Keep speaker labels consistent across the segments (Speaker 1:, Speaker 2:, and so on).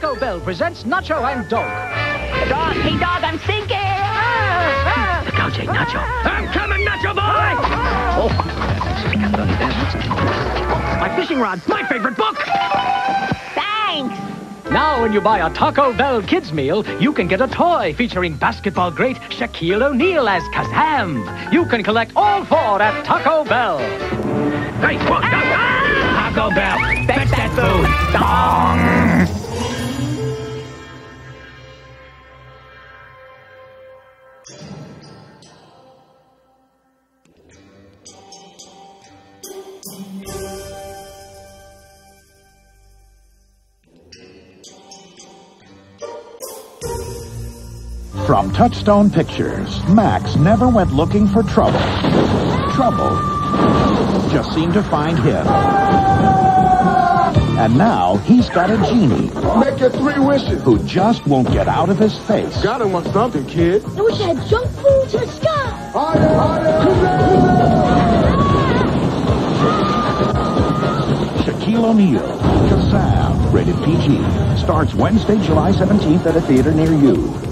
Speaker 1: Taco Bell presents Nacho and Dog.
Speaker 2: Dog, hey dog, I'm sinking!
Speaker 1: Look out, Nacho.
Speaker 3: I'm coming, Nacho Boy! Oh.
Speaker 1: My fishing rod.
Speaker 3: My favorite book!
Speaker 2: Thanks!
Speaker 1: Now, when you buy a Taco Bell kids meal, you can get a toy featuring basketball great Shaquille O'Neal as Kazaam. You can collect all four at Taco Bell.
Speaker 3: Hey, what? Ah! Taco Bell! Fetch that food! Dong!
Speaker 4: From Touchstone Pictures, Max never went looking for trouble. Trouble just seemed to find him. And now he's got a genie
Speaker 5: Make your three wishes.
Speaker 4: who just won't get out of his face.
Speaker 5: Gotta want something, kid.
Speaker 6: I wish I had junk food to the sky.
Speaker 5: Higher, higher.
Speaker 4: Shaquille O'Neal, Kazaam, rated PG, starts Wednesday, July 17th at a theater near you.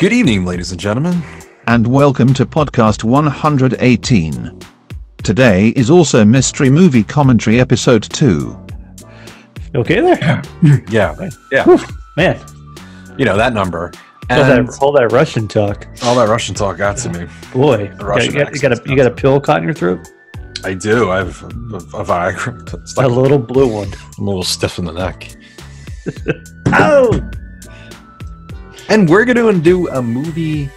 Speaker 7: Good evening, ladies and gentlemen.
Speaker 8: and welcome to podcast 118. Today is also Mystery Movie Commentary Episode 2.
Speaker 9: Okay there,
Speaker 7: Yeah, yeah,
Speaker 9: man.
Speaker 7: you know that number.
Speaker 9: All that, all that Russian talk,
Speaker 7: all that Russian talk got to me.
Speaker 9: boy.
Speaker 7: The Russian
Speaker 9: you, got, you got a you got a pill caught in your throat,
Speaker 7: I do. I have a, a Viagra. It's
Speaker 9: a little blue one.
Speaker 7: I'm a little stiff in the neck.
Speaker 9: Oh,
Speaker 7: And we're going to do a movie,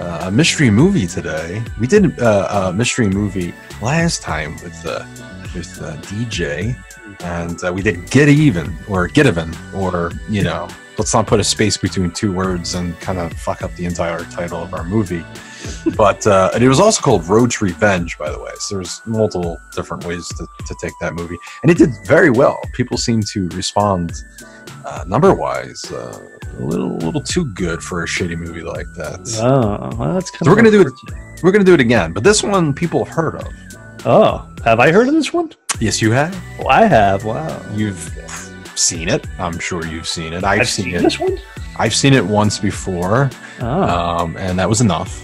Speaker 7: uh, a mystery movie today. We did uh, a mystery movie last time with uh, with uh, DJ, and uh, we did Get Even or Get Even, or you know, let's not put a space between two words and kind of fuck up the entire title of our movie. but uh, and it was also called Road to Revenge, by the way. So there's multiple different ways to, to take that movie, and it did very well. People seem to respond uh, number wise uh, a little, a little too good for a shitty movie like that.
Speaker 9: oh, well, that's kind
Speaker 7: So we're gonna do it. We're gonna do it again, but this one people have heard of.
Speaker 9: Oh, have I heard of this one?
Speaker 7: Yes, you have.
Speaker 9: Well, I have. Wow,
Speaker 7: You've seen it. I'm sure you've seen it. I've,
Speaker 9: I've
Speaker 7: seen,
Speaker 9: seen
Speaker 7: it.
Speaker 9: this one.
Speaker 7: I've seen it once before,
Speaker 9: Oh,
Speaker 7: um, and that was enough.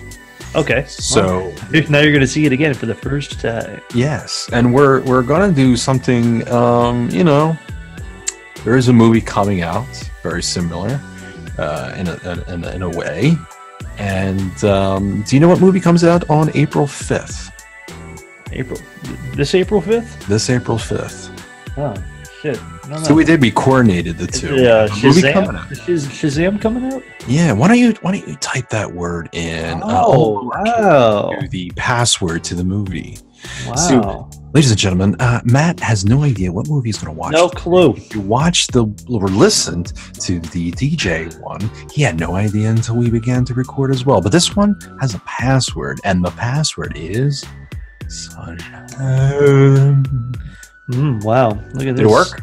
Speaker 9: okay.
Speaker 7: So
Speaker 9: Well, now you're gonna see it again for the first time.
Speaker 7: yes, and we're we're gonna do something. Um, you know, there is a movie coming out very similar uh, in, a, in, a, in a way. And um, do you know what movie comes out on April 5th?
Speaker 9: April, this April fifth.
Speaker 7: This April 5th.
Speaker 9: Oh, shit. No,
Speaker 7: So we did. We coordinated the two.
Speaker 9: Yeah,
Speaker 7: A coming
Speaker 9: Shazam.
Speaker 7: out.
Speaker 9: Shaz- Shazam coming out.
Speaker 7: Yeah. Why don't you Why don't you type that word in? uh,
Speaker 9: Oh, wow.
Speaker 7: the password to the movie.
Speaker 9: Wow.
Speaker 7: So- Ladies and gentlemen, uh, Matt has no idea what movie he's going to watch.
Speaker 9: no clue.
Speaker 7: If you watched the or listened to the DJ one, he had no idea until we began to record as well. But this one has a password, and the password is sunshine.
Speaker 9: Mm, wow. Look at this.
Speaker 7: Did it work?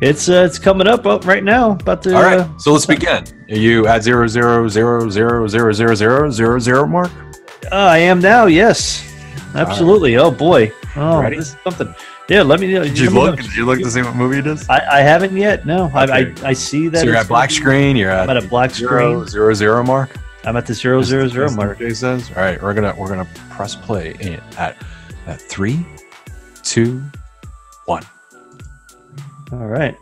Speaker 9: It's uh, it's coming up up right now. About to.
Speaker 7: All right,
Speaker 9: uh,
Speaker 7: so let's begin. Are you at zero zero zero zero zero zero zero zero zero mark?
Speaker 9: uh, I am now. Yes. Absolutely. Oh boy. Oh,
Speaker 7: Ready?
Speaker 9: this is something. Yeah. Let me know.
Speaker 7: Did you look?
Speaker 9: know.
Speaker 7: Did you look to see what movie it is?
Speaker 9: I, I haven't yet. No. I,
Speaker 7: Okay.
Speaker 9: I I see that.
Speaker 7: So you're at black screen. You're at
Speaker 9: I'm at a black
Speaker 7: zero
Speaker 9: screen.
Speaker 7: zero zero mark.
Speaker 9: I'm at the zero zero zero
Speaker 7: As the
Speaker 9: mark.
Speaker 7: DJ says. All right, we're gonna we're gonna press play in, at at three, two.
Speaker 9: All right.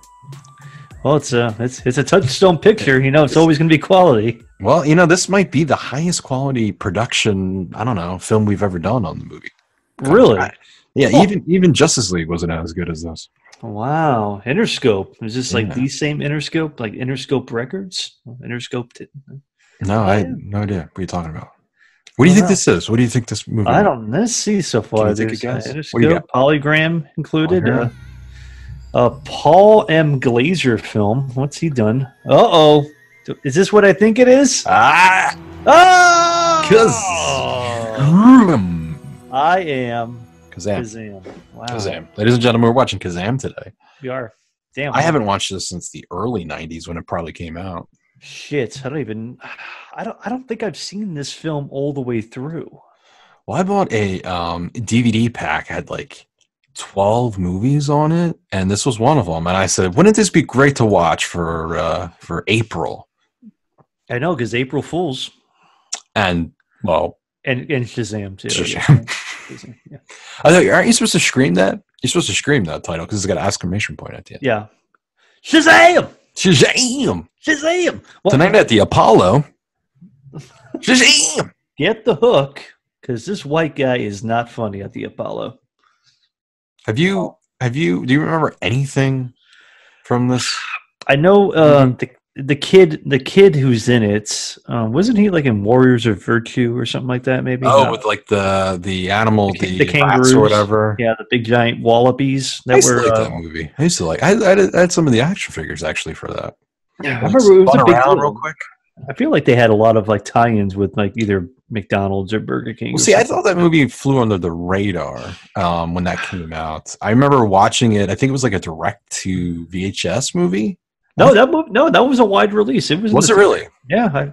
Speaker 9: Well, it's a it's it's a touchstone picture. You know, it's always going to be quality.
Speaker 7: Well, you know, this might be the highest quality production. I don't know film we've ever done on the movie.
Speaker 9: Really?
Speaker 7: I- yeah, even even Justice League wasn't as good as this.
Speaker 9: Wow. Interscope. Is this like
Speaker 7: Yeah.
Speaker 9: the same Interscope, like Interscope Records? Interscope. T-
Speaker 7: No, I no idea what you're talking about. What do you think
Speaker 9: wow.
Speaker 7: this is? What do you think this movie?
Speaker 9: I don't. Let's see so far.
Speaker 7: you take a
Speaker 9: There's, uh,
Speaker 7: guess? What do you
Speaker 9: Interscope, Polygram included.
Speaker 7: Polygram.
Speaker 9: A Paul M. Glaser film. What's he done? Uh oh. Is this what I think it is?
Speaker 7: Ah,
Speaker 9: Oh,
Speaker 7: 'Cause-
Speaker 9: I am
Speaker 7: Kazaam.
Speaker 9: Kazaam. Wow.
Speaker 7: Kazaam. Ladies and gentlemen, we're watching Kazaam today.
Speaker 9: We are. Damn.
Speaker 7: I haven't watched this since the early '90s when it probably came out.
Speaker 9: Shit. I don't even. I don't. I don't think I've seen this film all the way through.
Speaker 7: Well, I bought a um, DVD pack. had like 12 movies on it, and this was one of them. And I said, wouldn't this be great to watch for uh, for April?
Speaker 9: I know because April Fools
Speaker 7: And well,
Speaker 9: and and Shazam too.
Speaker 7: Shazam.
Speaker 9: Shazam, yeah.
Speaker 7: I thought, aren't you supposed to scream that? You're supposed to scream that title because it's got an exclamation point at the end.
Speaker 9: yeah. Shazam!
Speaker 7: Shazam!
Speaker 9: Shazam! Well,
Speaker 7: Tonight at the Apollo. Shazam!
Speaker 9: get the hook because this white guy is not funny at the Apollo.
Speaker 7: Have you have you do you remember anything from this?
Speaker 9: I know uh,
Speaker 7: Mm-hmm.
Speaker 9: the the kid the kid who's in it um, wasn't he like in Warriors of Virtue or something like that maybe
Speaker 7: Oh,
Speaker 9: No.
Speaker 7: with like the the animal,
Speaker 9: The
Speaker 7: the,
Speaker 9: the kangaroos.
Speaker 7: or whatever.
Speaker 9: yeah the big giant wallabies
Speaker 7: I
Speaker 9: that
Speaker 7: used to like
Speaker 9: uh,
Speaker 7: that movie. I used to like. I, I, had, I had some of the action figures actually for that.
Speaker 9: yeah, I remember it was a big
Speaker 7: around
Speaker 9: deal.
Speaker 7: real quick.
Speaker 9: I feel like they had a lot of like tie-ins with like either McDonald's or Burger King.
Speaker 7: Well,
Speaker 9: or
Speaker 7: see, I thought that movie flew under the radar um, when that came out. I remember watching it. I think it was like a direct to VHS movie.
Speaker 9: no that mov- no that was a wide release. It was
Speaker 7: Was it really?
Speaker 9: Yeah, I,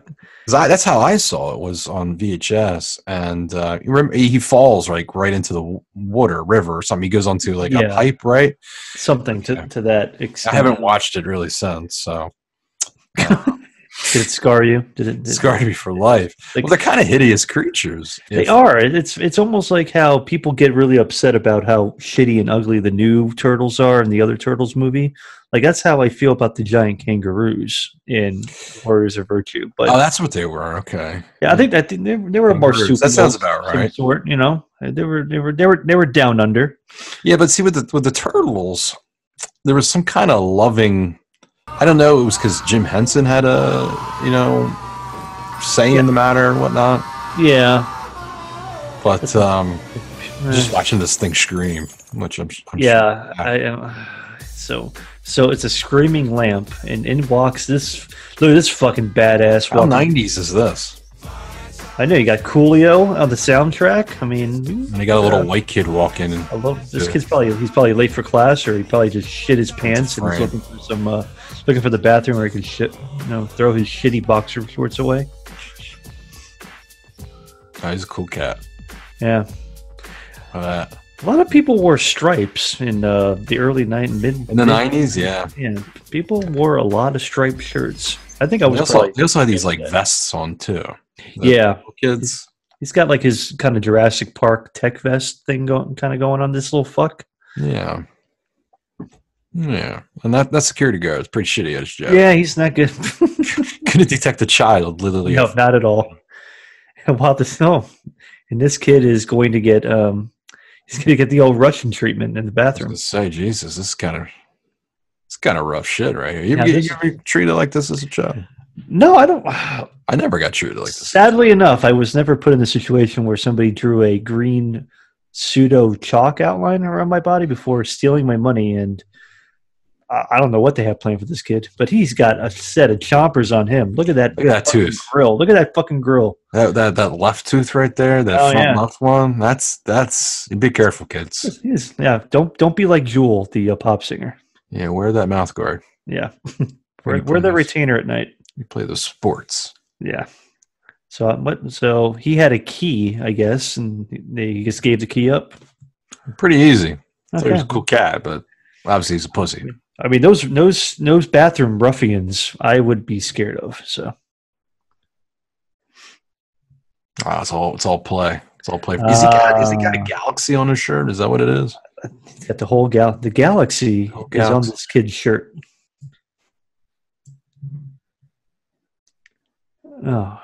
Speaker 7: I, that's how I saw it. Was on VHS, and uh, you remember he falls like right into the water, river, or something. He goes onto like a pipe, right?
Speaker 9: something to,
Speaker 7: Okay.
Speaker 9: to that extent.
Speaker 7: I haven't watched it really since, so
Speaker 9: Did it scar you? Did it? Did,
Speaker 7: scarred me for life.
Speaker 9: Like-
Speaker 7: well, they're kind of hideous creatures.
Speaker 9: They
Speaker 7: If-
Speaker 9: are. It's it's almost like how people get really upset about how shitty and ugly the new turtles are in the other turtles movie. Like that's how I feel about the giant kangaroos in Warriors of Virtue. But
Speaker 7: Oh, that's what they were. Okay.
Speaker 9: yeah, I think that they, they were more
Speaker 7: Kangaroos. That sounds about right.
Speaker 9: Sort, you know, they were they were they were they were down under.
Speaker 7: Yeah, but see with the with the turtles, there was some kind of loving. I don't know. It was because Jim Henson had a you know say in the matter and whatnot.
Speaker 9: Yeah,
Speaker 7: But um, just watching this thing scream, which I'm, I'm
Speaker 9: yeah.
Speaker 7: sure-
Speaker 9: I am. So so it's a screaming lamp, and in walks this. Look at this fucking badass.
Speaker 7: How
Speaker 9: walking-
Speaker 7: 90s is this?
Speaker 9: I know you got Coolio on the soundtrack. I mean,
Speaker 7: And they got a little white kid walking
Speaker 9: I love this
Speaker 7: Yeah.
Speaker 9: kid's probably he's probably late for class or he probably just shit his pants and he's looking for some uh, looking for the bathroom where he can shit you know throw his shitty boxer shorts away.
Speaker 7: oh, he's a cool cat.
Speaker 9: Yeah,
Speaker 7: Uh,
Speaker 9: a lot of people wore stripes in uh, the early night mid
Speaker 7: in the 90s, yeah.
Speaker 9: Yeah, people wore a lot of striped shirts. I think I
Speaker 7: They
Speaker 9: was
Speaker 7: also,
Speaker 9: probably
Speaker 7: they also had these like vests on too.
Speaker 9: Yeah.
Speaker 7: kids.
Speaker 9: He's got like his kind of Jurassic Park tech vest thing going, kind of going on. This little fuck.
Speaker 7: Yeah. Yeah. And that, that security guard is pretty shitty at his job.
Speaker 9: Yeah, he's not good.
Speaker 7: Couldn't detect a child, literally.
Speaker 9: No, not at all. And while this no, and this kid is going to get um, he's going to get the old Russian treatment in the
Speaker 7: I was
Speaker 9: bathroom.
Speaker 7: say, Jesus, this is kind of it's kind of rough shit right here. You,
Speaker 9: Yeah,
Speaker 7: ever,
Speaker 9: this-
Speaker 7: you ever treated like this as a child?
Speaker 9: No, I don't.
Speaker 7: I never got treated like this.
Speaker 9: Sadly enough, I was never put in the situation where somebody drew a green pseudo chalk outline around my body before stealing my money, and I don't know what they have planned for this kid, but he's got a set of chompers on him. Look at that!
Speaker 7: Look at that tooth.
Speaker 9: grill. Look at that fucking grill.
Speaker 7: That, that that left tooth right there, that
Speaker 9: Oh,
Speaker 7: front
Speaker 9: yeah.
Speaker 7: left one. That's that's. Be careful, kids.
Speaker 9: Yeah, don't don't be like Jewel, the uh, pop singer.
Speaker 7: Yeah, wear that mouth guard.
Speaker 9: Yeah, wear, wear the retainer at night.
Speaker 7: You play those sports.
Speaker 9: Yeah. So uh, what? So he had a key, I guess, and they just gave the key up.
Speaker 7: Pretty easy. So he's
Speaker 9: Okay.
Speaker 7: a cool cat, but obviously he's a pussy.
Speaker 9: I mean, those those those bathroom ruffians, I would be scared of. So
Speaker 7: Ah, it's all it's all play. It's all play. Is he got is he got a
Speaker 9: Ah.
Speaker 7: galaxy on his shirt? Is that what it is?
Speaker 9: he's got the whole gal. The galaxy
Speaker 7: Whole
Speaker 9: is on this kid's shirt. Oh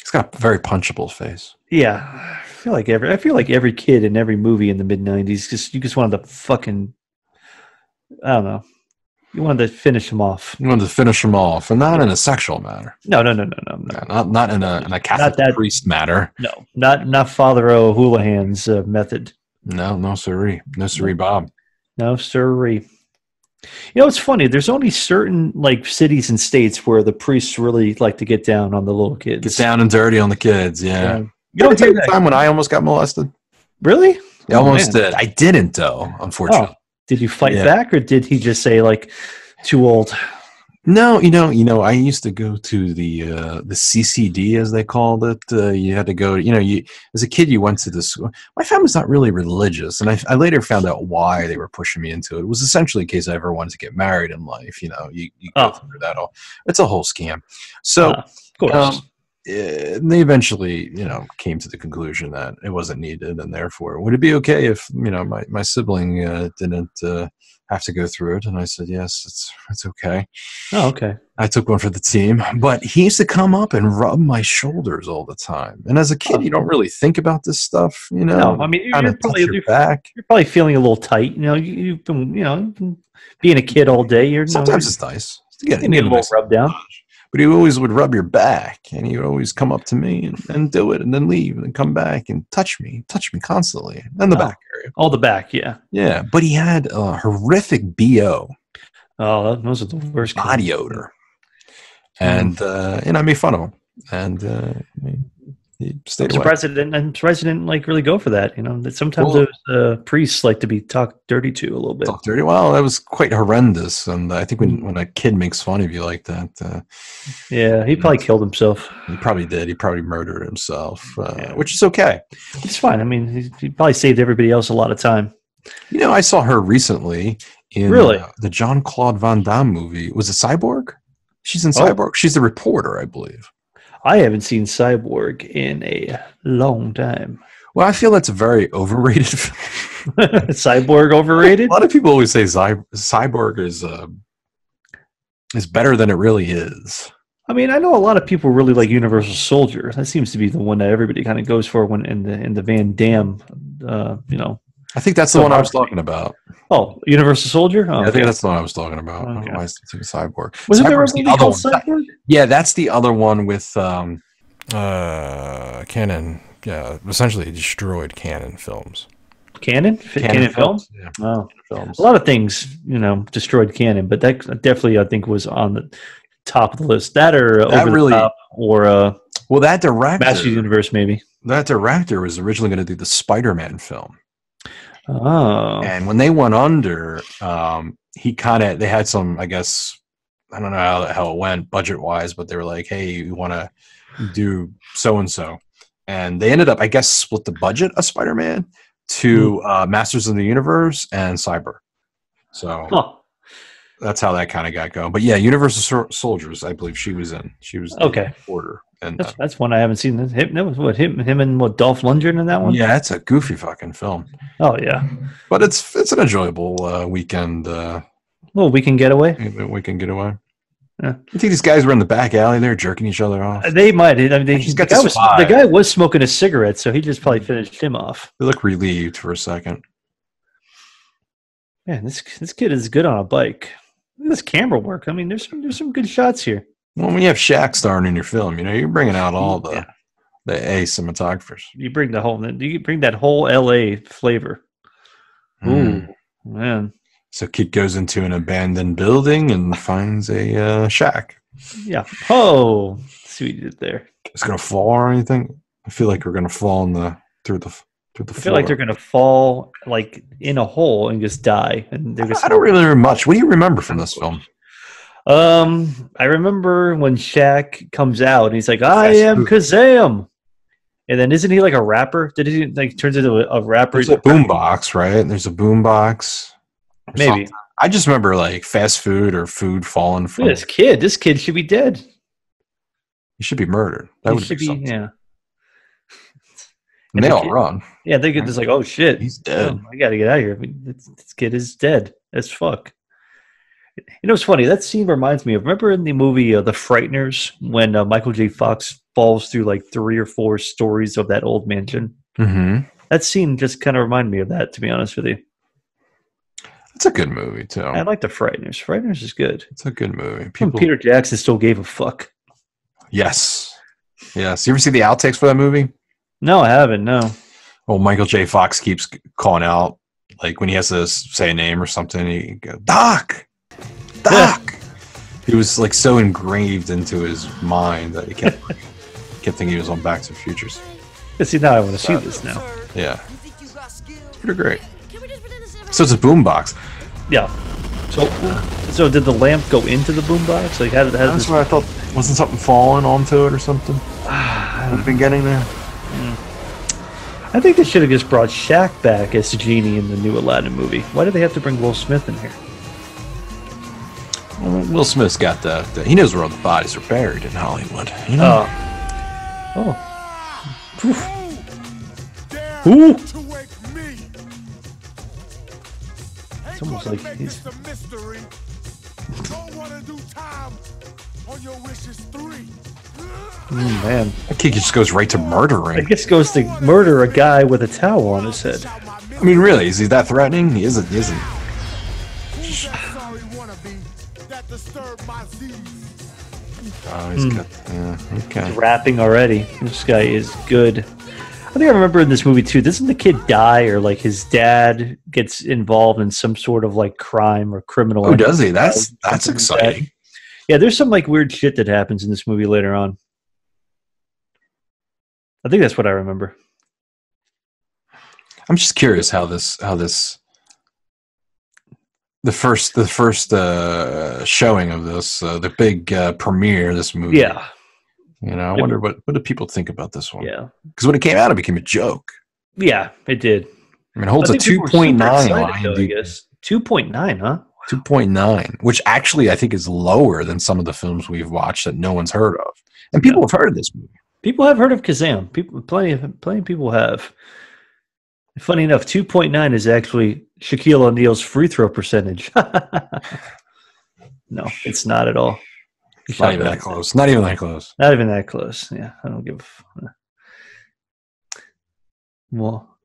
Speaker 7: He's got a very punchable face.
Speaker 9: yeah, I feel like every I feel like every kid in every movie in the mid '90s just you just wanted to fucking I don't know. You wanted to finish him off.
Speaker 7: You wanted to finish him off, and not in a sexual manner.
Speaker 9: No, no, no, no, no, no.
Speaker 7: Yeah, not not in a in a Catholic
Speaker 9: that-
Speaker 7: priest matter.
Speaker 9: No, not not Father O'Houlihan's uh, method.
Speaker 7: No, no siree. No siree Bob.
Speaker 9: No, sirree. You know, it's funny. There's only certain like cities and states where the priests really like to get down on the little kids.
Speaker 7: Get down and dirty on the kids, yeah.
Speaker 9: Yeah.
Speaker 7: You
Speaker 9: You don't
Speaker 7: take the time when I almost got molested?
Speaker 9: Really?
Speaker 7: I
Speaker 9: Oh,
Speaker 7: almost
Speaker 9: man.
Speaker 7: did. I didn't though, unfortunately.
Speaker 9: Did you fight
Speaker 7: Yeah.
Speaker 9: back, or did he just say like, "Too old"?
Speaker 7: No, you know, you know, I used to go to the uh, the CCD as they called it. Uh, you had to go, you know, you as a kid you went to the school. My family's not really religious, and I, I later found out why they were pushing me into it. It was essentially in case I ever wanted to get married in life. You know, you, you go
Speaker 9: Oh.
Speaker 7: through that all. It's a whole scam. So.
Speaker 9: Uh, of course.
Speaker 7: Um, eh, they eventually, you know, came to the conclusion that it wasn't needed, and therefore, would it be okay if you know my my sibling uh, didn't uh, have to go through it? And I said, yes, it's it's okay.
Speaker 9: oh, okay.
Speaker 7: I took one for the team, but he used to come up and rub my shoulders all the time. And as a kid, you don't really think about this stuff, you know.
Speaker 9: No, I mean, you're probably,
Speaker 7: your
Speaker 9: you're,
Speaker 7: back.
Speaker 9: you're probably feeling a little tight. You know, you, you've been, you know, being a kid all day. You're
Speaker 7: Sometimes it's nice. Yeah,
Speaker 9: you need a little rub down.
Speaker 7: But he always would rub your back and he would always come up to me and, and do it and then leave and then come back and touch me touch me constantly and the
Speaker 9: Oh.
Speaker 7: back area
Speaker 9: All the back, yeah.
Speaker 7: yeah but he had a horrific bo
Speaker 9: Oh, those are the worst.
Speaker 7: body odor and uh and i made fun of him and uh he stayed
Speaker 9: I'm surprised it didn't. I'm surprised it didn't like really go for that. You know, that sometimes
Speaker 7: Well-
Speaker 9: those uh, priests like to be talked dirty to a little bit.
Speaker 7: Talk dirty. Well, that was quite horrendous, and I think when, when a kid makes fun of you like that, uh,
Speaker 9: Yeah, he probably killed himself.
Speaker 7: he probably did. He probably murdered himself, uh,
Speaker 9: Yeah.
Speaker 7: which is okay.
Speaker 9: It's fine. I mean, he, he probably saved everybody else a lot of time.
Speaker 7: You know, I saw her recently in
Speaker 9: Really?
Speaker 7: uh, the Jean-Claude Van Damme movie. Was it Cyborg? She's in
Speaker 9: Oh.
Speaker 7: Cyborg. She's the reporter, I believe.
Speaker 9: I haven't seen Cyborg in a long time.
Speaker 7: Well, I feel that's a very overrated.
Speaker 9: Cyborg overrated?
Speaker 7: a lot of people always say Cy- Cyborg is uh, is better than it really is.
Speaker 9: I mean, I know a lot of people really like Universal Soldier. That seems to be the one that everybody kind of goes for when in the in the Van Damme, uh, you know.
Speaker 7: I think that's the
Speaker 9: So
Speaker 7: one I was talking about.
Speaker 9: Oh, Universal Soldier. Oh,
Speaker 7: Yeah, I
Speaker 9: okay.
Speaker 7: think that's the one I was talking about. I don't
Speaker 9: Okay.
Speaker 7: know why I was thinking Cyborg.
Speaker 9: Wasn't there a movie
Speaker 7: other
Speaker 9: called. Cyborg?
Speaker 7: Yeah, that's the other one with um, uh, Cannon. Yeah, essentially destroyed Cannon films.
Speaker 9: Cannon? F- Cannon, Films?
Speaker 7: Yeah,
Speaker 9: Oh.
Speaker 7: films.
Speaker 9: A lot of things, you know, destroyed Cannon, but that definitely, I think, was on the top of the list. That or uh,
Speaker 7: That
Speaker 9: Over
Speaker 7: really-
Speaker 9: the Top or uh,
Speaker 7: Well, that director,
Speaker 9: Master Universe, maybe.
Speaker 7: that director was originally going to do the Spider-Man film,
Speaker 9: Oh.
Speaker 7: and when they went under, um, he kind of they had some, I guess, I don't know how, how it went budget-wise, but they were like, "Hey, you want to do so and so," and they ended up, I guess, split the budget of Spider-Man to uh, Masters of the Universe and Cyber. So
Speaker 9: Huh.
Speaker 7: that's how that kind of got going. But yeah, Universal Sol- Soldiers, I believe she was in. She was the
Speaker 9: Okay.
Speaker 7: order, and
Speaker 9: That's,
Speaker 7: uh,
Speaker 9: that's one I haven't seen. Him, that was what him, him and what Dolph Lundgren in that one.
Speaker 7: yeah, it's a goofy fucking film,
Speaker 9: Oh yeah.
Speaker 7: but it's it's an enjoyable uh, weekend. Uh,
Speaker 9: Well, we can get away.
Speaker 7: weekend getaway.
Speaker 9: Yeah.
Speaker 7: You think these guys were in the back alley there jerking each other off?
Speaker 9: Uh, They might. I mean, they, the,
Speaker 7: got
Speaker 9: guy was, the guy was smoking a cigarette, so he just probably finished him off.
Speaker 7: They look relieved for a second.
Speaker 9: Man, this this kid is good on a bike. This camera work. I mean, there's some, there's some good shots here.
Speaker 7: Well, when you have Shaq starring in your film, you know you're bringing out all the
Speaker 9: Yeah.
Speaker 7: the A cinematographers.
Speaker 9: You bring the whole you bring that whole L.A. flavor.
Speaker 7: Mm.
Speaker 9: Ooh, man.
Speaker 7: So Kit goes into an abandoned building and finds a uh, shack.
Speaker 9: Yeah. Oh, see what you did there.
Speaker 7: It's gonna fall or anything. I feel like we're gonna fall in the through the through the
Speaker 9: I feel
Speaker 7: floor.
Speaker 9: like they're gonna fall like in a hole and just die. And they're just
Speaker 7: I don't really remember much. What do you remember from this film?
Speaker 9: Um, I remember when Shaq comes out and he's like, "I am. Kazaam," and then isn't he like a rapper? Did he like turns into a, a rapper?
Speaker 7: There's a boombox, right? There's a boombox.
Speaker 9: Maybe.
Speaker 7: something. I just remember like fast food or food falling from.
Speaker 9: this kid. This kid should be dead.
Speaker 7: He should be murdered. That
Speaker 9: He
Speaker 7: would
Speaker 9: should
Speaker 7: be something.
Speaker 9: Yeah.
Speaker 7: And they all
Speaker 9: kid-
Speaker 7: run.
Speaker 9: Yeah. They get this like, oh shit,
Speaker 7: He's dead.
Speaker 9: Oh, I got to get out of here. I mean, this, this kid is dead as fuck. You know, it's funny. That scene reminds me of remember in the movie uh, The Frighteners when uh, Michael J. Fox falls through like three or four stories of that old mansion.
Speaker 7: Mm-hmm.
Speaker 9: That scene just kind of reminded me of that. To be honest with you,
Speaker 7: It's a good movie too.
Speaker 9: I like The Frighteners. Frighteners is good.
Speaker 7: It's a good movie.
Speaker 9: When
Speaker 7: People.
Speaker 9: Peter Jackson still gave a fuck.
Speaker 7: Yes. Yes. You ever see the outtakes for that movie?
Speaker 9: No, I haven't. No.
Speaker 7: Well, Michael J. Fox keeps calling out, like when he has to say a name or something, he goes, Doc, Doc. he was like so engraved into his mind that he kept kept thinking he was on Back to the Futures.
Speaker 9: See, now I want to see this now.
Speaker 7: Yeah, it's pretty great. So it's a boombox.
Speaker 9: Yeah. So, so did the lamp go into the boombox? Like, how did, how did
Speaker 7: That's
Speaker 9: this?
Speaker 7: what I thought. Wasn't something falling onto it or something? At been getting there. Hmm.
Speaker 9: I think they should have just brought Shaq back as the genie in the new Aladdin movie. Why did they have to bring Will Smith in here?
Speaker 7: Well, Will Smith's got the, the. He knows where all the bodies are buried in Hollywood. You know.
Speaker 9: Uh, oh. Oh. Ooh. It's almost like he's. Mm, man.
Speaker 7: that kid just goes right to murdering.
Speaker 9: I
Speaker 7: murdering.
Speaker 9: guess goes to murder a guy with a towel on his head.
Speaker 7: I mean, really, is he that threatening? He isn't. He isn't. Oh, he's got. Yeah. Okay.
Speaker 9: Rapping already. This guy is good. I think I remember in this movie too. Doesn't the kid die or like his dad gets involved in some sort of like crime or criminal?
Speaker 7: Oh, does he? That's that's
Speaker 9: something like that?
Speaker 7: exciting.
Speaker 9: Yeah, there's some like weird shit that happens in this movie later on. I think that's what I remember.
Speaker 7: I'm just curious how this how this the first the first uh showing of this uh, the big uh, premiere of this movie.
Speaker 9: Yeah,
Speaker 7: You know, I wonder what what do people think about this one?
Speaker 9: yeah,
Speaker 7: Because when it came out, it became a joke.
Speaker 9: yeah. It did.
Speaker 7: I mean, it holds
Speaker 9: I
Speaker 7: a
Speaker 9: two point nine. people
Speaker 7: two
Speaker 9: were super
Speaker 7: point nine
Speaker 9: excited, though, I guess two point nine, huh?
Speaker 7: Two point nine, which actually I think is lower than some of the films we've watched that no one's heard of, and people have heard of this movie.
Speaker 9: People have heard of Kazaam. People, plenty of plenty of people have. Funny enough, two point nine is actually Shaquille O'Neal's free throw percentage. no, it's not at all.
Speaker 7: Not even that close. Not even that close.
Speaker 9: Not even that close. Yeah, I don't give. Well,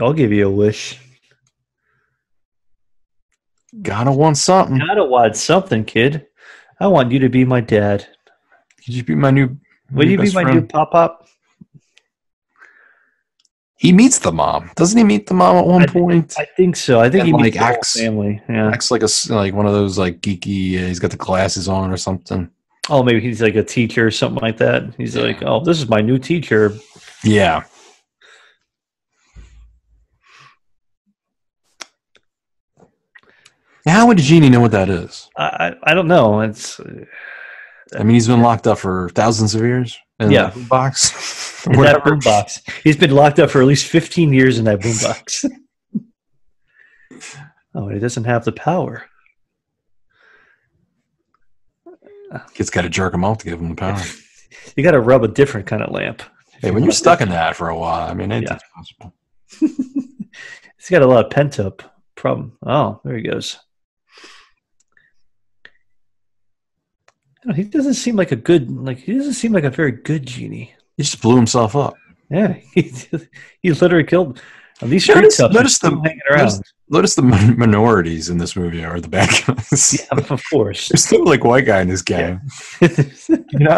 Speaker 9: I'll give you a wish.
Speaker 7: Gotta want something.
Speaker 9: Gotta want something, kid. I want you to be my dad.
Speaker 7: Could you be my new?
Speaker 9: Will you be my
Speaker 7: friend?
Speaker 9: new pop pop?
Speaker 7: He meets the mom. Doesn't he meet the mom at one
Speaker 9: I-
Speaker 7: point?
Speaker 9: I think so. I think
Speaker 7: And,
Speaker 9: he
Speaker 7: like,
Speaker 9: meets the whole
Speaker 7: acts-
Speaker 9: family. Yeah.
Speaker 7: Acts like a like one of those like geeky. Uh, he's got the glasses on or something.
Speaker 9: Oh, maybe he's like a teacher or something like that. He's
Speaker 7: Yeah.
Speaker 9: like, oh, this is my new teacher.
Speaker 7: Yeah. How would Genie know what that is?
Speaker 9: I I, I don't know. It's uh,
Speaker 7: I mean, he's been locked up for thousands of years. In
Speaker 9: Yeah.
Speaker 7: that box.
Speaker 9: in that boombox. He's been locked up for at least fifteen years in that boombox. oh, he doesn't have the power.
Speaker 7: Kid's got to jerk him off to give him the power.
Speaker 9: You got to rub a different kind of lamp.
Speaker 7: hey, when you're stuck in that for a while, I mean, it's
Speaker 9: Yeah.
Speaker 7: possible.
Speaker 9: He's got a lot of pent up problem. Oh, there he goes. I don't know, He doesn't seem like a good, like he doesn't seem like a very good genie.
Speaker 7: He just blew himself up.
Speaker 9: Yeah, he, he literally killed. And these
Speaker 7: Notice-
Speaker 9: street are
Speaker 7: notice the-
Speaker 9: hanging around.
Speaker 7: Notice, notice the minorities in this movie are the bad guys.
Speaker 9: Yeah, of course.
Speaker 7: There's no like white guy in this game. You know,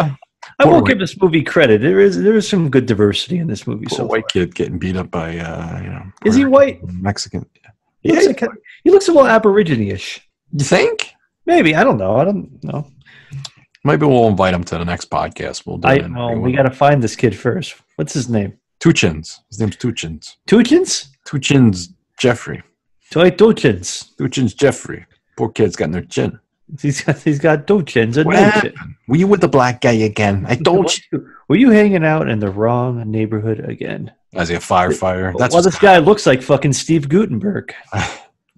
Speaker 9: I
Speaker 7: Poor
Speaker 9: won't
Speaker 7: white-
Speaker 9: give this movie credit. There is there is some good diversity in this movie.
Speaker 7: Poor
Speaker 9: So
Speaker 7: white
Speaker 9: far.
Speaker 7: kid getting beat up by uh, you know.
Speaker 9: Is he white?
Speaker 7: Mexican?
Speaker 9: He looks like he looks a little aborigine-ish.
Speaker 7: You think?
Speaker 9: Maybe I don't know. I don't know.
Speaker 7: Maybe we'll invite him to the next podcast. We'll do
Speaker 9: I
Speaker 7: it.
Speaker 9: well, we got to find this kid first. What's his name?
Speaker 7: two chins. His name's two chins.
Speaker 9: Tuchins?
Speaker 7: Jeffrey.
Speaker 9: Toy Tuchins.
Speaker 7: Two chins. Jeffrey. Poor kid's got no chin.
Speaker 9: He's got he's got Tuchins and
Speaker 7: What
Speaker 9: no chin.
Speaker 7: Were you with the black guy again? I told you.
Speaker 9: Were you hanging out in the wrong neighborhood again?
Speaker 7: As a firefighter. That's
Speaker 9: well, this guy looks like fucking Steve Guttenberg.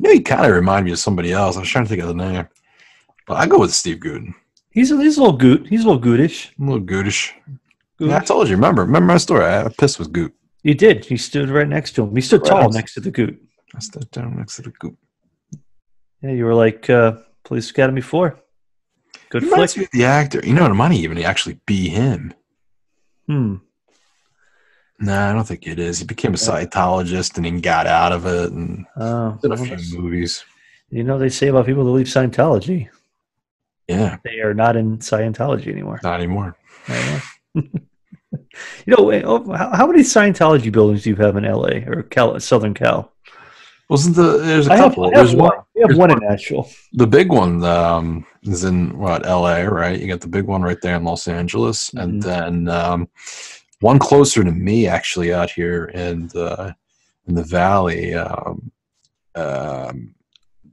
Speaker 7: No, he kind of reminded me of somebody else. I was trying to think of the name. But I go with Steve Gooden.
Speaker 9: He's a, he's a little goot. He's a little gootish.
Speaker 7: A little Gootish.
Speaker 9: Goot.
Speaker 7: Yeah, I told you. Remember? Remember my story? I, pissed with Goot.
Speaker 9: You did. He stood right next to him. He stood
Speaker 7: Right
Speaker 9: tall
Speaker 7: next-
Speaker 9: to the goot.
Speaker 7: I stood down next to the Goot.
Speaker 9: Yeah, you were like uh, Police Academy Four. Good
Speaker 7: He
Speaker 9: flick.
Speaker 7: the actor. You know, it might even actually be him.
Speaker 9: Hmm.
Speaker 7: Nah, I don't think it is. He became a Scientologist and he got out of it and
Speaker 9: Oh,
Speaker 7: did a few movies.
Speaker 9: you know they say about people that leave Scientology,
Speaker 7: Yeah,
Speaker 9: they are not in Scientology anymore.
Speaker 7: not anymore.
Speaker 9: You know, oh, how, many Scientology buildings do you have in LA or Cal, Southern Cal?
Speaker 7: Wasn't the there's a
Speaker 9: I
Speaker 7: couple.
Speaker 9: Have
Speaker 7: there's
Speaker 9: one.
Speaker 7: one.
Speaker 9: We have
Speaker 7: there's
Speaker 9: one in Nashville.
Speaker 7: The big one um, is in what LA, right? You got the big one right there in Los Angeles, and
Speaker 9: Mhm.
Speaker 7: then um, one closer to me, actually, out here in the in the valley. Um, um,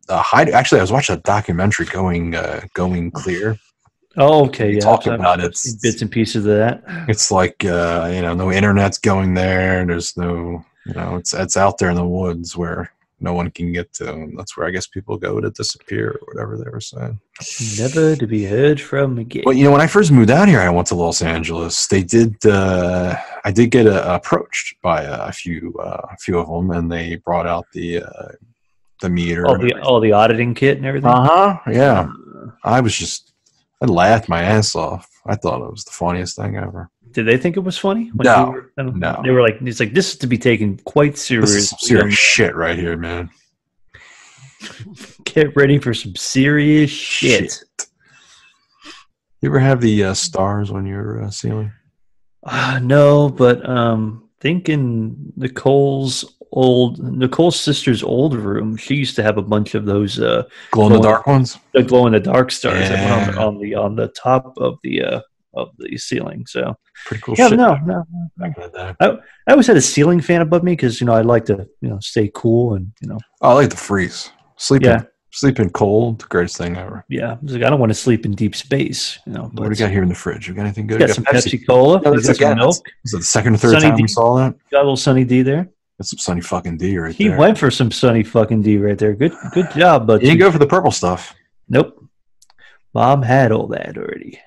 Speaker 7: uh, hide. Actually, I was watching a documentary going uh, going clear.
Speaker 9: Oh, okay. Yeah.
Speaker 7: talk about it.
Speaker 9: Bits and pieces of that.
Speaker 7: It's like uh, you know, no internet's going there. There's no, you know, it's it's out there in the woods where no one can get to. And that's where I guess people go to disappear or whatever they were saying.
Speaker 9: Never to be heard from again.
Speaker 7: Well, you know, when I first moved out here, I went to Los Angeles. They did. Uh, I did get uh, approached by a, a few, uh, a few of them, and they brought out the uh, the meter.
Speaker 9: all the the auditing kit and everything.
Speaker 7: Uh huh. Yeah. I was just, I laughed my ass off. I thought it was the funniest thing ever.
Speaker 9: Did they think it was funny? when
Speaker 7: No,
Speaker 9: were-
Speaker 7: no.
Speaker 9: They were like, it's like this is to be taken quite
Speaker 7: some serious shit right here, man.
Speaker 9: Get ready for some serious shit.
Speaker 7: You ever have the uh, stars on your uh, ceiling?
Speaker 9: Uh, no, but um, thinking Nicole's old Nicole's sister's old room, she used to have a bunch of those uh,
Speaker 7: Glow in the dark ones?
Speaker 9: the glow in the dark stars went on, the, on the on the top of the uh, of the ceiling. So
Speaker 7: Pretty cool
Speaker 9: yeah,
Speaker 7: shit.
Speaker 9: no, no.
Speaker 7: In.
Speaker 9: I always had a ceiling fan above me because you know I like to you know stay cool and you know
Speaker 7: Oh, I like the freeze. Sleeping,
Speaker 9: Yeah.
Speaker 7: sleeping cold, the greatest thing ever.
Speaker 9: yeah. I like I don't want to sleep in deep space. You know,
Speaker 7: What do we got here in the fridge? We got anything good?
Speaker 9: Got
Speaker 7: We
Speaker 9: some Pepsi Cola.
Speaker 7: No,
Speaker 9: got some milk.
Speaker 7: Was it the second or third
Speaker 9: Sunny
Speaker 7: time we saw that?
Speaker 9: Got a little Sunny D there.
Speaker 7: That's some sunny fucking D right
Speaker 9: He
Speaker 7: there.
Speaker 9: He went for some Sunny fucking D right there. Good good job, but
Speaker 7: You didn't go for the purple stuff.
Speaker 9: Nope. Mom had all that already.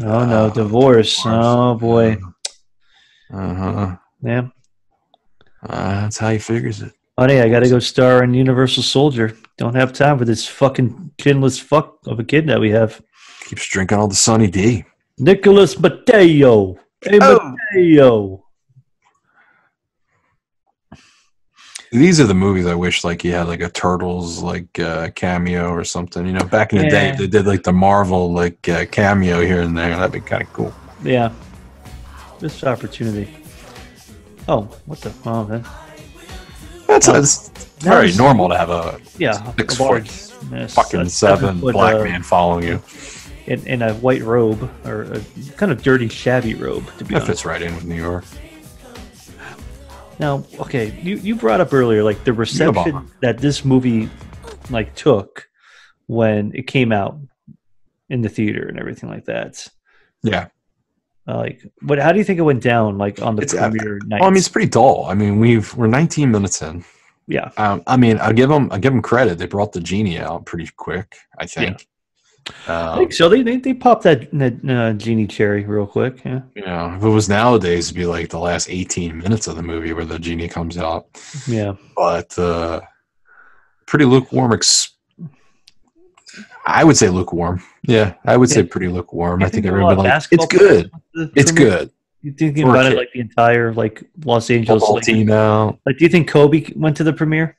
Speaker 9: Oh no,
Speaker 7: Ah,
Speaker 9: divorce. Oh boy.
Speaker 7: Uh huh.
Speaker 9: Yeah.
Speaker 7: Uh, that's how he figures it.
Speaker 9: Honey, I gotta go star in Universal Soldier. Don't have time for this fucking chinless fuck of a kid that we have.
Speaker 7: Keeps drinking all the sunny D.
Speaker 9: Nicholas Mateo. Hey
Speaker 7: Oh.
Speaker 9: Mateo.
Speaker 7: These are the movies I wish like he had like a turtles like uh, cameo or something. You know, back in the day they did like the Marvel like uh, cameo here and there. That'd be kind of cool.
Speaker 9: Yeah. This opportunity. Oh, what the oh man.
Speaker 7: That's, that's very normal to have a
Speaker 9: Yeah.
Speaker 7: Six
Speaker 9: a large,
Speaker 7: foot
Speaker 9: yeah,
Speaker 7: fucking
Speaker 9: a
Speaker 7: seven
Speaker 9: foot,
Speaker 7: black
Speaker 9: uh,
Speaker 7: man following you.
Speaker 9: in, in a white robe or a kind of dirty, shabby robe. To be
Speaker 7: That
Speaker 9: honest.
Speaker 7: fits right in with New York.
Speaker 9: Now, okay, you, you brought up earlier like the reception that this movie like took when it came out in the theater and everything like that.
Speaker 7: Yeah.
Speaker 9: Uh, like, what? How do you think it went down? Like on the
Speaker 7: It's- uh,
Speaker 9: premiere night?
Speaker 7: Well, I mean, it's pretty dull. I mean, we've we're 19 minutes in.
Speaker 9: yeah,
Speaker 7: Um, I mean, I give them I give them credit. They brought the genie out pretty quick. I think.
Speaker 9: I
Speaker 7: Um,
Speaker 9: think so. They they, they popped that, that uh, genie cherry real quick. Yeah,
Speaker 7: you know, if it was nowadays, it'd be like the last 18 minutes of the movie where the genie comes out.
Speaker 9: yeah.
Speaker 7: But uh, pretty lukewarm. Ex- I would say lukewarm. Yeah, I would say pretty lukewarm. I think
Speaker 9: there were a
Speaker 7: everybody like it's good.
Speaker 9: players at the
Speaker 7: It's good.
Speaker 9: You thinking about it like the entire like Los Angeles?
Speaker 7: Football
Speaker 9: Like,
Speaker 7: team out.
Speaker 9: like, do you think Kobe went to the premiere?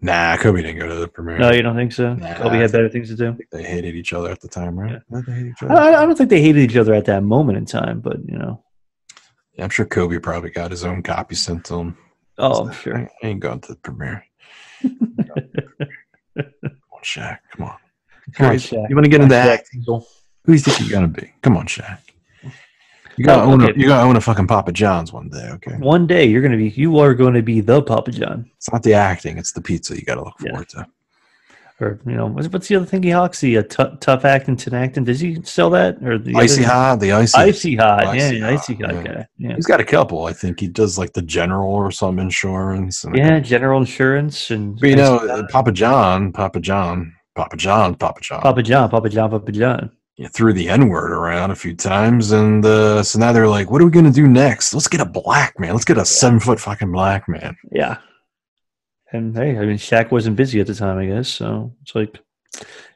Speaker 7: Nah, Kobe didn't go to the premiere.
Speaker 9: No, you don't think so.
Speaker 7: Nah.
Speaker 9: Kobe had better things to do.
Speaker 7: They hated each other at the time, right?
Speaker 9: Yeah.
Speaker 7: They hate each
Speaker 9: I,
Speaker 7: other.
Speaker 9: I don't think they hated each other at that moment in time, but you know.
Speaker 7: Yeah, I'm sure Kobe probably got his own copy sent to him.
Speaker 9: Oh, I'm sure.
Speaker 7: I ain't going to the premiere. Come on, Shaq. Come on.
Speaker 9: Come on, Shaq.
Speaker 7: You want to get into acting?
Speaker 9: Diesel.
Speaker 7: Who do you think you're gonna be? Come on, Shaq. You gotta
Speaker 9: Oh,
Speaker 7: own
Speaker 9: okay.
Speaker 7: a, you gotta own a fucking Papa John's one day, okay?
Speaker 9: One day you're gonna be you are going to be the Papa John.
Speaker 7: It's not the acting, it's the pizza you gotta look
Speaker 9: Yeah.
Speaker 7: forward to.
Speaker 9: Or you know, what's, the other thing he hawks? The uh, t- tough acting, tin acting. Does he sell that or the
Speaker 7: Icy
Speaker 9: other-
Speaker 7: hot, the icy.
Speaker 9: Icy hot,
Speaker 7: Icy
Speaker 9: yeah,
Speaker 7: hot,
Speaker 9: icy hot
Speaker 7: yeah.
Speaker 9: guy. Yeah,
Speaker 7: He's got a couple. I think he does like the general or some insurance. And
Speaker 9: yeah. General Insurance and
Speaker 7: But you know,
Speaker 9: Hot.
Speaker 7: Papa John, Papa John, Papa John, Papa John,
Speaker 9: Papa John, Papa John, Papa John.
Speaker 7: You threw the N word around a few times, and uh, so now they're like, "What are we gonna do next? Let's get a black man. Let's get a seven foot fucking black man."
Speaker 9: Yeah. And hey, I mean, Shaq wasn't busy at the time, I guess. So it's like,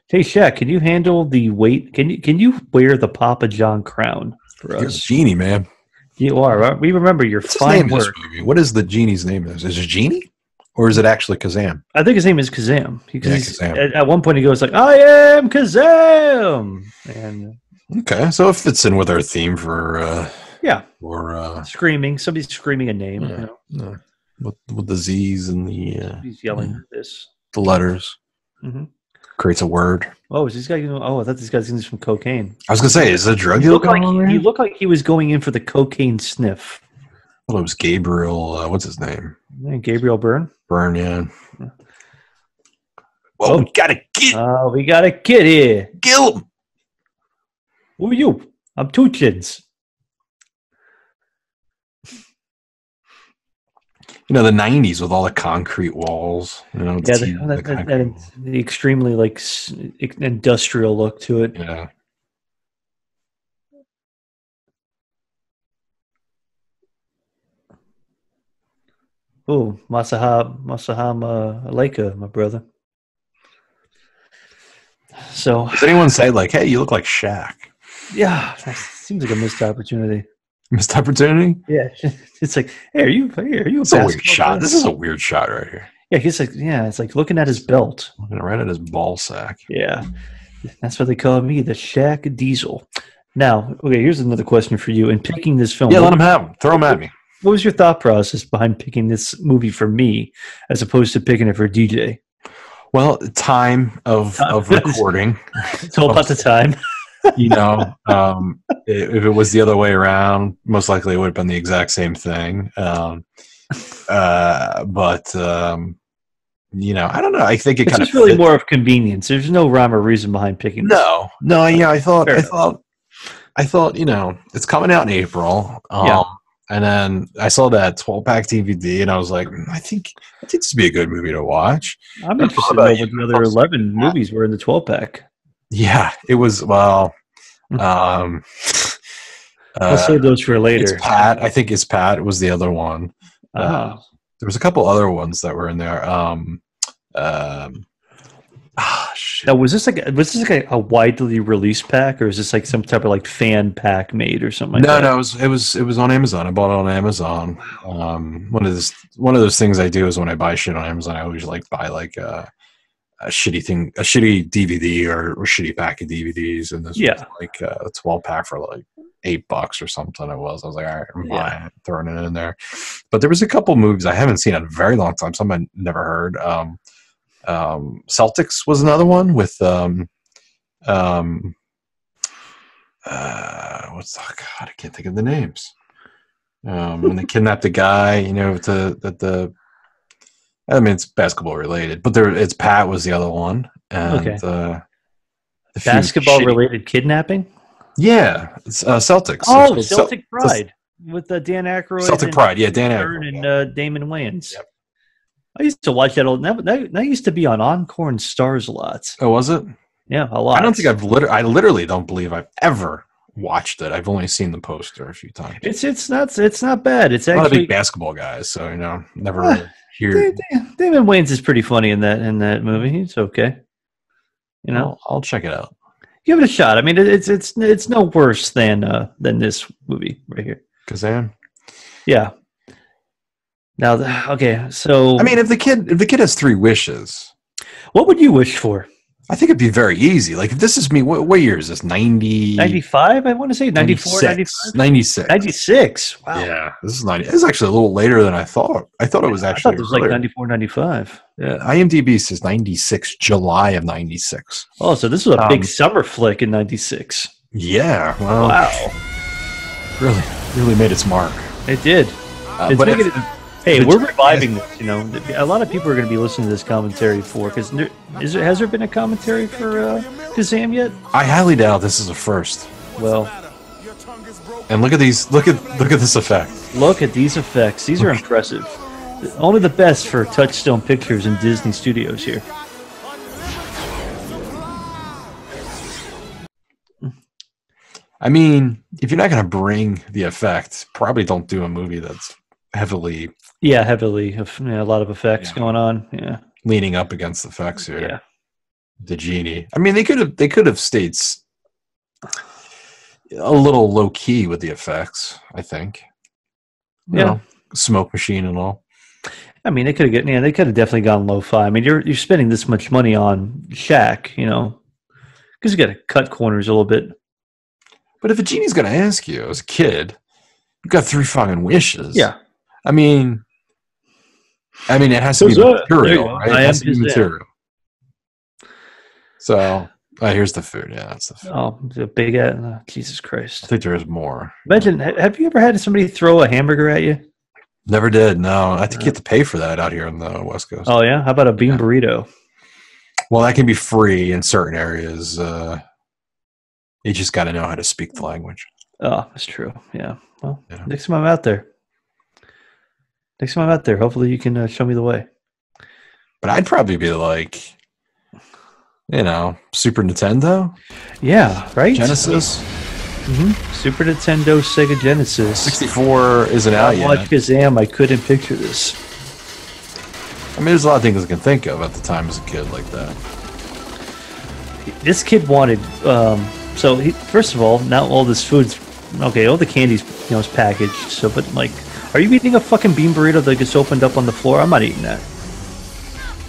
Speaker 9: hey, Shaq, can you handle the weight? Can you can you wear the Papa John crown for
Speaker 7: You're a
Speaker 9: us?
Speaker 7: genie, man.
Speaker 9: You are. Right? We remember your
Speaker 7: What's
Speaker 9: fine work.
Speaker 7: What is the genie's name? Is is it Genie, or is it actually Kazaam?
Speaker 9: I think his name is Kazaam.
Speaker 7: Yeah, Kazaam.
Speaker 9: At, at one point he goes like, "I am Kazaam," and
Speaker 7: Okay, so it fits in with our theme for uh,
Speaker 9: yeah,
Speaker 7: for uh,
Speaker 9: screaming. Somebody's screaming a name.
Speaker 7: Yeah.
Speaker 9: You know,
Speaker 7: uh, with, with the Z's and the uh,
Speaker 9: he's yelling this.
Speaker 7: the letters
Speaker 9: Mm-hmm.
Speaker 7: creates a word.
Speaker 9: Oh, is this guy? Oh, I thought this guy's do some cocaine.
Speaker 7: I was gonna say, is it a drug
Speaker 9: He
Speaker 7: deal
Speaker 9: looked, like, he looked like he was going in for the cocaine sniff.
Speaker 7: Well, it was Gabriel. Uh, what's his name?
Speaker 9: Gabriel Byrne.
Speaker 7: Byrne. Yeah. Whoa, we got a kid.
Speaker 9: Oh, we got a kid here.
Speaker 7: Kill him.
Speaker 9: Who are you? I'm two kids.
Speaker 7: You know the '90s with all the concrete walls. You know,
Speaker 9: Yeah,
Speaker 7: the,
Speaker 9: the,
Speaker 7: the
Speaker 9: that, that,
Speaker 7: concrete
Speaker 9: that, the extremely like industrial look to it.
Speaker 7: Yeah.
Speaker 9: Oh, Masaha Masahama Aleka, my brother. So
Speaker 7: Does anyone say like, "Hey, you look like Shaq"?
Speaker 9: yeah, that seems like a missed opportunity.
Speaker 7: Missed opportunity.
Speaker 9: Yeah, it's like, hey, are you? Hey, are you?
Speaker 7: It's a weird shot.
Speaker 9: player?
Speaker 7: This is a weird shot right here.
Speaker 9: Yeah, he's like, yeah, it's like looking at his belt.
Speaker 7: Looking right at his ball sack.
Speaker 9: Yeah, that's what they call me, the Shaq Diesel. Now, okay, here's another question for you. In picking this film,
Speaker 7: Yeah, let him have him. Throw him at me.
Speaker 9: What was your thought process behind picking this movie for me as opposed to picking it for DJ?
Speaker 7: Well, time of of recording.
Speaker 9: It's all about the time.
Speaker 7: you know, um, if it was the other way around, most likely it would have been the exact same thing. Um, uh, but um, you know, I don't know. I think it
Speaker 9: It's
Speaker 7: kind of
Speaker 9: really more of convenience. There's no rhyme or reason behind picking. this.
Speaker 7: No, no, yeah, I thought,
Speaker 9: Fair
Speaker 7: I
Speaker 9: enough.
Speaker 7: thought, I thought, you know, it's coming out in April. Um,
Speaker 9: Yeah.
Speaker 7: And then I saw that 12 pack DVD, and I was like, "Mm, I think, I think this would be a good movie to watch.
Speaker 9: I'm
Speaker 7: I
Speaker 9: interested
Speaker 7: thought
Speaker 9: to
Speaker 7: about
Speaker 9: what
Speaker 7: you.
Speaker 9: the other 11 movies were in the 12 pack.
Speaker 7: Yeah, it was well.
Speaker 9: Hmm.
Speaker 7: Um,
Speaker 9: I'll
Speaker 7: uh,
Speaker 9: save those for later.
Speaker 7: it's Pat. I think it's Pat was the other one. Uh,
Speaker 9: Ah.
Speaker 7: there was a couple other ones that were in there. Um, um, shit.
Speaker 9: Now, was this like was this like a, a widely released pack, or is this like some type of like fan pack made or something? Like
Speaker 7: no,
Speaker 9: that?
Speaker 7: no, it was it was it was on Amazon. I bought it on Amazon. Um, one of this one of those things I do is when I buy shit on Amazon, I always like buy like a, a shitty thing, a shitty DVD or, or shitty pack of DVDs, and this
Speaker 9: Yeah.
Speaker 7: was like uh, a twelve pack for like eight bucks or something. It was. I was like, all right, I'm
Speaker 9: Yeah.
Speaker 7: throwing it in there. But there was a couple movies I haven't seen in a very long time. Some I never heard. Um, um, Celtics was another one with um, um, uh, what's oh God? I can't think of the names. Um, when they kidnapped the guy, you know, the the, the I mean, it's basketball related, but there it's Pat was the other one, and
Speaker 9: Okay.
Speaker 7: uh,
Speaker 9: basketball
Speaker 7: shitty-
Speaker 9: related kidnapping.
Speaker 7: Yeah, it's, uh, Celtics.
Speaker 9: Oh, Celtic
Speaker 7: Cel-
Speaker 9: Pride with uh, Dan Aykroyd.
Speaker 7: Celtic
Speaker 9: and
Speaker 7: Pride. Yeah, Dan Aykroyd.
Speaker 9: and uh, Damon Wayans.
Speaker 7: Yep.
Speaker 9: I used to watch that old. That, that, that used to be on Encore and Starz a lot.
Speaker 7: Oh, was it?
Speaker 9: Yeah, a lot.
Speaker 7: I don't think I've literally. I literally don't believe I've ever watched it. I've only seen the poster a few times.
Speaker 9: It's it's not it's not bad. It's
Speaker 7: I'm not a big basketball guys, so you know, never really hear.
Speaker 9: Da- Da- Damon Wayans is pretty funny in that in that movie. It's okay. You know,
Speaker 7: I'll, I'll check it out.
Speaker 9: give it a shot. I mean, it, it's it's it's no worse than uh than this movie right here.
Speaker 7: Kazaam.
Speaker 9: Yeah. Now, the, okay, so
Speaker 7: I mean, if the kid if the kid has three wishes,
Speaker 9: what would you wish for?
Speaker 7: I think it'd be very easy. Like if this is me, what, what year is this? 90,
Speaker 9: 95, I want to say 94,
Speaker 7: 96. 96.
Speaker 9: 96. Wow.
Speaker 7: Yeah, this is 90. This is actually a little later than I thought. I thought it was
Speaker 9: I
Speaker 7: actually
Speaker 9: thought it was like
Speaker 7: earlier.
Speaker 9: 94, 95.
Speaker 7: Yeah, IMDb says 96, July of 96.
Speaker 9: Oh, so this was a
Speaker 7: Um,
Speaker 9: big summer flick in 96.
Speaker 7: Yeah, well,
Speaker 9: Wow.
Speaker 7: really, really made its mark.
Speaker 9: It did.
Speaker 7: Uh,
Speaker 9: It's
Speaker 7: but
Speaker 9: it- hey, we're reviving this. You know, a lot of people are going to be listening to this commentary for because there, is there has there been a commentary for uh, Kazaam yet?
Speaker 7: I highly doubt this is a first.
Speaker 9: Well,
Speaker 7: And look at these. Look at look at this effect.
Speaker 9: look at these effects. These are impressive. Only the best for Touchstone Pictures and Disney Studios here.
Speaker 7: I mean, if you're not going to bring the effect, probably don't do a movie that's heavily
Speaker 9: Yeah, heavily. a lot of effects
Speaker 7: Yeah.
Speaker 9: going on. Yeah,
Speaker 7: leaning up against the effects here.
Speaker 9: yeah.
Speaker 7: The genie. I mean, they could have they could have stayed a little low key with the effects. I think. You
Speaker 9: Yeah.
Speaker 7: know, smoke machine and all.
Speaker 9: I mean, they could have yeah, they could have definitely gone lo-fi. I mean, you're you're spending this much money on Shaq, you know, because you got to cut corners a little bit.
Speaker 7: But if a genie's going to ask you as a kid, you've got three fucking wishes.
Speaker 9: Yeah,
Speaker 7: I mean, I mean, it has to be
Speaker 9: Huzzah!
Speaker 7: Material,
Speaker 9: go.
Speaker 7: right? It has to be
Speaker 9: Kazaam.
Speaker 7: material. So, uh, here's the food. Yeah, that's the food.
Speaker 9: Oh, the big uh, Jesus Christ!
Speaker 7: I think there is more.
Speaker 9: Imagine, have you ever had somebody throw a hamburger at you?
Speaker 7: Never did. No, I think you have to pay for that out here on the West Coast.
Speaker 9: Oh yeah, how about a bean burrito?
Speaker 7: Well, that can be free in certain areas. Uh, you just got to know how to speak the language.
Speaker 9: Oh, that's true. Yeah. Well,
Speaker 7: Yeah.
Speaker 9: next time I'm out there, next time I'm out there, hopefully you can uh, show me the way.
Speaker 7: But I'd probably be like, you know, Super Nintendo,
Speaker 9: Yeah. Right.
Speaker 7: Genesis,
Speaker 9: Mm-hmm. Super Nintendo, Sega Genesis.
Speaker 7: 64 isn't out yet.
Speaker 9: watched Kazaam. I couldn't picture this.
Speaker 7: I mean, there's a lot of things I can think of at the time as a kid like that.
Speaker 9: This kid wanted. Um, so he, first of all, now all this food's okay. All the candies, you know, is packaged. So, but like, are you eating a fucking bean burrito that gets opened up on the floor? I'm not eating that.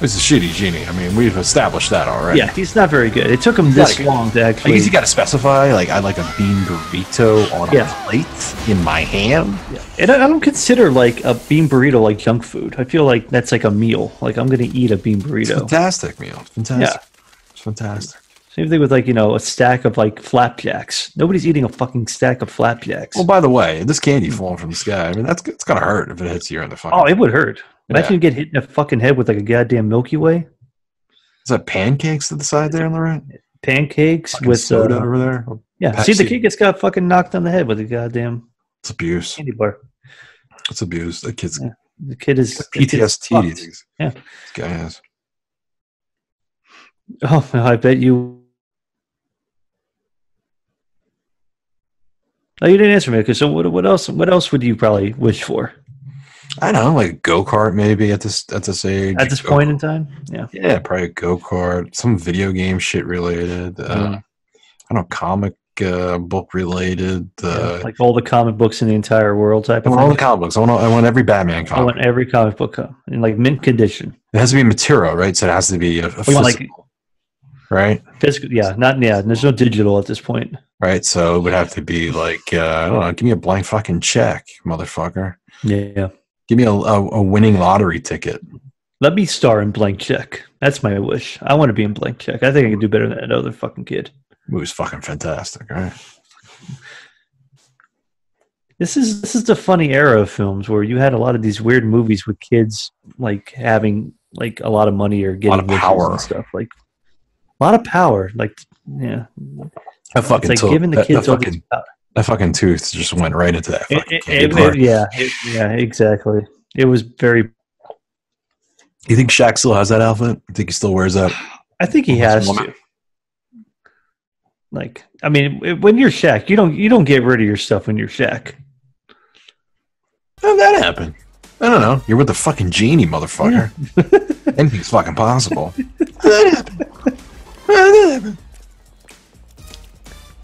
Speaker 7: It's a shitty genie. I mean, we've established that already.
Speaker 9: Yeah, he's not very good. It took him this
Speaker 7: Like-
Speaker 9: long to actually.
Speaker 7: I guess you got to specify, like, I like a bean burrito on a plate in my hand.
Speaker 9: And I I don't consider like a bean burrito like junk food. I feel like that's like a meal. Like I'm gonna eat a bean
Speaker 7: It's a
Speaker 9: burrito.
Speaker 7: fantastic meal. Fantastic.
Speaker 9: Yeah.
Speaker 7: It's fantastic.
Speaker 9: Same thing with like you know a stack of like flapjacks. Nobody's eating a fucking stack of flapjacks.
Speaker 7: Well, by the way, this candy falling from the sky, I mean, that's it's going to hurt if it hits you in the fucking.
Speaker 9: oh, it would hurt. Imagine
Speaker 7: Yeah.
Speaker 9: you get hit in the fucking head with like a goddamn Milky Way
Speaker 7: Is that pancakes to the side there on the right?
Speaker 9: pancakes
Speaker 7: Fucking
Speaker 9: with
Speaker 7: soda
Speaker 9: uh,
Speaker 7: over there?
Speaker 9: yeah. See, the kid gets got fucking knocked on the head with a goddamn
Speaker 7: It's abuse.
Speaker 9: candy bar.
Speaker 7: It's abuse. The kid's
Speaker 9: Yeah. The kid is
Speaker 7: PTSD.
Speaker 9: Yeah.
Speaker 7: this guy has.
Speaker 9: Oh, I bet you. Oh, you didn't answer me. Okay, so what? What else? What else would you probably wish for
Speaker 7: I don't know, like a go kart maybe at this at this age.
Speaker 9: at this
Speaker 7: Go-
Speaker 9: point in time? Yeah.
Speaker 7: Yeah, probably a go kart, some video game shit related. Uh,
Speaker 9: Mm.
Speaker 7: I don't know, comic uh, book related. Uh,
Speaker 9: like all the comic books in the entire world type
Speaker 7: I
Speaker 9: of
Speaker 7: want all the comic books. I want, I want every Batman comic.
Speaker 9: I want every comic book in like mint condition.
Speaker 7: it has to be material, right? So it has to be a, a
Speaker 9: I want,
Speaker 7: physical,
Speaker 9: like
Speaker 7: right?
Speaker 9: physical. Yeah, not yeah. There's no digital at this point.
Speaker 7: Right. So it would have to be like uh, I don't know. Give me a blank fucking check, motherfucker.
Speaker 9: Yeah.
Speaker 7: Give me a, a, a winning lottery ticket.
Speaker 9: Let me star in Blank Check. That's my wish. I want to be in Blank Check. I think I can do better than that other fucking kid.
Speaker 7: It was fucking fantastic, right?
Speaker 9: This is this is the funny era of films where you had a lot of these weird movies with kids like having like a lot of money or getting
Speaker 7: of
Speaker 9: wishes
Speaker 7: power.
Speaker 9: and stuff. Like a lot of power. Like yeah,
Speaker 7: That fucking
Speaker 9: it's like
Speaker 7: took-
Speaker 9: giving the
Speaker 7: that,
Speaker 9: kids
Speaker 7: that
Speaker 9: all this
Speaker 7: fucking,
Speaker 9: power.
Speaker 7: that fucking tooth just went right into that
Speaker 9: It-
Speaker 7: fucking
Speaker 9: it- it-
Speaker 7: bar.
Speaker 9: it- yeah, it- yeah, exactly. It was very.
Speaker 7: You think Shaq still has that outfit? You think he still wears that?
Speaker 9: I think he has to. Like, I mean, when you're Shaq, you don't you don't get rid of your stuff when you're Shaq.
Speaker 7: How did that happen? I don't know. You're with the fucking genie, motherfucker. Anything's fucking possible. How did that happen? How did that happen?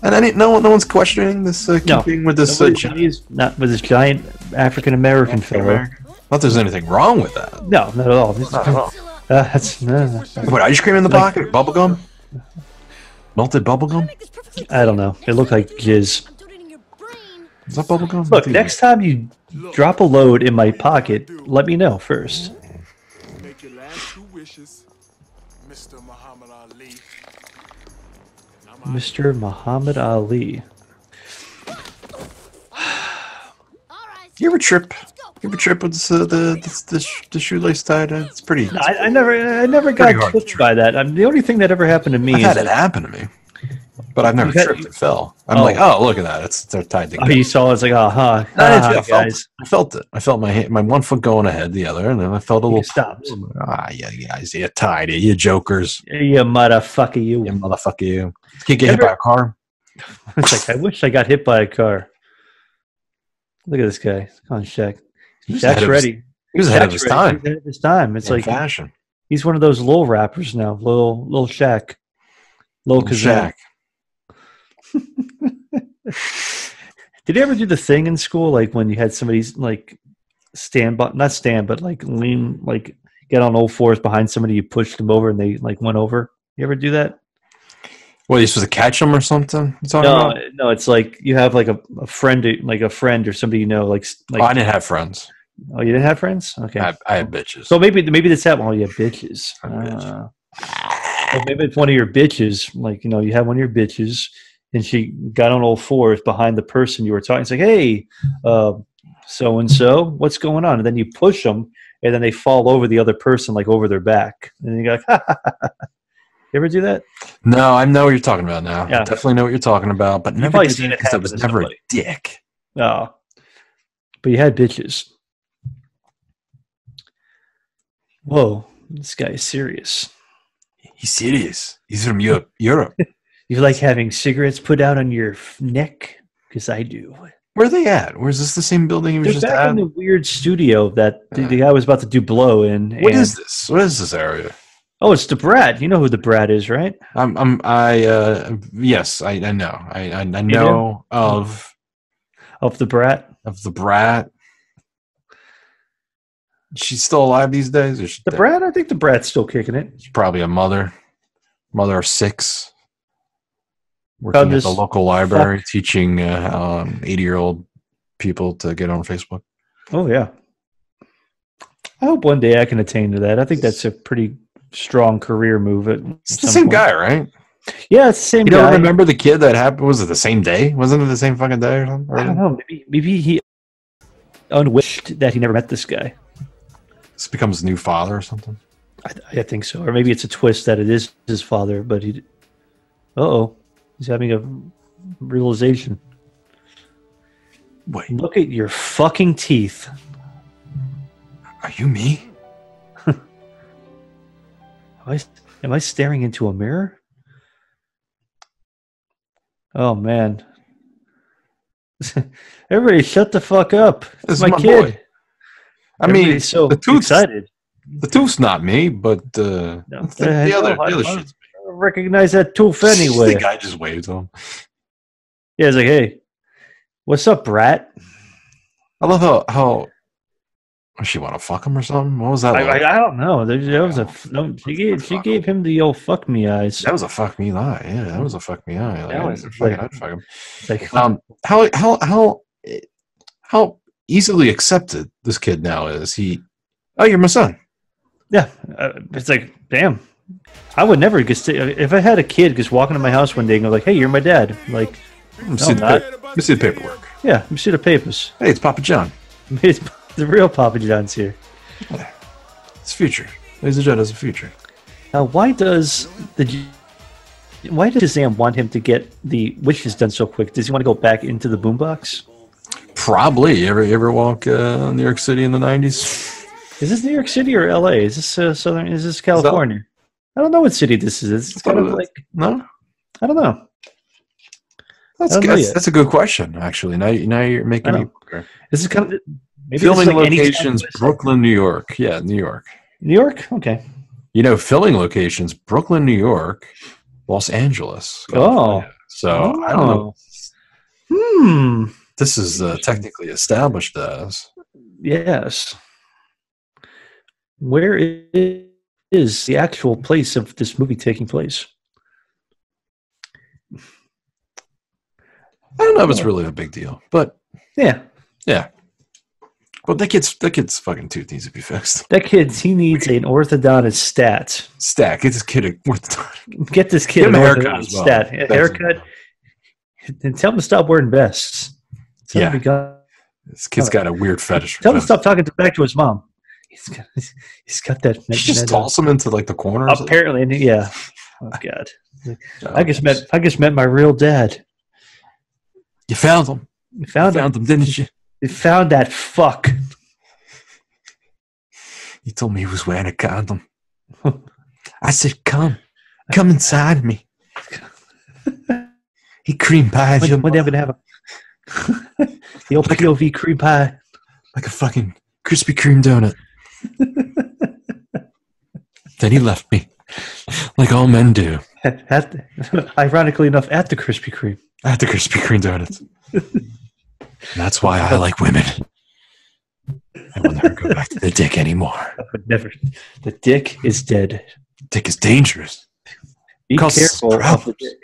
Speaker 7: And any, no, one- no one's questioning this uh,
Speaker 9: No.
Speaker 7: keeping with this. Uh,
Speaker 9: Nobody-
Speaker 7: gi-
Speaker 9: nobody's not with this giant African American fellow.
Speaker 7: Not there's anything wrong with that.
Speaker 9: No, not at all.
Speaker 7: Not at all.
Speaker 9: Uh, that's, no, no.
Speaker 7: What, ice cream in the pocket? Bubblegum? Melted bubblegum?
Speaker 9: I don't know. It looked like jizz.
Speaker 7: Is that bubblegum?
Speaker 9: Look, next time you drop a load in my pocket, let me know first.
Speaker 5: Mr. Muhammad Ali.
Speaker 7: You ever trip? You ever trip with this, uh, the, the, the, the shoelace tied? Uh, It's pretty.
Speaker 9: No, I, I never, I never got
Speaker 7: Pretty
Speaker 9: tripped by that. I mean, the only thing that ever happened to me
Speaker 7: I've
Speaker 9: is
Speaker 7: had it happen to me, but I've never tripped and fell. I'm
Speaker 9: Oh.
Speaker 7: like, oh, look at that! It's they're tied
Speaker 9: oh,
Speaker 7: together.
Speaker 9: you saw. It's like, oh, huh,
Speaker 7: I, I felt. I felt it. I felt my hand, my one foot going ahead, the other, and then I felt a little.
Speaker 9: stopped.
Speaker 7: Ah, yeah, you guys, you tied it, you jokers,
Speaker 9: You motherfucker, you.
Speaker 7: you motherfucker, you can't get hit by a car.
Speaker 9: It's like I wish I got hit by a car. Look at this guy. Come on, Shaq.
Speaker 7: He was ahead
Speaker 9: Shaq's
Speaker 7: his-
Speaker 9: ready.
Speaker 7: He was ahead of his time.
Speaker 9: He's ahead of his time. It's
Speaker 7: in
Speaker 9: like
Speaker 7: fashion.
Speaker 9: he's one of those little rappers now. Little little Shaq. Little.
Speaker 7: Shaq.
Speaker 9: Did you ever do the thing in school, like when you had somebody's like stand, but not stand, but like lean, like get on all fours behind somebody, you pushed them over, and they like went over. You ever do that?
Speaker 7: Well, you supposed to catch them or something?
Speaker 9: No,
Speaker 7: about?
Speaker 9: no. It's like you have like a, a friend, like a friend or somebody you know, like like.
Speaker 7: oh, I didn't have friends.
Speaker 9: oh, you didn't have friends? Okay.
Speaker 7: I, I had bitches.
Speaker 9: So maybe maybe that's happened. Oh, have bitches.
Speaker 7: I'm bitch.
Speaker 9: Ah. Well, maybe it's one of your bitches. Like you know, you have one of your bitches, and she got on all fours behind the person you were talking. It's like, hey, so and so, what's going on? And then you push them, and then they fall over the other person, like over their back, and you go, like, You ever do that?
Speaker 7: No, I know what you're talking about now.
Speaker 9: Yeah.
Speaker 7: I definitely know what you're talking about, but never did
Speaker 9: seen
Speaker 7: it
Speaker 9: it
Speaker 7: 'cause I was never a dick.
Speaker 9: No. But you had bitches. Whoa, this guy is serious.
Speaker 7: He's serious. He's from Europe. Europe.
Speaker 9: You like having cigarettes put out on your neck? Because I do.
Speaker 7: Where are they at? Or is this the same building was
Speaker 9: They're
Speaker 7: just
Speaker 9: back
Speaker 7: at?
Speaker 9: in the weird studio that the, the guy was about to do blow in.
Speaker 7: What
Speaker 9: and-
Speaker 7: is this? What is this area?
Speaker 9: Oh, it's the Brat. You know who the Brat is, right?
Speaker 7: I'm. I'm. I. Uh. Yes. I. I know. I. I, I know of
Speaker 9: Of the Brat.
Speaker 7: of the brat. She's still alive these days. Or she
Speaker 9: The
Speaker 7: dead?
Speaker 9: Brat. I think the Brat's still kicking it.
Speaker 7: She's probably a mother. Mother of six. Working at the local library, teaching uh, um, eighty-year-old people to get on Facebook.
Speaker 9: Oh yeah. I hope one day I can attain to that. I think that's a pretty strong career move. At
Speaker 7: It's the same
Speaker 9: point.
Speaker 7: guy, right?
Speaker 9: Yeah, it's the same
Speaker 7: You
Speaker 9: guy.
Speaker 7: don't remember the kid that happened? Was it the same day? Wasn't it the same fucking day or something?
Speaker 9: I don't know. Maybe, maybe he unwished that he never met this guy.
Speaker 7: This becomes new father or something.
Speaker 9: I, I think so, or maybe it's a twist that it is his father, but he. Uh oh, he's having a realization.
Speaker 7: Wait,
Speaker 9: Look at your fucking teeth.
Speaker 7: are you me?
Speaker 9: Am I, am I staring into a mirror? Oh man. Everybody shut the fuck up. It's
Speaker 7: This is
Speaker 9: my,
Speaker 7: my
Speaker 9: kid.
Speaker 7: boy. I mean,
Speaker 9: so
Speaker 7: the tooth's
Speaker 9: excited.
Speaker 7: the tooth's not me, but uh,
Speaker 9: No,
Speaker 7: the, the
Speaker 9: I
Speaker 7: other, the other
Speaker 9: don't-
Speaker 7: shit's
Speaker 9: recognize that tooth anyway.
Speaker 7: the guy just waved to him.
Speaker 9: Yeah, he's like, hey, what's up, brat?
Speaker 7: I love how how she want to fuck him or something. What was that?
Speaker 9: I,
Speaker 7: like?
Speaker 9: I, I don't know. There, there was a no, she gave she gave him the old fuck me eyes.
Speaker 7: that was a fuck me eye. Yeah, that was a fuck me eye. Like,
Speaker 9: That was
Speaker 7: it,
Speaker 9: like-
Speaker 7: I'd fuck him.
Speaker 9: Like,
Speaker 7: Um, how how how how easily accepted this kid now is. He, oh, you're my son.
Speaker 9: yeah, uh, it's like, damn. I would never just if I had a kid just walking to my house one day and go like, "Hey, you're my dad." Like,
Speaker 7: Let me see, the,
Speaker 9: not.
Speaker 7: pa- let me see the paperwork.
Speaker 9: yeah, let me see the papers.
Speaker 7: Hey, it's Papa John.
Speaker 9: It's the real Papa John's here.
Speaker 7: It's future. Ladies and gentlemen, it's a future.
Speaker 9: Now, why does the why does Shazam want him to get the wishes done so quick? Does he want to go back into the boombox?
Speaker 7: Probably. You ever you ever walk uh, New York City in the nineties?
Speaker 9: Is this New York City or L.A.? Is this uh, southern? Is this California? I don't know what city this is. It's kind of like
Speaker 7: No.
Speaker 9: I don't know.
Speaker 7: That's,
Speaker 9: don't know
Speaker 7: that's, a good question. Actually, now you- now you're making me.
Speaker 9: This is kind of maybe
Speaker 7: filming
Speaker 9: like
Speaker 7: locations. Brooklyn, New York. Yeah, New York.
Speaker 9: New York. Okay.
Speaker 7: You know, filming locations: Brooklyn, New York, Los Angeles.
Speaker 9: Oh.
Speaker 7: California. So I don't know.
Speaker 9: Hmm.
Speaker 7: This is uh, technically established as.
Speaker 9: Yes. Where i- is the actual place of this movie taking place?
Speaker 7: I don't know if it's really a big deal, but
Speaker 9: Yeah,
Speaker 7: yeah. But that kid's that kid's fucking tooth needs to be fixed.
Speaker 9: that kid. He needs an orthodontist stat.
Speaker 7: Stack. Get this kid a worth.
Speaker 9: Get this kid
Speaker 7: him
Speaker 9: an
Speaker 7: a haircut
Speaker 9: orthodontist
Speaker 7: well.
Speaker 9: stat. A
Speaker 7: That's-
Speaker 9: haircut. And tell him to stop wearing vests. Tell him
Speaker 7: Yeah.
Speaker 9: to go-
Speaker 7: This kid's got a weird fetish.
Speaker 9: Tell him to stop talking to, back to his mom. He's got, he's got that.
Speaker 7: She just toss him into like the corner.
Speaker 9: Apparently, and yeah. Oh God.
Speaker 7: Oh,
Speaker 9: I just met. I just met my real dad.
Speaker 7: You found him.
Speaker 9: You found
Speaker 7: You
Speaker 9: him.
Speaker 7: found him, didn't you?
Speaker 9: You found that fuck.
Speaker 7: He told me he was wearing a condom. I said, "Come, come inside me." He cream pies you
Speaker 9: When, when they gonna have a the old POV cream pie?
Speaker 7: like a fucking Krispy Kreme donut. Then he left me, like all men do.
Speaker 9: At, at- ironically enough, at the Krispy Kreme.
Speaker 7: Had the Krispy Kreme donuts. That's why I like women. I will never go back to the dick anymore.
Speaker 9: Never. The dick is dead.
Speaker 7: Dick is dangerous.
Speaker 9: Be careful of the dick.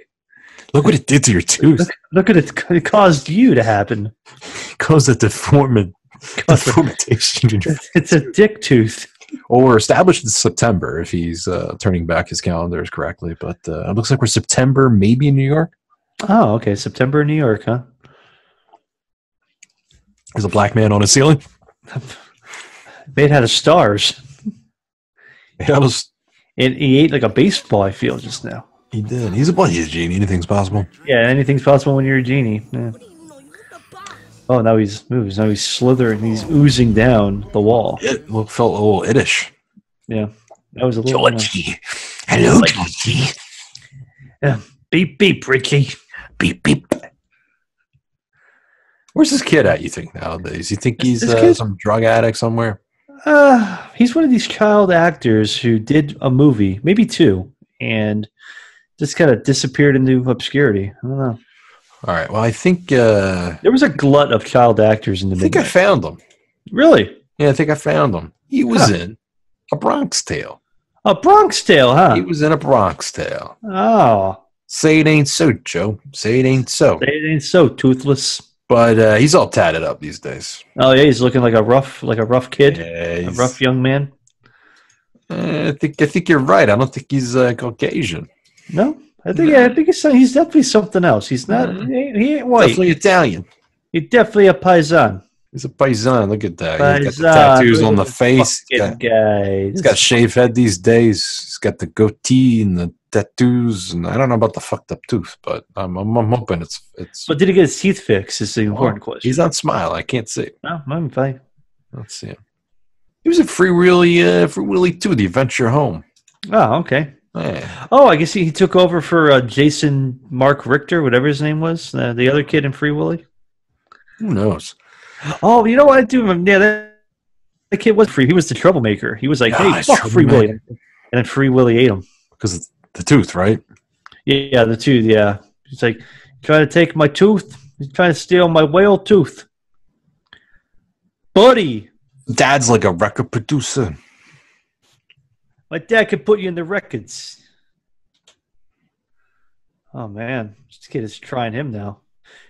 Speaker 7: Look what it did to your tooth.
Speaker 9: Look, look at it. It caused you to happen.
Speaker 7: Deformid,
Speaker 9: Caused a-
Speaker 7: deformation.
Speaker 9: It's a dick tooth.
Speaker 7: Well, we're established in September if he's uh, turning back his calendars correctly. But uh, it looks like we're September, maybe in New York.
Speaker 9: Oh, okay. September in New York, huh?
Speaker 7: There's a black man on a ceiling.
Speaker 9: Made out of stars.
Speaker 7: It was
Speaker 9: And he ate like a baseball. I feel just now.
Speaker 7: He did. He's a he's a genie. Anything's possible.
Speaker 9: Yeah, anything's possible when you're a genie. Yeah. Oh, now he's moves. Now he's slithering. He's oozing down the wall.
Speaker 7: It look, felt a little ittish.
Speaker 9: Yeah, that was a little.
Speaker 7: Georgie. Hello, Georgie.
Speaker 9: Yeah. Beep beep, Richie.
Speaker 7: Beep, beep. Where's this kid at, you think, nowadays? You think he's uh, some drug addict somewhere?
Speaker 9: Uh, he's one of these child actors who did a movie, maybe two, and just kind of disappeared into obscurity. I don't know.
Speaker 7: All right. Well, I think uh,
Speaker 9: There was a glut of child actors in the
Speaker 7: I think I found them.
Speaker 9: really?
Speaker 7: Yeah, I think I found him. He was
Speaker 9: Huh.
Speaker 7: in a Bronx Tale.
Speaker 9: A Bronx Tale, huh?
Speaker 7: He was in a Bronx Tale.
Speaker 9: Oh,
Speaker 7: Say it ain't so, Joe. Say it ain't so.
Speaker 9: Say it ain't so toothless.
Speaker 7: But uh, he's all tatted up these days.
Speaker 9: Oh yeah, he's looking like a rough, like a rough kid,
Speaker 7: Yeah,
Speaker 9: a rough young man.
Speaker 7: Uh, I think I think you're right. I don't think he's uh, Caucasian.
Speaker 9: No, I think I think he's he's definitely something else. He's not. He ain't, he ain't white.
Speaker 7: Definitely Italian.
Speaker 9: He's definitely a paisan.
Speaker 7: He's a paisan. Look at that. He's got the tattoos on the face. He's
Speaker 9: fucking
Speaker 7: got,
Speaker 9: guy.
Speaker 7: he's got shaved head these days. He's got the goatee and the tattoos. And I don't know about the fucked up tooth, but I'm, I'm, I'm hoping it's it's.
Speaker 9: But did he get his teeth fixed? Is the important question.
Speaker 7: He's on smile. I can't see.
Speaker 9: No, I'm fine.
Speaker 7: Let's see him. He was a Free Willy, uh, Free Willy 2, The Adventure Home.
Speaker 9: Oh, okay.
Speaker 7: Yeah.
Speaker 9: Oh, I guess he, he took over for uh, Jason Mark Richter, whatever his name was, uh, the other kid in Free Willy.
Speaker 7: Who knows?
Speaker 9: Oh, you know what I do? Yeah, that, that kid was free. He was the troublemaker. He was like, "Hey, fuck Free Willy," and then Free Willy ate him.
Speaker 7: Because it's the tooth, right?
Speaker 9: Yeah, the tooth. Yeah, he's like, trying to take my tooth. He's trying to steal my whale tooth, buddy.
Speaker 7: Dad's like a record producer.
Speaker 9: My dad could put you in the records. Oh man, this kid is trying him now.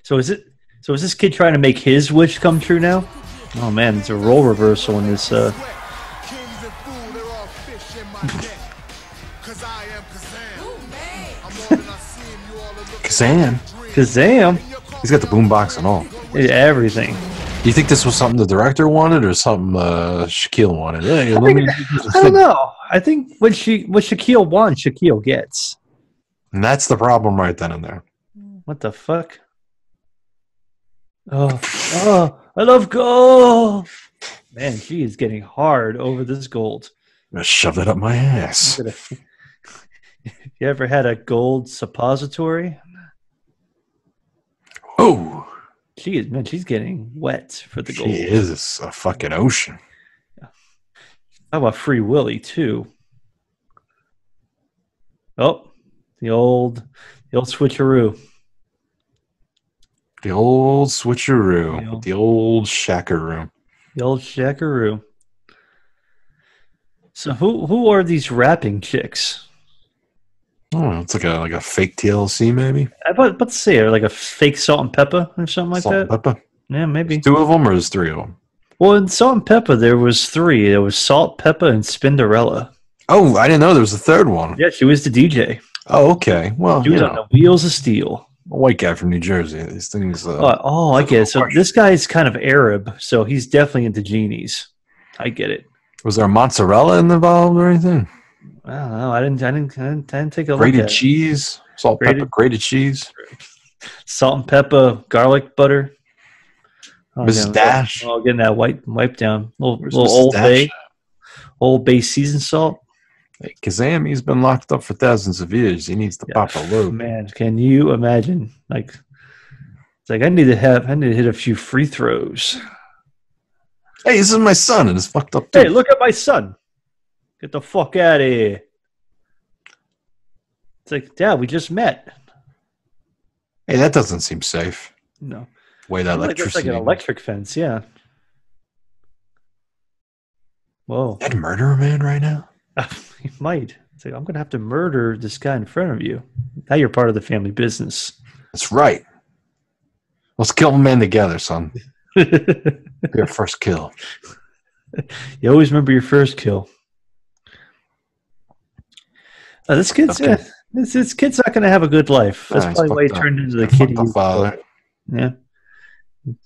Speaker 9: So is it? So is this kid trying to make his wish come true now? Oh man, it's a role reversal in this. Uh,
Speaker 5: Kings and fool, they're all fish in my net. Cause I am Kazaam. I'm all that I see and you all are looking
Speaker 9: Kazaam.
Speaker 7: He's got the boombox and all.
Speaker 9: everything.
Speaker 7: Do you think this was something the director wanted or something uh, Shaquille wanted? Hey, let me-
Speaker 9: I don't know. I think what she what Shaquille wants, Shaquille gets.
Speaker 7: And that's the problem right then and there.
Speaker 9: What the fuck? Oh, oh, I love gold. Man, she is getting hard over this gold.
Speaker 7: I'm gonna shove it up my ass.
Speaker 9: you ever had a gold suppository?
Speaker 7: Oh,
Speaker 9: She is man, she's getting wet for the gold.
Speaker 7: she is a fucking ocean.
Speaker 9: How about Free Willy too? Oh, the old, the old switcheroo.
Speaker 7: The old switcheroo,
Speaker 9: Yeah.
Speaker 7: the old shackaroo.
Speaker 9: The old shackaroo. So who who are these rapping chicks?
Speaker 7: Oh, it's like a like a fake TLC maybe.
Speaker 9: I was about to say, like a fake Salt-N-Pepa or something like
Speaker 7: Salt and
Speaker 9: that.
Speaker 7: pepper.
Speaker 9: Yeah, maybe.
Speaker 7: Two of them or is three of them?
Speaker 9: Well, in Salt-N-Pepa, there was three. There was salt, pepper, and Spinderella.
Speaker 7: Oh, I didn't know there was a third one.
Speaker 9: Yeah, she was the DJ.
Speaker 7: Oh, okay. Well,
Speaker 9: She
Speaker 7: you
Speaker 9: was on
Speaker 7: know,
Speaker 9: the wheels of steel.
Speaker 7: a white guy from New Jersey. These things. Uh,
Speaker 9: Oh, oh, I get it. So this guy's kind of Arab, so he's definitely into genies. I get it.
Speaker 7: was there mozzarella involved or anything?
Speaker 9: I don't know. I didn't. I didn't. I didn't, I didn't take a look
Speaker 7: Grated
Speaker 9: at it.
Speaker 7: cheese, salt,
Speaker 9: Grated-
Speaker 7: pepper, grated cheese.
Speaker 9: salt and pepper, garlic butter. Oh,
Speaker 7: Mrs. Dash.
Speaker 9: Oh, oh, getting that wipe wipe down. Little,
Speaker 7: Where's
Speaker 9: little
Speaker 7: Mrs.
Speaker 9: old
Speaker 7: Dash
Speaker 9: bay,
Speaker 7: at?
Speaker 9: old bay seasoned salt.
Speaker 7: Hey, Kazaam, he's been locked up for thousands of years. He needs to
Speaker 9: Yeah.
Speaker 7: pop a load.
Speaker 9: Man, can you imagine? Like, it's like I need to have. I need to hit a few free throws.
Speaker 7: Hey, this is my son, and it's fucked up too.
Speaker 9: Hey, look at my son. Get the fuck out of here. It's like, Dad, we just met.
Speaker 7: Hey, that doesn't seem safe.
Speaker 9: No.
Speaker 7: Way that
Speaker 9: Like, it's like an electric fence, yeah. Whoa.
Speaker 7: I'd murder a man right now.
Speaker 9: he might. It's like, I'm going to have to murder this guy in front of you. Now you're part of the family business.
Speaker 7: That's right. Let's kill a man together, son. your first kill.
Speaker 9: You always remember your first kill. Uh, this kid's
Speaker 7: Okay.
Speaker 9: uh, this, this kid's not going to have a good life. That's
Speaker 7: he's
Speaker 9: probably why he
Speaker 7: up.
Speaker 9: turned into the kid he
Speaker 7: the
Speaker 9: used to
Speaker 7: father.
Speaker 9: Yeah.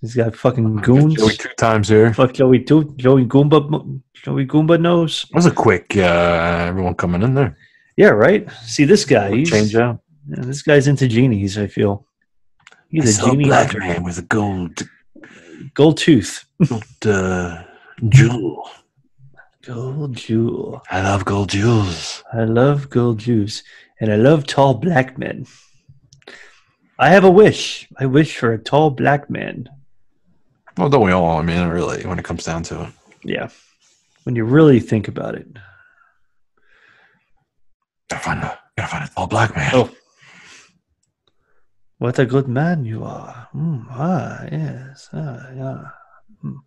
Speaker 9: He's got fucking goons.
Speaker 7: Joey two times here.
Speaker 9: Fuck Joey two. Joey Goomba. Joey Goomba knows.
Speaker 7: That was a quick uh, everyone coming in there.
Speaker 9: Yeah, right. See this guy. He's,
Speaker 7: Change out.
Speaker 9: yeah, this guy's into genies. I feel he's a genie hunter.
Speaker 7: man with a gold
Speaker 9: Gold tooth.
Speaker 7: gold uh, jewel.
Speaker 9: Gold jewel.
Speaker 7: I love gold jewels.
Speaker 9: I love gold jewels, and I love tall black men. I have a wish. I wish for a tall black man.
Speaker 7: Well, don't we all? I mean, really, when it comes down to it.
Speaker 9: Yeah. When you really think about it.
Speaker 7: Gotta find a gotta find a tall black man.
Speaker 9: Oh. What a good man you are. Mm, ah, yes. Ah, yeah. Mm.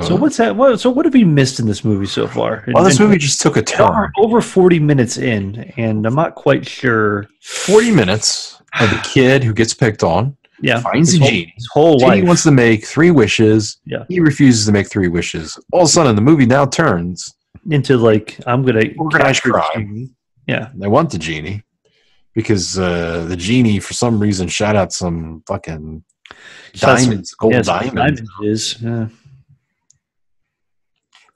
Speaker 9: So what's that? What, so what have we missed in this movie so far?
Speaker 7: Well, this movie just took a turn.
Speaker 9: over forty minutes in, and I'm not quite sure.
Speaker 7: Forty minutes of the kid who gets picked on
Speaker 9: Yeah,
Speaker 7: finds
Speaker 9: his
Speaker 7: a
Speaker 9: whole,
Speaker 7: genie.
Speaker 9: his whole
Speaker 7: Genie
Speaker 9: life.
Speaker 7: wants to make three wishes.
Speaker 9: Yeah.
Speaker 7: He refuses to make three wishes. All of a sudden, the movie now turns.
Speaker 9: into like I'm gonna
Speaker 7: Organized crime.
Speaker 9: genie. Yeah,
Speaker 7: They want the genie because uh, the genie, for some reason, shot out some fucking diamonds, gold
Speaker 9: yeah,
Speaker 7: diamonds.
Speaker 9: diamonds is. Yeah.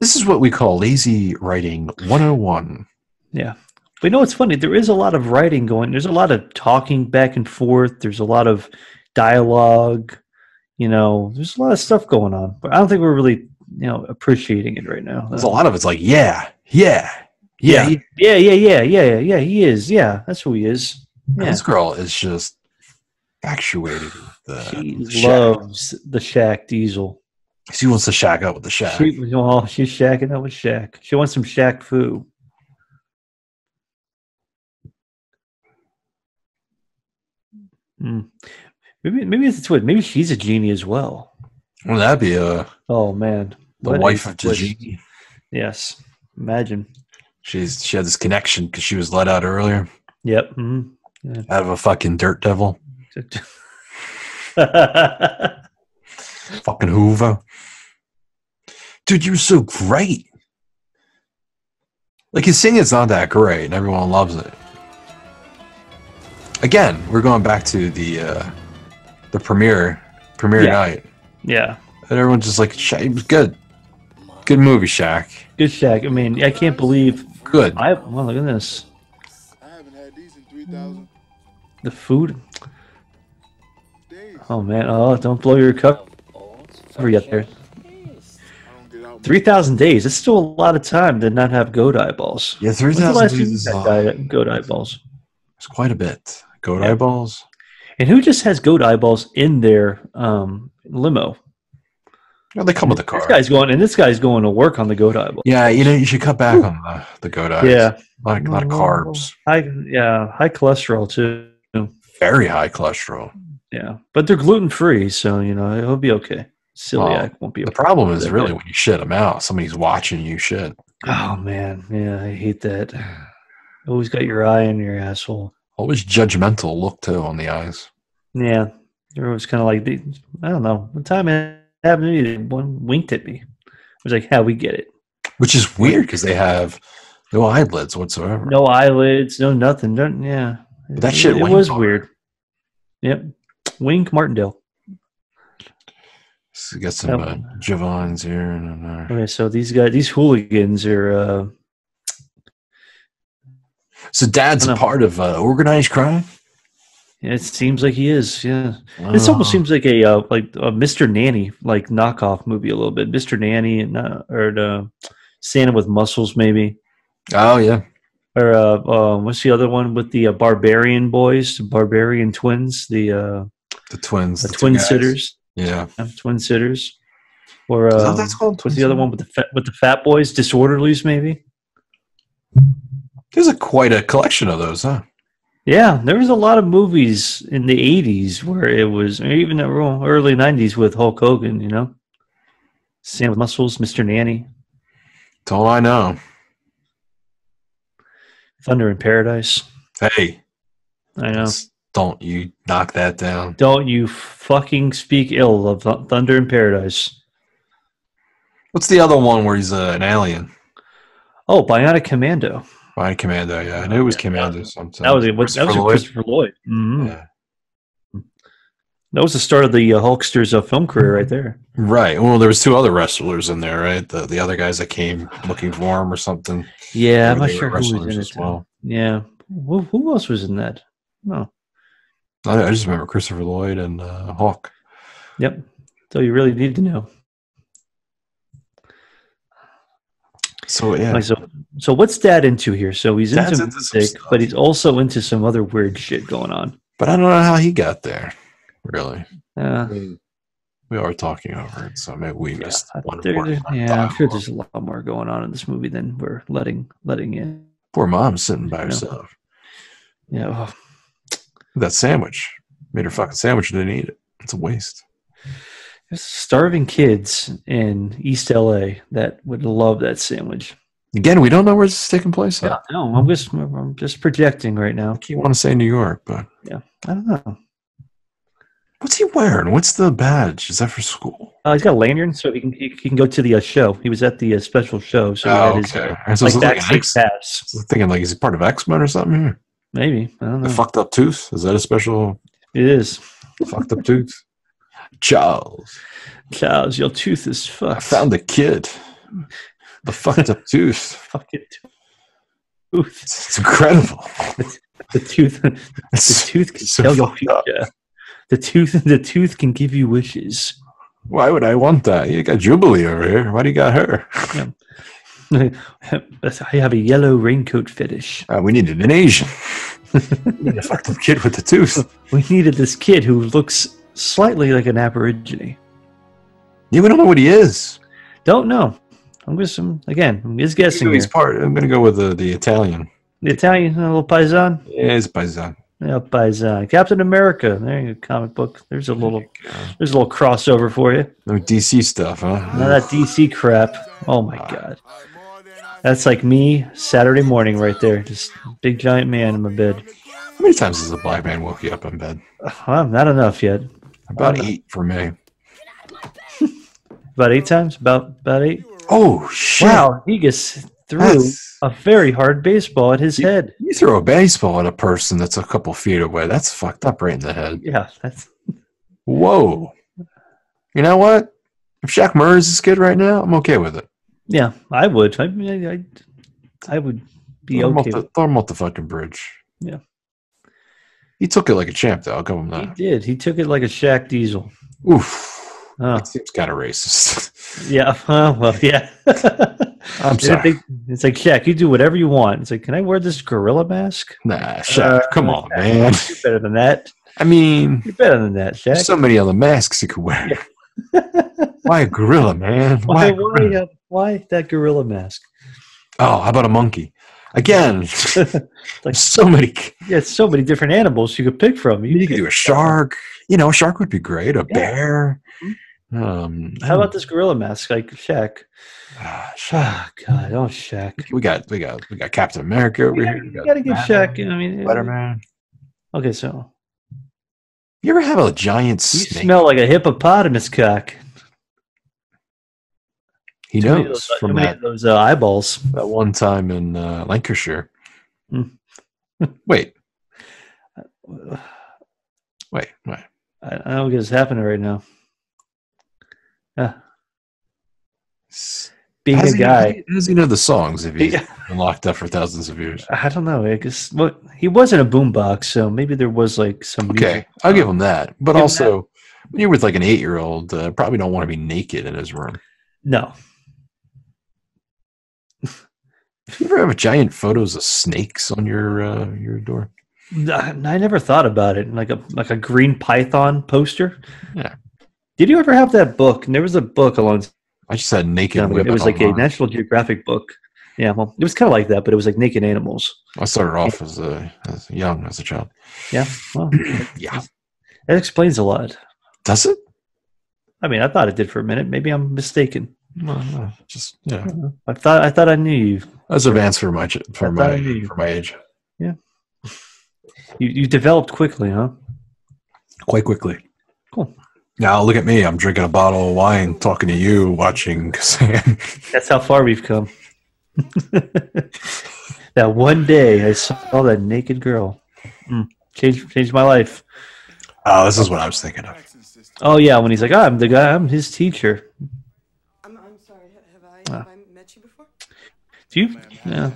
Speaker 7: This is what we call lazy writing 101.
Speaker 9: Yeah. But you know what's funny? There is a lot of writing going. There's a lot of talking back and forth. There's a lot of dialogue. You know, there's a lot of stuff going on. But I don't think we're really, you know, appreciating it right now.
Speaker 7: There's a lot of it's like, yeah, yeah, yeah.
Speaker 9: yeah, yeah, yeah, yeah, yeah, yeah, yeah. He is. Yeah, that's who he is. Yeah.
Speaker 7: This girl is just actuated with the
Speaker 9: She
Speaker 7: shack.
Speaker 9: loves the Shaq Diesel.
Speaker 7: She wants to shack up with the shack.
Speaker 9: She, well, she's shacking up with Shaq. She wants some Shaq food. Hmm. Maybe, maybe it's what. Maybe she's a genie as well.
Speaker 7: well, that'd be a.
Speaker 9: Oh man,
Speaker 7: the
Speaker 9: What
Speaker 7: wife of the genie.
Speaker 9: Yes, imagine.
Speaker 7: She's she had this connection because she was let out earlier
Speaker 9: Yep. mhm.
Speaker 7: out of a fucking dirt devil, fucking Hoover. Dude, you're so great. Like his singing's not that great, and everyone loves it. Again, we're going back to the uh, the premiere premiere
Speaker 9: Yeah.
Speaker 7: night,
Speaker 9: yeah,
Speaker 7: and everyone's just like, "Sha- "It was good, good movie, Shaq.
Speaker 9: good Shaq. I mean, I can't believe
Speaker 7: Good."
Speaker 9: I. Well, look at this.
Speaker 5: I haven't had these in 3,000
Speaker 9: The food. Oh man. Oh, don't blow your cup cover yet there.
Speaker 5: I don't get out.
Speaker 9: Three thousand days. It's still a lot of time to not have goat eyeballs.
Speaker 7: Yeah, three
Speaker 9: When's the
Speaker 7: thousand
Speaker 9: last time
Speaker 7: days is uh,
Speaker 9: diet- goat eyeballs?
Speaker 7: it's quite a bit. Goat
Speaker 9: Yeah.
Speaker 7: eyeballs.
Speaker 9: And who just has goat eyeballs in their um, limo?
Speaker 7: Yeah, they come with the car.
Speaker 9: This guy's going, and this guy's going to work on the goat eyeball.
Speaker 7: Yeah, you know, you should cut back on the, the goat eyes.
Speaker 9: Yeah,
Speaker 7: a lot, a lot of carbs,
Speaker 9: high, yeah, high cholesterol too.
Speaker 7: very high cholesterol.
Speaker 9: Yeah, but they're gluten free, so you know it'll be okay. Celiac won't be.
Speaker 7: The
Speaker 9: A
Speaker 7: problem is
Speaker 9: Yeah.
Speaker 7: really when you shit them out, somebody's watching you shit.
Speaker 9: oh man, yeah, I hate that. Always got your eye in your asshole.
Speaker 7: Always judgmental look too on the eyes.
Speaker 9: Yeah, they're kind of like they, I don't know. One time it happened to me, one winked at me. I was like, "Yeah, we get it.
Speaker 7: Which is weird because they have no eyelids whatsoever.
Speaker 9: No eyelids, no nothing. No, yeah,
Speaker 7: But that shit
Speaker 9: It,
Speaker 7: winked
Speaker 9: was
Speaker 7: hard.
Speaker 9: weird. Yep, wink Martindale.
Speaker 7: So got some uh, Javons here and uh,
Speaker 9: Okay, so these guys, these hooligans are. uh
Speaker 7: So dad's a part of uh, organized crime.
Speaker 9: It seems like he is. Yeah, this almost
Speaker 7: Oh.
Speaker 9: seems like a uh, like a Mr. Nanny like knockoff movie a little bit. Mr. Nanny and uh, or the Santa with muscles maybe.
Speaker 7: Oh yeah,
Speaker 9: Or uh, uh, what's the other one with the uh, barbarian boys, the barbarian twins, the uh,
Speaker 7: the twins,
Speaker 9: the
Speaker 7: the
Speaker 9: twin sitters,
Speaker 7: Yeah,
Speaker 9: twin sitters. Or
Speaker 7: Is that
Speaker 9: uh,
Speaker 7: what that's called?
Speaker 9: what's the other one with the fat, with the fat boys, disorderlies maybe?
Speaker 7: There's a quite a collection of those, huh?
Speaker 9: Yeah, there was a lot of movies in the '80s where it was, even the early '90s with Hulk Hogan. You know, Sam with Muscles, Mr. Nanny,
Speaker 7: It's all I know.
Speaker 9: Thunder in Paradise.
Speaker 7: Hey,
Speaker 9: I know.
Speaker 7: s- don't you knock that down?
Speaker 9: Don't you fucking speak ill of Th- Thunder in Paradise.
Speaker 7: What's the other one where he's uh, an alien?
Speaker 9: Oh, Bionic Commando.
Speaker 7: By Commando, yeah, I knew it was Commando. Something.
Speaker 9: That was it. What- That was
Speaker 7: Christopher Lloyd.
Speaker 9: Christopher Lloyd. Mhm.
Speaker 7: Yeah.
Speaker 9: That was the start of the uh, Hulkster's uh, film career right there.
Speaker 7: Right. Well, there was two other wrestlers in there, right? The the other guys that came looking for him or something.
Speaker 9: Yeah, I'm not sure who was in
Speaker 7: as
Speaker 9: it.
Speaker 7: well.
Speaker 9: Yeah, who, who else was in that? No.
Speaker 7: I, I just remember Christopher Lloyd and uh, Hawk.
Speaker 9: Yep. So you really need to know.
Speaker 7: So yeah,
Speaker 9: Like, so, so what's Dad into here? So he's
Speaker 7: Dad's
Speaker 9: into
Speaker 7: into some
Speaker 9: music,
Speaker 7: stuff.
Speaker 9: but he's also into some other weird shit going on.
Speaker 7: but I don't know how he got there. Really,
Speaker 9: Uh,
Speaker 7: we are talking over it, so maybe we missed one
Speaker 9: there-
Speaker 7: important
Speaker 9: yeah, I'm sure there's a lot more going on in this movie than we're letting letting in.
Speaker 7: Poor mom sitting by
Speaker 9: No.
Speaker 7: herself.
Speaker 9: Yeah, well,
Speaker 7: That sandwich made her fucking sandwich and didn't eat it. It's a waste.
Speaker 9: there's starving kids in East LA that would love that sandwich.
Speaker 7: Again, we don't know where this is taking place.
Speaker 9: Yeah,
Speaker 7: At.
Speaker 9: no, I'm just I'm just projecting right now.
Speaker 7: I want to say New York, but yeah,
Speaker 9: I don't know.
Speaker 7: what's he wearing? What's the badge? Is that for school?
Speaker 9: Uh, he's got a lanyard, so he can he, he can go to the uh, show. He was at the uh, special show, so he
Speaker 7: Oh,
Speaker 9: had his
Speaker 7: okay.
Speaker 9: uh,
Speaker 7: was
Speaker 9: like
Speaker 7: like, X,
Speaker 9: pass.
Speaker 7: Thinking like, is he part of X Men or something here?
Speaker 9: Maybe I don't
Speaker 7: The
Speaker 9: know.
Speaker 7: fucked up tooth? Is that a special
Speaker 9: It is.
Speaker 7: fucked up tooth? Charles,
Speaker 9: Charles, your tooth is fucked.
Speaker 7: I found the kid. The fucked up tooth.
Speaker 9: fucking tooth.
Speaker 7: It's, it's incredible.
Speaker 9: The tooth. The
Speaker 7: It's,
Speaker 9: tooth can
Speaker 7: so
Speaker 9: tell your
Speaker 7: up.
Speaker 9: future. The tooth. The tooth can give you wishes.
Speaker 7: why would I want that? You got Jubilee over here. Why do you got her?
Speaker 9: I have a yellow raincoat fetish.
Speaker 7: Uh, we needed an Asian. we need a fucked up kid with the tooth.
Speaker 9: We needed this kid who looks slightly like an aborigine.
Speaker 7: Yeah, we don't know what he is.
Speaker 9: Don't know. I'm just um, again. I'm just guessing.
Speaker 7: He's
Speaker 9: Here.
Speaker 7: part. I'm gonna go with the the Italian.
Speaker 9: The Italian, a little paisan.
Speaker 7: Yeah, he's paisan.
Speaker 9: Yeah, paisan. Captain America. There you go. Comic book. There's a little. There's a little crossover for you.
Speaker 7: No DC stuff, huh?
Speaker 9: None that DC crap. Oh my god. That's like me Saturday morning right there. Just big giant man in my bed.
Speaker 7: How many times has a black man woke you up in bed?
Speaker 9: Well, not enough yet.
Speaker 7: About eight for me.
Speaker 9: About eight times. About about eight.
Speaker 7: Oh shit!
Speaker 9: Wow, he gets through
Speaker 7: That's-
Speaker 9: a very hard baseball at his head.
Speaker 7: You throw a baseball at a person that's a couple feet away. That's fucked up right in the head.
Speaker 9: Yeah, that's
Speaker 7: Whoa. You know what? If Shaq Murray's this kid right now, I'm okay with it.
Speaker 9: Yeah. I would. I mean, I, I would be
Speaker 7: throw,
Speaker 9: okay.
Speaker 7: the, throw him off the fucking bridge.
Speaker 9: Yeah.
Speaker 7: He took it like a champ, though. I'll give him
Speaker 9: He did. He took it like a Shaq Diesel.
Speaker 7: Oof.
Speaker 9: Oh,
Speaker 7: That seems kind of racist.
Speaker 9: yeah. Uh, well, yeah.
Speaker 7: I'm
Speaker 9: They
Speaker 7: sorry.
Speaker 9: think- It's like Shaq. You do whatever you want. It's like, can I wear this gorilla mask?
Speaker 7: Nah, Shaq,
Speaker 9: Uh,
Speaker 7: come on, man.
Speaker 9: You're better than that.
Speaker 7: I mean,
Speaker 9: You're better than that, Shaq.
Speaker 7: there's so many other masks you could wear. Why a gorilla, man? Why?
Speaker 9: why,
Speaker 7: a gorilla?
Speaker 9: why, uh, why that gorilla mask?
Speaker 7: Oh, how about a monkey? Again,
Speaker 9: Like,
Speaker 7: so many.
Speaker 9: yeah, so many different animals you could pick from.
Speaker 7: You could do a shark. You know, a shark would be great. A
Speaker 9: Yeah.
Speaker 7: bear. Um,
Speaker 9: How about this gorilla mask, like Shaq?
Speaker 7: Ah, Shaq.
Speaker 9: Oh God, oh Shaq.
Speaker 7: We got, we got, we got Captain America over
Speaker 9: You
Speaker 7: here.
Speaker 9: gotta,
Speaker 7: We
Speaker 9: you
Speaker 7: got
Speaker 9: gotta give Shaq. I mean,
Speaker 7: Spider-Man.
Speaker 9: okay, so
Speaker 7: You ever have a giant
Speaker 9: you smell like a hippopotamus cock.
Speaker 7: He
Speaker 9: Too
Speaker 7: knows
Speaker 9: those,
Speaker 7: from that,
Speaker 9: those uh, eyeballs.
Speaker 7: that one time in uh, Lancashire.
Speaker 9: Hmm.
Speaker 7: wait, wait, wait.
Speaker 9: I, I don't get what's happening right now. Yeah, being
Speaker 7: does
Speaker 9: a
Speaker 7: he- how
Speaker 9: guy.
Speaker 7: does he know the songs if he's
Speaker 9: Yeah.
Speaker 7: been locked up for thousands of years?
Speaker 9: I don't know. I guess well, he wasn't a boombox, so maybe there was like some.
Speaker 7: Okay,
Speaker 9: music.
Speaker 7: I'll give him that. But
Speaker 9: Give
Speaker 7: also, when you're with like an eight-year-old, uh, probably don't want to be naked in his room.
Speaker 9: No,
Speaker 7: You ever have giant photos of snakes on your uh, your door?
Speaker 9: I I never thought about it. Like a like a green python poster.
Speaker 7: Yeah.
Speaker 9: Did you ever have that book? And there was a book along.
Speaker 7: I just had naked.
Speaker 9: It was like a. National Geographic book. Yeah, well, it was kind of like that, but it was like naked animals.
Speaker 7: I started off as a as young as a child.
Speaker 9: Yeah, well,
Speaker 7: Yeah,
Speaker 9: that explains a lot.
Speaker 7: does it?
Speaker 9: I mean, I thought it did for a minute. Maybe I'm mistaken.
Speaker 7: Well, just yeah.
Speaker 9: I thought I thought I knew you.
Speaker 7: That's advanced for my for my
Speaker 9: I knew you.
Speaker 7: for my age. Yeah.
Speaker 9: You, you developed quickly, huh?
Speaker 7: Quite quickly.
Speaker 9: Cool.
Speaker 7: Now look at me. I'm drinking a bottle of wine, talking to you, watching.
Speaker 9: That's how far we've come. that one day I saw that naked girl. Mm, changed changed my life.
Speaker 7: Oh, this is what I was thinking of.
Speaker 9: Oh yeah, when he's like, I'm the guy, I'm his teacher.
Speaker 10: I'm, I'm sorry. Have I,
Speaker 9: Ah.
Speaker 10: have I met you before?
Speaker 9: Do you? Yeah.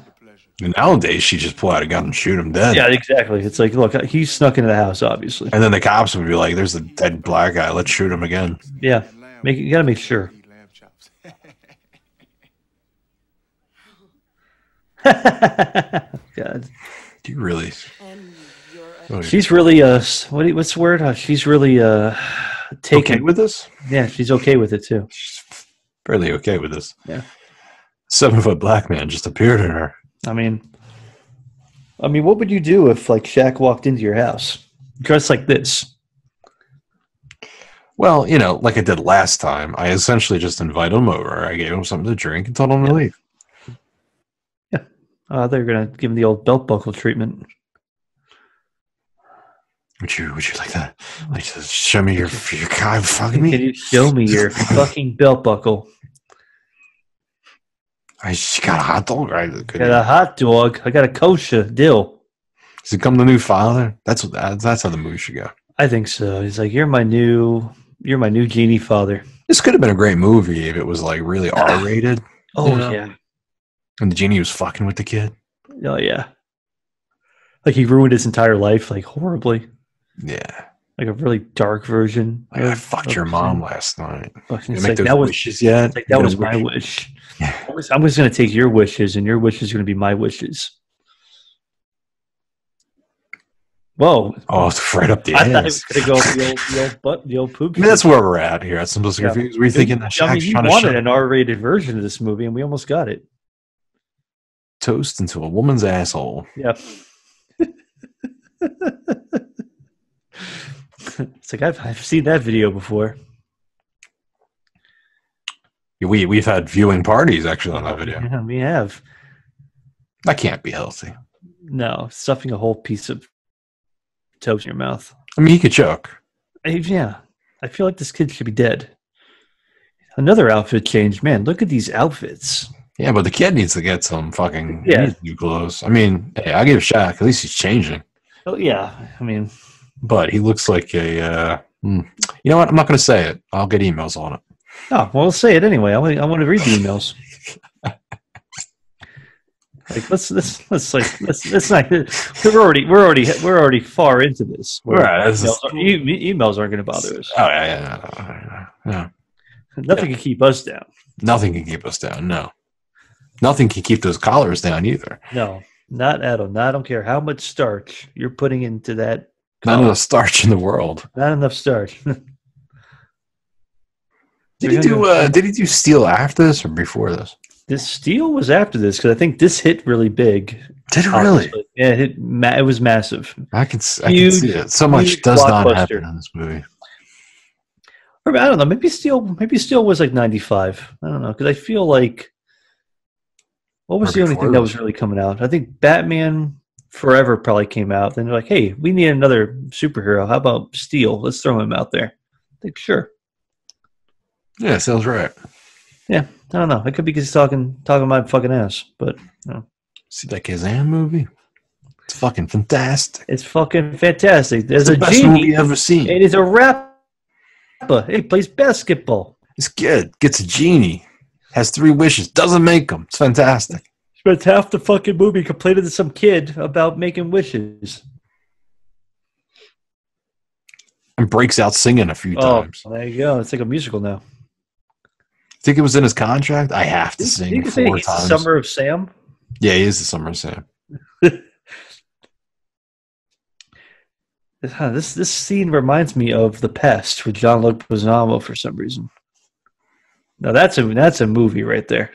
Speaker 7: And nowadays, she just pull out a gun and shoot him dead.
Speaker 9: Yeah, exactly. It's like, look, he snuck into the house, obviously.
Speaker 7: And then the cops would be like, "There's a dead black guy. Let's shoot him again."
Speaker 9: Yeah, make you gotta make sure. God,
Speaker 7: Do you really? Oh,
Speaker 9: she's really uh, what? you- What's the word? Uh, she's really uh, taken
Speaker 7: okay with this?
Speaker 9: Yeah, she's okay with it too.
Speaker 7: Fairly okay with this.
Speaker 9: Yeah.
Speaker 7: Seven foot black man just appeared in her.
Speaker 9: I mean, I mean, what would you do if like Shaq walked into your house dressed like this?
Speaker 7: Well, you know, like I did last time, I essentially just invited him over. I gave him something to drink and told him to leave.
Speaker 9: Yeah, Uh, they're gonna give him the old belt buckle treatment.
Speaker 7: Would you? Would you like that? Like to show me your your fucking me?
Speaker 9: Can you show me your fucking belt buckle?
Speaker 7: I just got a hot dog. I
Speaker 9: Got a hot dog. I got a kosher deal.
Speaker 7: Does it come the new father? That's what. That, that's how the movie should go.
Speaker 9: I think so. He's like, you're my new, you're my new genie father.
Speaker 7: This could have been a great movie if it was like really ah. R rated.
Speaker 9: Oh
Speaker 7: Yeah.
Speaker 9: yeah,
Speaker 7: And the genie was fucking with the kid.
Speaker 9: oh yeah. Like he ruined his entire life, like horribly,
Speaker 7: Yeah.
Speaker 9: like a really dark version.
Speaker 7: Like, I fucked
Speaker 9: of
Speaker 7: your mom last night.
Speaker 9: Fucking-
Speaker 7: You make
Speaker 9: like,
Speaker 7: those
Speaker 9: that was
Speaker 7: wishes yet?
Speaker 9: it's like that
Speaker 7: know,
Speaker 9: was my
Speaker 7: wish-
Speaker 9: wish. I'm just gonna take your wishes, and your wishes are gonna be my wishes. Whoa!
Speaker 7: Oh, it's right up the
Speaker 9: I thought it was gonna go the old, the old butt, the old poop.
Speaker 7: I mean, that's where we're at here at Simplistic
Speaker 9: Yeah.
Speaker 7: Reviews. We're thinking that
Speaker 9: I mean, you
Speaker 7: to
Speaker 9: wanted an R-rated version of this movie, and we almost got it.
Speaker 7: toast into a woman's asshole.
Speaker 9: Yeah. it's like I've I've seen that video before.
Speaker 7: We we've had viewing parties actually on that video.
Speaker 9: Yeah, we have.
Speaker 7: That can't be healthy.
Speaker 9: No, stuffing a whole piece of toast in your mouth.
Speaker 7: I mean, he could choke.
Speaker 9: I- yeah, I feel like this kid should be dead. Another outfit change, man. Look at these outfits.
Speaker 7: Yeah, but the kid needs to get some fucking
Speaker 9: Yeah.
Speaker 7: new clothes. I mean, hey, I give a Shaq. At least he's changing.
Speaker 9: Oh yeah, I mean,
Speaker 7: But he looks like a. Uh, hmm. You know what? I'm not going to say it. I'll get emails on it.
Speaker 9: Oh well, say it anyway. I want I want to read the emails. like let's let's let's like let's let's not. We're already we're already we're already far into this.
Speaker 7: Right, is-
Speaker 9: emails, are- e- emails aren't going to bother us.
Speaker 7: Oh yeah, yeah, yeah, yeah.
Speaker 9: Nothing can keep us down.
Speaker 7: Nothing can keep us down. No, nothing can keep those collars down either.
Speaker 9: No, not at all. No, I don't care how much starch you're putting into that.
Speaker 7: None of the starch in the world.
Speaker 9: Not enough starch.
Speaker 7: Did he do? Uh, did he do steel after this or before this?
Speaker 9: this steel was after this because I think this hit really big.
Speaker 7: Did it really?
Speaker 9: Yeah, it, hit ma- it was massive.
Speaker 7: I can. I can see it. So much does not happen in this movie.
Speaker 9: Or I don't know. Maybe steel. Maybe steel was like ninety five. I don't know because I feel like what was
Speaker 7: Or
Speaker 9: the only thing that was really coming out? I think Batman Forever probably came out. Then they're like, hey, we need another superhero. How about Steel? Let's throw him out there. Like, sure.
Speaker 7: Yeah, sounds right.
Speaker 9: Yeah, I don't know. It could be because he's talking talking my fucking ass, but you know,
Speaker 7: See that Kazaam movie? It's fucking fantastic.
Speaker 9: it's fucking fantastic. There's
Speaker 7: It's the
Speaker 9: a
Speaker 7: best
Speaker 9: genie.
Speaker 7: movie ever seen.
Speaker 9: It is a rapper. He plays basketball.
Speaker 7: It's good. gets a genie, has three wishes, doesn't make them. It's fantastic.
Speaker 9: Spent half the fucking movie complaining to some kid about making wishes.
Speaker 7: And breaks out singing a few
Speaker 9: Oh,
Speaker 7: times.
Speaker 9: there you go. It's like a musical now.
Speaker 7: Think it was in his contract. I have to
Speaker 9: You
Speaker 7: sing
Speaker 9: say
Speaker 7: four
Speaker 9: he's the
Speaker 7: times.
Speaker 9: Summer of Sam.
Speaker 7: Yeah, he is the summer of Sam.
Speaker 9: Huh, This this scene reminds me of The Pest with John Luke Leguizamo for some reason. Now that's a that's a movie right there.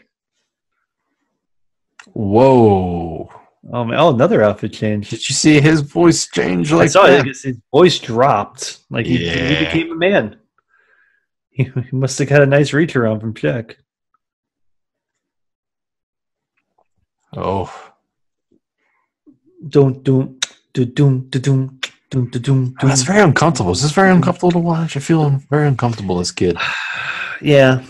Speaker 7: Whoa!
Speaker 9: Oh man! Oh, another outfit change.
Speaker 7: Did you see his voice change
Speaker 9: I
Speaker 7: like
Speaker 9: saw
Speaker 7: that?
Speaker 9: it. His, voice dropped. Like he, he became a man. He, he must have got a nice reach around from Shaq.
Speaker 7: Oh,
Speaker 9: Don't don't do doom do doom doom do doom.
Speaker 7: that's very uncomfortable. Is this very uncomfortable to watch? I feel very uncomfortable as a kid.
Speaker 9: Yeah.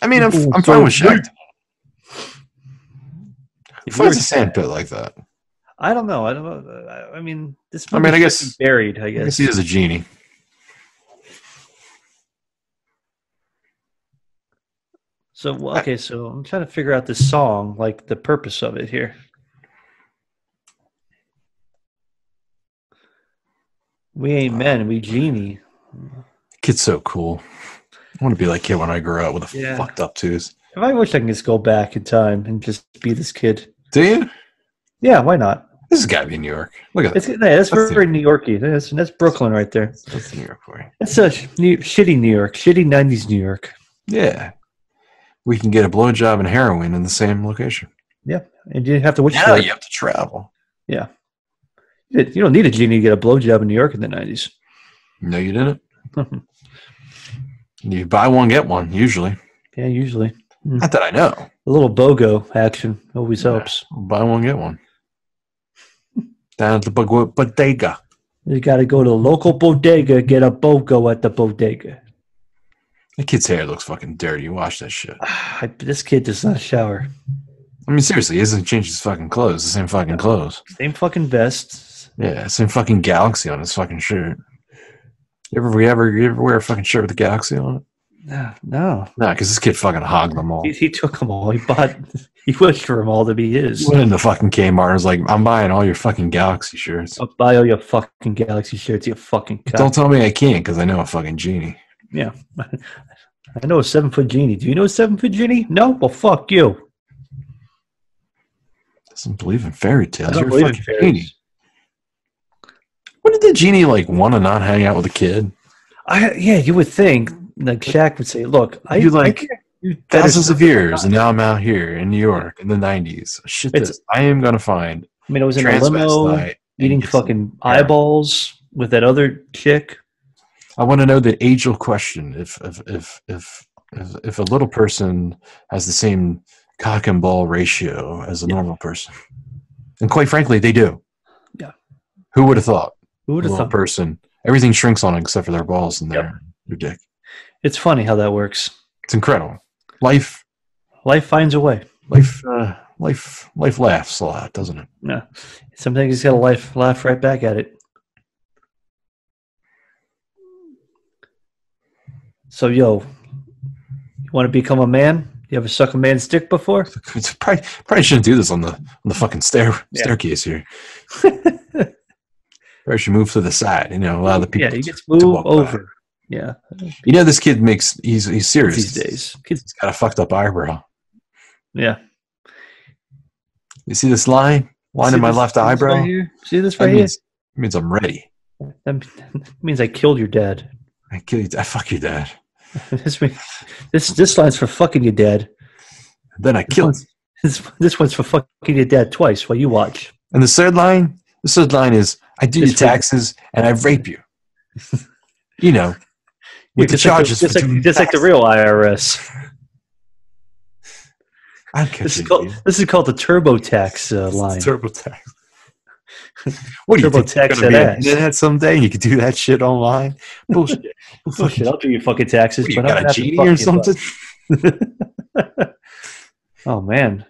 Speaker 7: I mean, I'm,
Speaker 9: Ooh,
Speaker 7: I'm
Speaker 9: so
Speaker 7: fine with Shaq. He finds a sand pit like that?
Speaker 9: I don't know. I don't know. I- mean, this.
Speaker 7: I mean, I guess-
Speaker 9: buried. I
Speaker 7: I
Speaker 9: guess.
Speaker 7: guess he is a genie.
Speaker 9: So okay, so I'm trying to figure out this song, like the purpose of it here. We ain't men, we genie.
Speaker 7: Kid's so cool. I want to be like kid when I grow up with a
Speaker 9: Yeah.
Speaker 7: fucked up tooth.
Speaker 9: I wish I can just go back in time and just be this kid.
Speaker 7: Do you?
Speaker 9: Yeah, why not?
Speaker 7: This has got to be New York. Look at
Speaker 9: It's
Speaker 7: that.
Speaker 9: yeah, that's
Speaker 7: That's
Speaker 9: very New Yorky. That's, that's Brooklyn right there.
Speaker 7: That's New York for you.
Speaker 9: That's a new, shitty New York, shitty '90s New York.
Speaker 7: Yeah. We can get a blowjob and heroin in the same location.
Speaker 9: Yeah, and you have to wait.
Speaker 7: Now
Speaker 9: for it.
Speaker 7: you have to travel.
Speaker 9: Yeah, you you don't need a genie to get a blowjob in New York in the '90s.
Speaker 7: No, you didn't. You buy one, get one, usually.
Speaker 9: yeah, usually hmm.
Speaker 7: Not that I know.
Speaker 9: a little bogo action always helps.
Speaker 7: Buy one, get one. Down at the bodega.
Speaker 9: You got to go to the local bodega, get a bogo at the bodega.
Speaker 7: The kid's hair looks fucking dirty. Wash that shit.
Speaker 9: I, this kid does not shower.
Speaker 7: I mean, seriously, he hasn't changed his fucking clothes. The same fucking clothes.
Speaker 9: Same fucking vest.
Speaker 7: Yeah, same fucking galaxy on his fucking shirt. You ever, you ever, you ever wear a fucking shirt with a galaxy on it?
Speaker 9: No, no.
Speaker 7: Nah, because this kid fucking hogged them all.
Speaker 9: He, he took them all. He bought. He wished for them all to be
Speaker 7: He
Speaker 9: his.
Speaker 7: went into fucking Kmart and was like, I'm buying all your fucking galaxy shirts.
Speaker 9: I'll buy all your fucking galaxy shirts. You fucking. Cock.
Speaker 7: Don't tell me I can't because I know a fucking genie.
Speaker 9: Yeah. I know a seven foot genie. Do you know a seven foot genie? No? Well, fuck you.
Speaker 7: Doesn't believe in fairy
Speaker 9: I
Speaker 7: tales.
Speaker 9: don't
Speaker 7: You're a fucking genie. When did the genie like want to not hang out with a kid?
Speaker 9: I yeah, you would think like Shaq would say, "Look, I
Speaker 7: You like
Speaker 9: I, better
Speaker 7: Thousands of years, and now I'm out here in New York in the '90s. Shit,
Speaker 9: It's-
Speaker 7: this I am gonna find
Speaker 9: I mean, I was in a limo eating fucking eyeballs with that other chick.
Speaker 7: I want to know the age-old question: if if if if if, a little person has the same cock and ball ratio as a normal person, and quite frankly, they do.
Speaker 9: Yeah.
Speaker 7: Who would have thought?
Speaker 9: Who would have thought?
Speaker 7: person, everything shrinks on it except for their balls and their their dick.
Speaker 9: It's funny how that works.
Speaker 7: It's incredible. Life,
Speaker 9: Life finds a way.
Speaker 7: life, uh, life, life laughs a lot, doesn't it?
Speaker 9: Yeah. Sometimes you just got to life laugh right back at it. So, yo, you want to become a man? You ever suck a man's dick before?
Speaker 7: Probably, probably shouldn't do this on the on the fucking stair
Speaker 9: Yeah.
Speaker 7: staircase here. probably should move to the side. You know, a allow the people.
Speaker 9: yeah, you just
Speaker 7: to
Speaker 9: move
Speaker 7: walk by.
Speaker 9: Yeah,
Speaker 7: You know, this kid makes he's he's serious
Speaker 9: these days. Kids,
Speaker 7: He's got a fucked up eyebrow.
Speaker 9: yeah.
Speaker 7: You see this line? Line
Speaker 9: See
Speaker 7: in my
Speaker 9: this-
Speaker 7: left
Speaker 9: see this
Speaker 7: eyebrow.
Speaker 9: Right here? See this
Speaker 7: that
Speaker 9: right
Speaker 7: means, means I'm ready.
Speaker 9: That means I killed your dad.
Speaker 7: I kill you. I fuck your dad.
Speaker 9: this, mean- this this line's for fucking your dad.
Speaker 7: Then I
Speaker 9: This
Speaker 7: kill.
Speaker 9: one's, this, this one's for fucking your dad twice while you watch.
Speaker 7: And the third line, the third line is, I do your
Speaker 9: This one-
Speaker 7: taxes and I rape you. You know, with the
Speaker 9: just like
Speaker 7: charges
Speaker 9: just, like, just like the real IRS.
Speaker 7: I
Speaker 9: This is called this is called the TurboTax uh, line.
Speaker 7: TurboTax. What do you think?
Speaker 9: TurboTax
Speaker 7: You're gonna be
Speaker 9: that
Speaker 7: on
Speaker 9: ass.
Speaker 7: the internet someday? You could do that shit online. Bullshit.
Speaker 9: Bullshit, I'll do your fucking taxes,
Speaker 7: What, you
Speaker 9: but I'm
Speaker 7: got a genie or something?
Speaker 9: oh man,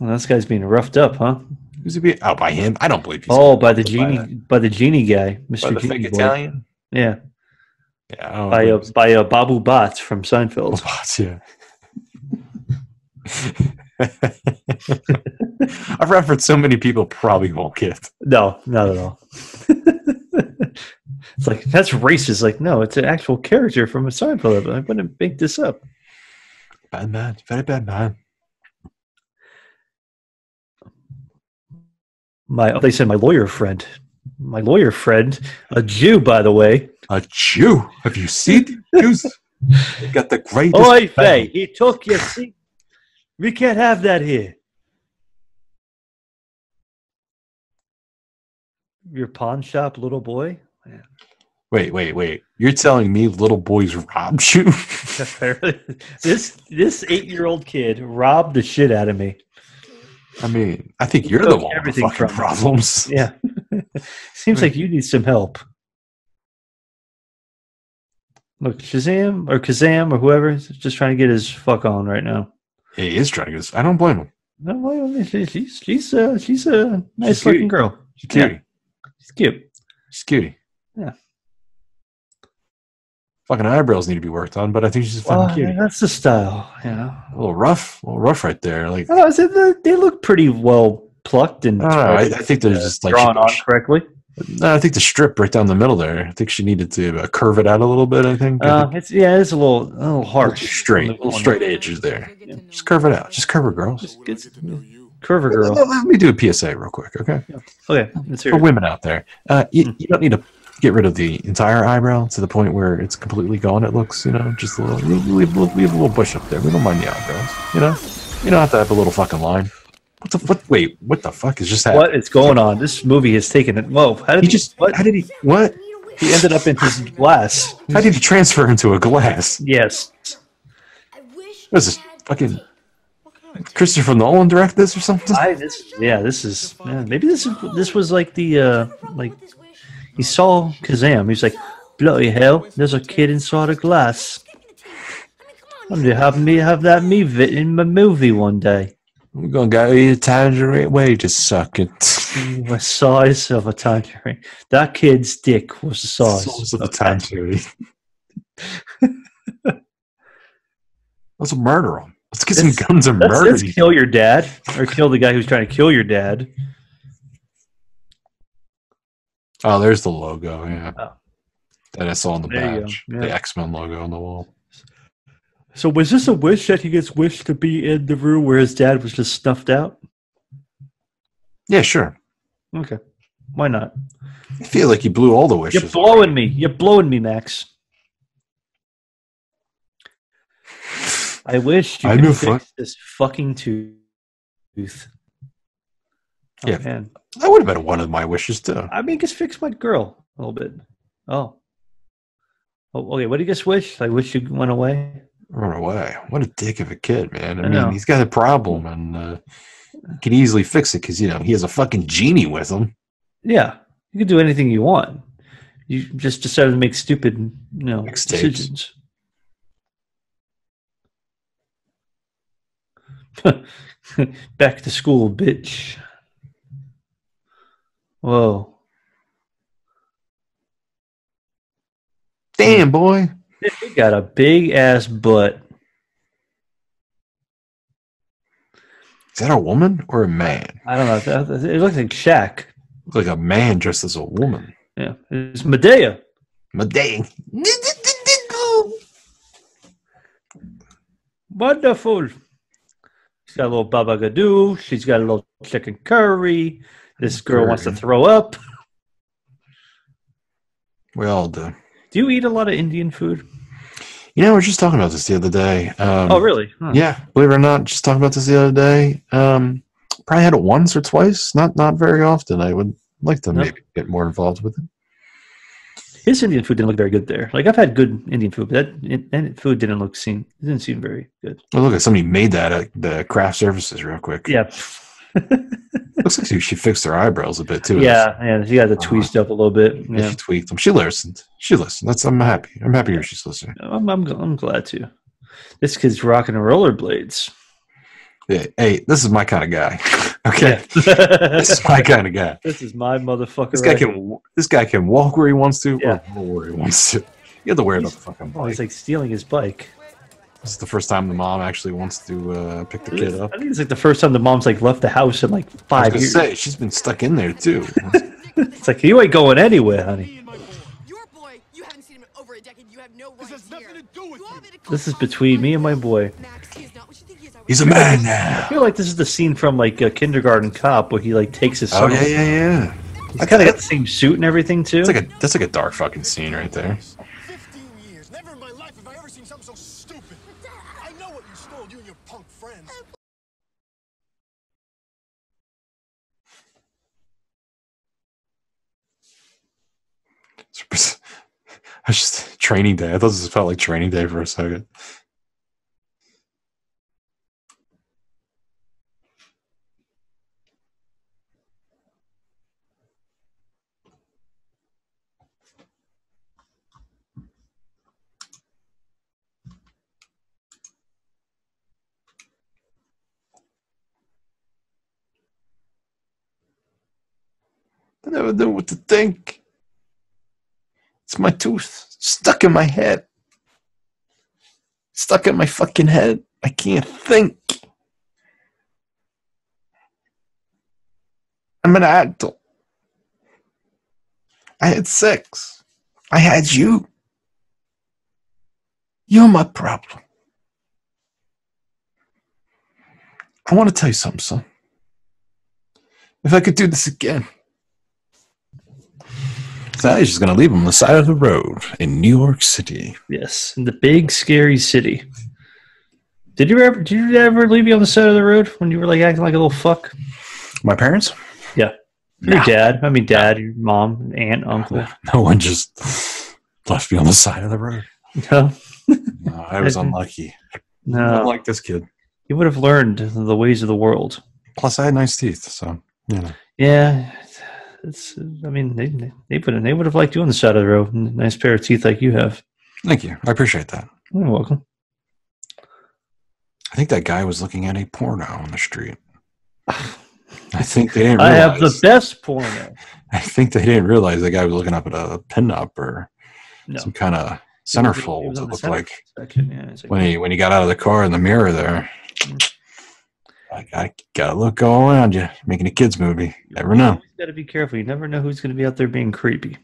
Speaker 9: well, this guy's being roughed up, huh?
Speaker 7: Who's he be? Oh, by him? I don't believe he's.
Speaker 9: Oh, by the genie,
Speaker 7: that.
Speaker 9: by the genie guy,
Speaker 7: by
Speaker 9: Mr.
Speaker 7: the
Speaker 9: Genie boy.
Speaker 7: Italian.
Speaker 9: Yeah,
Speaker 7: Yeah,
Speaker 9: by
Speaker 7: a
Speaker 9: by uh, Babu Bhatt from Seinfeld.
Speaker 7: Bots, yeah. I've referenced so many people probably won't get.
Speaker 9: No, not at all. it's like that's racist. Like, no, it's an actual character from a Seinfeld. I wouldn't make this up.
Speaker 7: Bad man, very bad man.
Speaker 9: My they said my lawyer friend, my lawyer friend, a Jew, by the way.
Speaker 7: A Jew? Have you seen Jews? They got the greatest.
Speaker 9: Oy vey, he took your seat. We can't have that here. Your pawn shop, little boy.
Speaker 7: Wait, wait, wait. You're telling me little boys robbed you?
Speaker 9: this this eight year old kid robbed the shit out of me.
Speaker 7: I mean, I think you're the one with the
Speaker 9: everything
Speaker 7: fucking
Speaker 9: me.
Speaker 7: problems.
Speaker 9: Yeah. Seems like you need some help. Look, Shazam or Kazaam or whoever is just trying to get his fuck on right now.
Speaker 7: He is trying to get. I don't blame him.
Speaker 9: No, she- she's she's uh, she's a nice
Speaker 7: cutie.
Speaker 9: looking girl.
Speaker 7: She's cute.
Speaker 9: Yeah, she's cute.
Speaker 7: She's cutie.
Speaker 9: Yeah.
Speaker 7: Fucking eyebrows need to be worked on, but I think she's a fucking
Speaker 9: Well,
Speaker 7: cutie.
Speaker 9: that's the style. Yeah.
Speaker 7: A little rough, a little rough right there. Like,
Speaker 9: I don't know, is it the- they look pretty well plucked and
Speaker 7: I know, I, I think there's
Speaker 9: uh,
Speaker 7: just like
Speaker 9: drawn on correctly.
Speaker 7: No, I think the strip right down the middle there. I think she needed to uh, curve it out a little bit. I think. I
Speaker 9: Uh,
Speaker 7: think
Speaker 9: it's yeah, it's a little a little harsh.
Speaker 7: straight,
Speaker 9: on the-
Speaker 7: straight edges there. Just curve it out. Just curve it, girls.
Speaker 9: Curve curver girl.
Speaker 7: Let, let me do a PSA real quick, okay?
Speaker 9: Okay, let's hear
Speaker 7: For women out there, uh, you, you don't need to get rid of the entire eyebrow to the point where it's completely gone. It looks, you know, just a little. Leave, leave, leave a little bush up there. We don't mind the eyebrows. You know, you don't have to have a little fucking line. What the what? Wait, what the fuck is just happening?
Speaker 9: What is going on? This movie has taken it. Whoa! How did
Speaker 7: He just.
Speaker 9: What?
Speaker 7: How did he? What?
Speaker 9: He ended up in his glass.
Speaker 7: How did he transfer into a glass?
Speaker 9: Yes.
Speaker 7: What is this fucking Christopher Nolan direct this or something?
Speaker 9: I this yeah. This is yeah, maybe this is this was like the uh like he saw Kazaam. He's like bloody hell. There's a kid inside a glass. I'm gonna have me have that me in my movie one day.
Speaker 7: We're gonna go your tangerine way to suck it.
Speaker 9: Mm, the size of a tangerine. That kid's dick was the size
Speaker 7: Size of
Speaker 9: of
Speaker 7: a tangerine. Let's murder him. Let's get some guns and
Speaker 9: Let's,
Speaker 7: murder
Speaker 9: let's
Speaker 7: these.
Speaker 9: kill your dad, or kill the guy who's trying to kill your dad.
Speaker 7: Oh, there's the logo. Yeah,
Speaker 9: Oh.
Speaker 7: that I saw on the
Speaker 9: There
Speaker 7: badge.
Speaker 9: yeah.
Speaker 7: The X Men logo on the wall.
Speaker 9: So was this a wish that he gets wished to be in the room where his dad was just snuffed out?
Speaker 7: Yeah, sure.
Speaker 9: Okay, why not?
Speaker 7: I feel like you blew all the wishes.
Speaker 9: You're blowing me. You're blowing me, Max. I wish you
Speaker 7: I
Speaker 9: could fix
Speaker 7: fu-
Speaker 9: this fucking tooth. Oh,
Speaker 7: Yeah.
Speaker 9: man.
Speaker 7: That would have been one of my wishes too.
Speaker 9: I mean, just fix my girl a little bit. Oh. Oh, okay. What do you guys wish? I wish you went away.
Speaker 7: Run away. What a dick of a kid, man. I,
Speaker 9: I
Speaker 7: mean, he's got a problem and uh, can easily fix it because you know he has a fucking genie with him.
Speaker 9: Yeah, you can do anything you want. You just decided to make stupid, you know, decisions. Back to school, bitch. Whoa.
Speaker 7: Damn, boy.
Speaker 9: You got a big ass butt.
Speaker 7: Is that a woman or a man?
Speaker 9: I don't know. It looks like Shaq.
Speaker 7: Looks like a man dressed as a woman.
Speaker 9: Yeah. It's Madea.
Speaker 7: Madea.
Speaker 9: Wonderful. She's got a little baba gadoo. She's got a little chicken curry. This girl wants to throw up.
Speaker 7: We all do.
Speaker 9: Do you eat a lot of Indian food?
Speaker 7: You know, we were just talking about this the other day. Um,
Speaker 9: oh, really? Huh.
Speaker 7: Yeah, believe it or not, just talking about this the other day. Um, probably had it once or twice, not not very often. I would like to
Speaker 9: No.
Speaker 7: maybe get more involved with it.
Speaker 9: His Indian food didn't look very good there. Like I've had good Indian food, but that food didn't look seem didn't seem very good.
Speaker 7: Well, look at somebody made that at the craft services real quick.
Speaker 9: Yeah,
Speaker 7: looks like she, she fixed her eyebrows a bit too.
Speaker 9: yeah, yeah. She got the uh, tweezed up a little bit.
Speaker 7: Yeah, she tweaked them. She listened. She listened. That's I'm happy. I'm happy here she's listening.
Speaker 9: I'm, I'm I'm glad to. This kid's rocking rollerblades.
Speaker 7: Yeah, hey, this is my kind of guy. okay, this is my kind of guy.
Speaker 9: This is my motherfucker.
Speaker 7: This guy
Speaker 9: right
Speaker 7: can this guy can walk where he wants to
Speaker 9: Yeah.
Speaker 7: or go where he wants to. You have to wear the fucking
Speaker 9: Oh,
Speaker 7: bike.
Speaker 9: he's like stealing his bike.
Speaker 7: This is the first time the mom actually wants to uh, pick the kid up.
Speaker 9: I think it's like the first time the mom's like left the house in like
Speaker 7: I was
Speaker 9: five
Speaker 7: gonna
Speaker 9: years.
Speaker 7: say she's been stuck in there too.
Speaker 9: It's like you ain't going anywhere, honey.
Speaker 10: Your boy, you haven't seen him in over a decade. You have no right
Speaker 5: This has nothing to do with you.
Speaker 9: This is between me and my boy.
Speaker 10: Max, he is not what you think he is. I
Speaker 7: He's a man now.
Speaker 9: I feel like this is the scene from like a kindergarten cop where he like takes his
Speaker 7: Oh
Speaker 9: son.
Speaker 7: yeah, yeah, yeah.
Speaker 9: I kind of got the same suit and everything too.
Speaker 7: That's like a that's like a dark fucking scene right there.
Speaker 5: I
Speaker 7: just training day. I thought this felt like training day for a second. I never knew what to think. It's my tooth stuck in my head. Stuck in my fucking head. I can't think. I'm an adult. I had sex. I had you. You're my problem. I want to tell you something, son. If I could do this again, was just going to leave him on the side of the road in New York City.
Speaker 9: Yes, in the big scary city. Did you ever? Did you ever leave you on the side of the road when you were like acting like a little fuck?
Speaker 7: My parents?
Speaker 9: Yeah. Your dad. I mean, dad, your mom, aunt, uncle.
Speaker 7: No one just left me on the side of the road.
Speaker 9: No.
Speaker 7: No, I was unlucky.
Speaker 9: No.
Speaker 7: like this kid.
Speaker 9: You would have learned the ways of the world.
Speaker 7: Plus, I had nice teeth, so you know.
Speaker 9: Yeah. It's. I mean, they they put would they would have liked you on the side of the road. Nice pair of teeth like you have.
Speaker 7: Thank you. I appreciate that.
Speaker 9: You're welcome.
Speaker 7: I think that guy was looking at a porno on the street. I think they didn't.
Speaker 9: I
Speaker 7: Realize,
Speaker 9: have the best porno.
Speaker 7: I think they didn't realize the guy was looking up at a pinup or
Speaker 9: No.
Speaker 7: some kind of centerfold. It looked like
Speaker 9: section, yeah, like-
Speaker 7: when he when he got out of the car in the mirror there. Like I gotta look all around you, making a kids movie. Never know.
Speaker 9: You got to be careful. You never know who's going to be out there being creepy.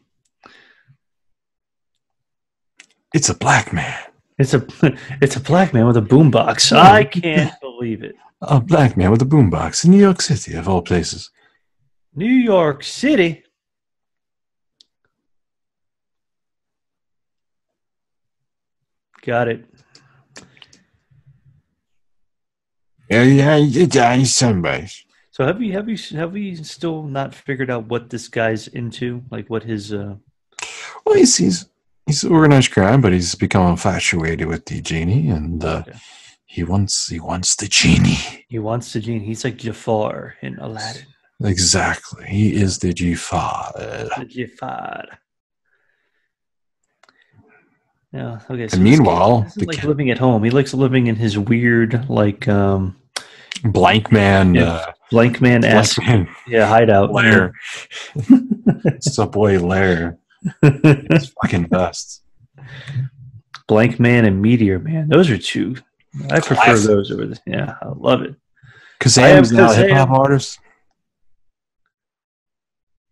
Speaker 7: It's a black man.
Speaker 9: It's a it's a black man with a boombox. I can't believe it.
Speaker 7: A black man with a boombox in New York City, of all places.
Speaker 9: New York City. Got it.
Speaker 7: Yeah, yeah, yeah, somebody.
Speaker 9: So have you have you have we still not figured out what this guy's into? Like what his uh
Speaker 7: Well, he's he's he's organized crime, but he's become infatuated with the genie, and uh, he wants he wants the genie.
Speaker 9: he wants the genie. He's like Jafar in Aladdin.
Speaker 7: Exactly, he is the Jafar.
Speaker 9: The Jafar. Yeah. Okay.
Speaker 7: And meanwhile,
Speaker 9: this is
Speaker 7: the
Speaker 9: like living at home. He likes living in his weird, like um,
Speaker 7: Blank man,
Speaker 9: Yeah.
Speaker 7: uh,
Speaker 9: blank man
Speaker 7: man
Speaker 9: yeah, hideout.
Speaker 7: lair, subway lair. It's fucking best.
Speaker 9: Blank Man and Meteor Man. Those are two. I prefer
Speaker 7: Classic.
Speaker 9: those over the. Yeah, I love it. I
Speaker 7: Kazaam's
Speaker 9: am
Speaker 7: now a
Speaker 9: Kazaam.
Speaker 7: hip hop artist.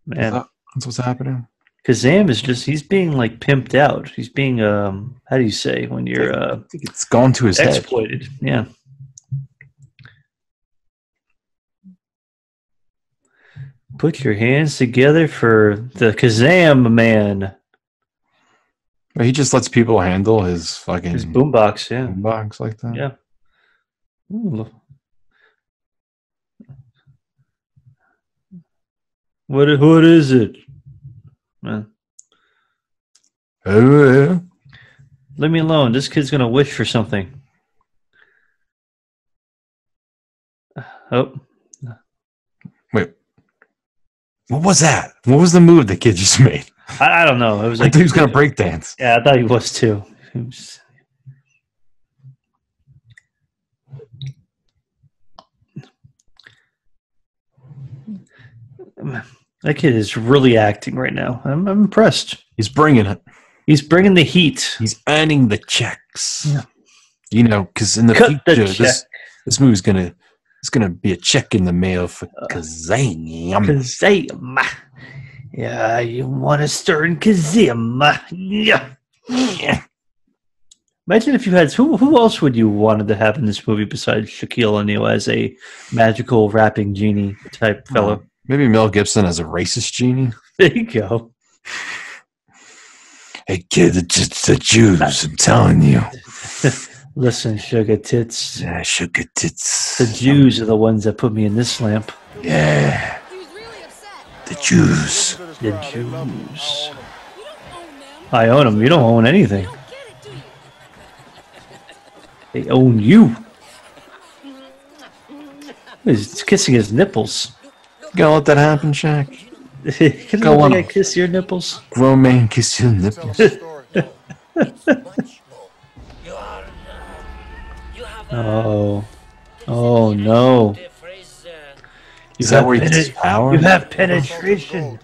Speaker 9: Man,
Speaker 7: That's what's happening.
Speaker 9: Kazaam is just he's being like pimped out. He's being um how do you say when you're uh
Speaker 7: I think it's gone to his head.
Speaker 9: exploited. Yeah. Put your hands together for the Kazaam man.
Speaker 7: But he just lets people handle his fucking
Speaker 9: His boombox, yeah.
Speaker 7: boombox like that.
Speaker 9: Yeah. Ooh. What what is it? Man,
Speaker 7: Oh, yeah.
Speaker 9: leave me alone. This kid's gonna wish for something. Oh,
Speaker 7: Wait. What was that? What was the move the kid just made?
Speaker 9: I, I don't know. It was
Speaker 7: I
Speaker 9: like
Speaker 7: thought he was gonna break dance.
Speaker 9: Yeah, I thought he was too. Was- That kid is really acting right now. I'm, I'm impressed.
Speaker 7: He's bringing it.
Speaker 9: He's bringing the heat.
Speaker 7: He's earning the checks.
Speaker 9: Yeah.
Speaker 7: You know, because in the
Speaker 9: Cut the
Speaker 7: future, this
Speaker 9: check.
Speaker 7: this movie's gonna it's gonna be a check in the mail for uh,
Speaker 9: Kazaam. Kazaam. Yeah, you want to stir in Kazaam. Yeah. yeah. Imagine if you had who who else would you wanted to have in this movie besides Shaquille O'Neal as a magical rapping genie type hmm. fellow?
Speaker 7: Maybe Mel Gibson as a racist genie.
Speaker 9: There you go.
Speaker 7: Hey kid, it's it's the Jews. I'm telling you.
Speaker 9: Listen, sugar tits.
Speaker 7: Yeah, sugar tits.
Speaker 9: The Jews are the ones that put me in this lamp.
Speaker 7: Yeah, the Jews.
Speaker 9: The Jews. I own them. You don't own anything. They own you. He's kissing his nipples.
Speaker 7: You gonna let that happen, Shaq?
Speaker 9: Can
Speaker 7: Go on.
Speaker 9: I kiss your nipples?
Speaker 7: Grown man kiss your nipples.
Speaker 9: Oh. Oh no. You
Speaker 7: Is that where he gets his power?
Speaker 9: You have penetration.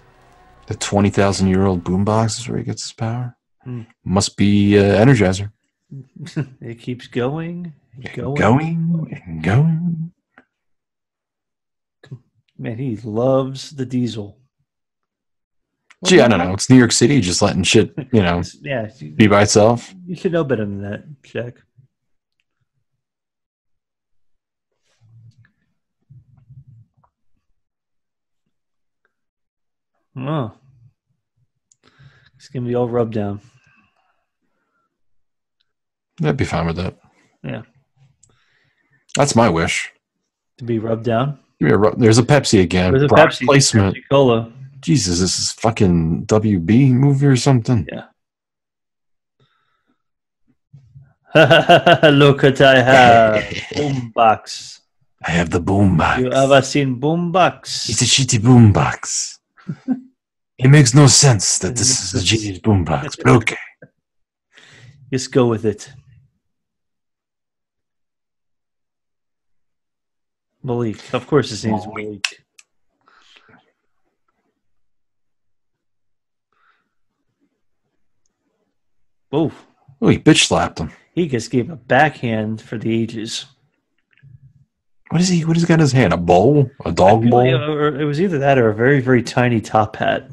Speaker 7: The twenty thousand year old boombox is where he gets his power.
Speaker 9: Hmm.
Speaker 7: Must be uh, Energizer.
Speaker 9: it keeps going, going.
Speaker 7: Going and going.
Speaker 9: Man, he loves the diesel.
Speaker 7: Gee, I don't know. It's New York City, just letting shit, you know,
Speaker 9: Yeah,
Speaker 7: be by itself.
Speaker 9: you should know better than that, Shaq. Oh. It's gonna be all rubbed down.
Speaker 7: I'd be fine with that.
Speaker 9: Yeah.
Speaker 7: That's my wish.
Speaker 9: To be rubbed down.
Speaker 7: Give a ru- There's a Pepsi again.
Speaker 9: There's a
Speaker 7: Product
Speaker 9: Pepsi
Speaker 7: placement.
Speaker 9: Pepsi Cola.
Speaker 7: Jesus, this is fucking WB movie or something.
Speaker 9: Yeah. Look what I have. Boombox.
Speaker 7: I have the boombox.
Speaker 9: You ever seen Boombox?
Speaker 7: It's a shitty boombox. it makes no sense that this is a genius boombox, but okay.
Speaker 9: Just go with it. Malik. Of course his name's Malik. Oh,
Speaker 7: Oh, he bitch slapped him.
Speaker 9: he just gave a backhand for the ages.
Speaker 7: What is he? What has he got in his hand? A bowl? A dog bowl?
Speaker 9: It was either that or a very, very tiny top hat.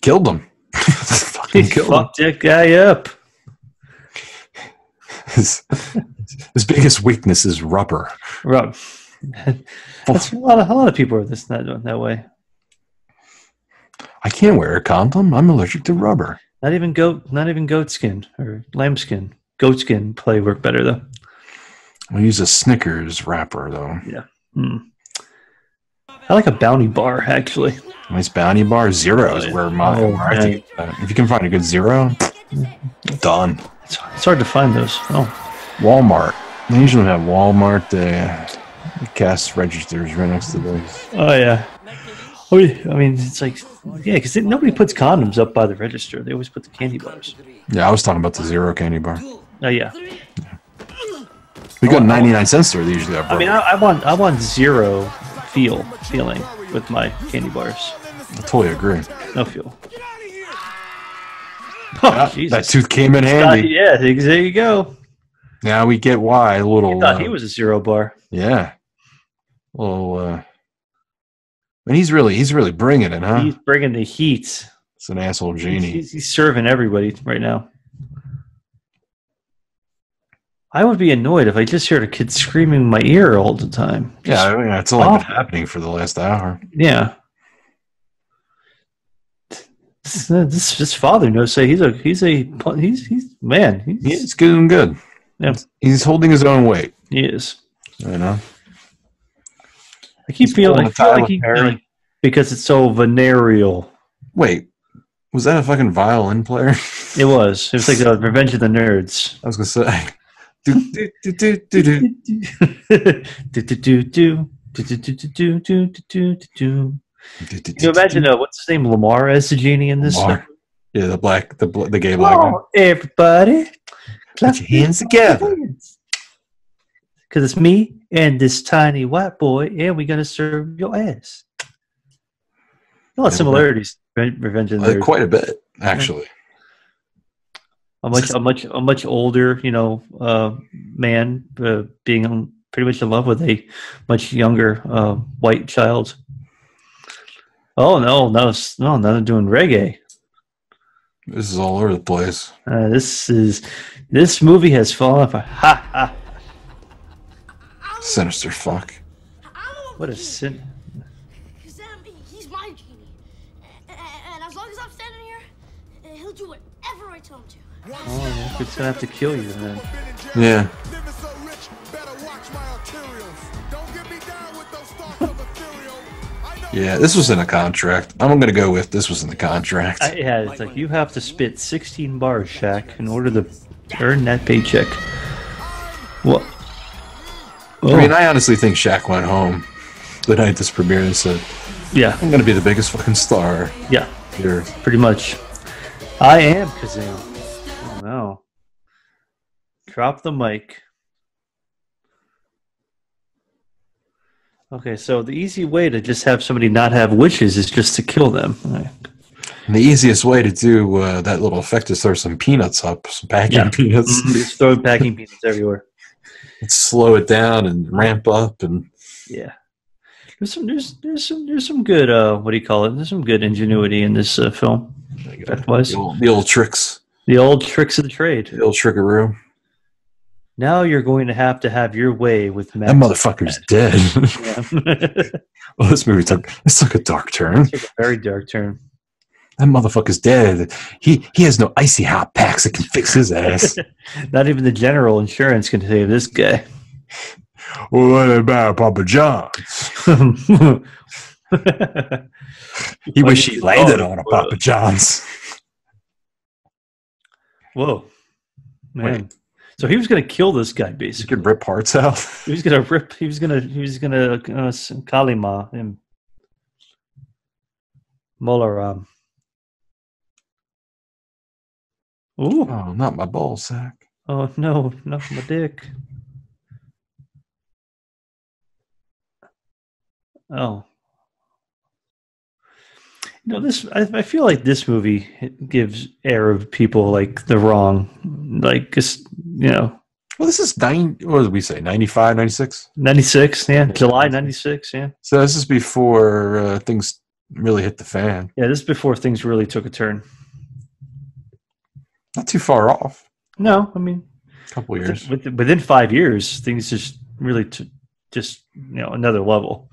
Speaker 7: Killed him.
Speaker 9: He
Speaker 7: fucking him.
Speaker 9: fucked that guy up.
Speaker 7: His, his biggest weakness is rubber.
Speaker 9: Rob. That's a lot of a lot of people are this that that way.
Speaker 7: I can't wear a condom. I'm allergic to rubber.
Speaker 9: Not even goat, not even goat skin or lamb skin. Goat skin play work better though.
Speaker 7: I use a Snickers wrapper though.
Speaker 9: Yeah. Hmm. I like a bounty bar actually.
Speaker 7: Nice bounty bar. Zero is where my
Speaker 9: Oh,
Speaker 7: where I have to
Speaker 9: man.
Speaker 7: get that. If you can find a good zero, done.
Speaker 9: It's, it's hard to find those. Oh,
Speaker 7: Walmart. They usually have Walmart uh, cash registers right next to those.
Speaker 9: oh yeah. I mean, I mean, it's like yeah, because nobody puts condoms up by the register. They always put the candy bars.
Speaker 7: Yeah, I was talking about the zero candy bar.
Speaker 9: Oh yeah.
Speaker 7: We got 99 cents there. They usually have.
Speaker 9: I mean, I, I want I want zero feel feeling with my candy bars.
Speaker 7: I totally agree.
Speaker 9: No feel. Oh,
Speaker 7: Yeah,
Speaker 9: Jesus.
Speaker 7: that tooth came in handy.
Speaker 9: yeah, there you go.
Speaker 7: Now we get why a little.
Speaker 9: I thought
Speaker 7: uh,
Speaker 9: he was a zero bar.
Speaker 7: Yeah. Well, uh, and he's really he's really bringing it, huh?
Speaker 9: He's bringing the heat.
Speaker 7: It's an asshole genie.
Speaker 9: he's, he's serving everybody right now. I would be annoyed if I just heard a kid screaming in my ear all the time.
Speaker 7: Yeah, I mean, it's only
Speaker 9: awful.
Speaker 7: been happening for the last hour.
Speaker 9: Yeah. This, uh, this this father knows. Say he's a he's a he's he's man. He's,
Speaker 7: He's doing good.
Speaker 9: Yeah.
Speaker 7: He's holding his own weight.
Speaker 9: He is.
Speaker 7: You know.
Speaker 9: I keep
Speaker 7: He's
Speaker 9: feeling I feel like he, like, because it's so venereal.
Speaker 7: Wait, was that a fucking violin player?
Speaker 9: It was. It was like a Revenge of the Nerds.
Speaker 7: I was gonna say. Do, do, do, do, do, do.
Speaker 9: do, do, do, do, do, do, do, do, do, do, do, do. Can you imagine uh, what's his name, Lamar, as the genie in this?
Speaker 7: Lamar. Yeah, the black, the the gay black.
Speaker 9: Oh, everybody, clap
Speaker 7: Put your hands together.
Speaker 9: Because it's me and this tiny white boy, and we're gonna serve your ass. A lot of similarities. Revenge of the
Speaker 7: Uh, quite a bit, actually.
Speaker 9: a much a much a much older you know uh, man uh, being pretty much in love with a much younger uh, white child. Oh no, no, no! Now they're doing reggae.
Speaker 7: This is all over the place.
Speaker 9: Uh, this is this movie has fallen off. Ha ha!
Speaker 7: Sinister fuck.
Speaker 9: What a sin!
Speaker 6: Sam, he's my genie. And, and as long as I'm standing here, he'll do whatever I tell him to.
Speaker 9: Oh, it's gonna have to kill you then.
Speaker 7: Yeah. Yeah, this was in a contract. I'm gonna go with this was in the contract.
Speaker 9: I, yeah, it's like you have to spit 16 bars, Shaq, in order to earn that paycheck. What?
Speaker 7: I mean, oh. I honestly think Shaq went home the night this premiered and said,
Speaker 9: yeah,
Speaker 7: "I'm gonna be the biggest fucking star
Speaker 9: yeah.
Speaker 7: here."
Speaker 9: Pretty much. I am Kazaam. Oh no. Drop the mic. Okay, so the easy way to just have somebody not have wishes is just to kill them. Right.
Speaker 7: The easiest way to do uh, that little effect is throw some peanuts up, some packing
Speaker 9: Yeah.
Speaker 7: peanuts,
Speaker 9: Mm, Just throw packing peanuts everywhere.
Speaker 7: slow it down and ramp up. And
Speaker 9: Yeah. There's some there's there's some there's some good uh what do you call it? There's some good ingenuity in this uh, film.
Speaker 7: The old, the old tricks,
Speaker 9: the old tricks of the trade.
Speaker 7: the old trickaroo.
Speaker 9: Now you're going to have to have your way with Max.
Speaker 7: That motherfucker's dead.
Speaker 9: Yeah.
Speaker 7: well, this movie took this took a dark turn.
Speaker 9: Took a very dark turn.
Speaker 7: That motherfucker's dead. He he has no icy hot packs that can fix his ass.
Speaker 9: Not even the general insurance can save this guy.
Speaker 7: well, what about Papa John's? He wish he oh, landed on a Papa John's.
Speaker 9: Whoa, man! So he was going to kill this guy basically.
Speaker 7: could rip parts out.
Speaker 9: He was going to rip. He was going to. He was going to uh, Kali Ma him. Mola Ram. Ooh!
Speaker 7: Oh, not my ball sack.
Speaker 9: Oh no! Not my dick. Oh. You know this. I, I feel like this movie gives Arab people like the wrong, like just you know,
Speaker 7: Well, this is nine. What did we say? 95, 96?
Speaker 9: ninety six. Yeah, July ninety six. Yeah,
Speaker 7: So this is before uh, things really hit the fan.
Speaker 9: yeah. This is before things really took a turn.
Speaker 7: Not too far off.
Speaker 9: No, I mean,
Speaker 7: A couple years.
Speaker 9: within, within five years, things just really t- just you know another level.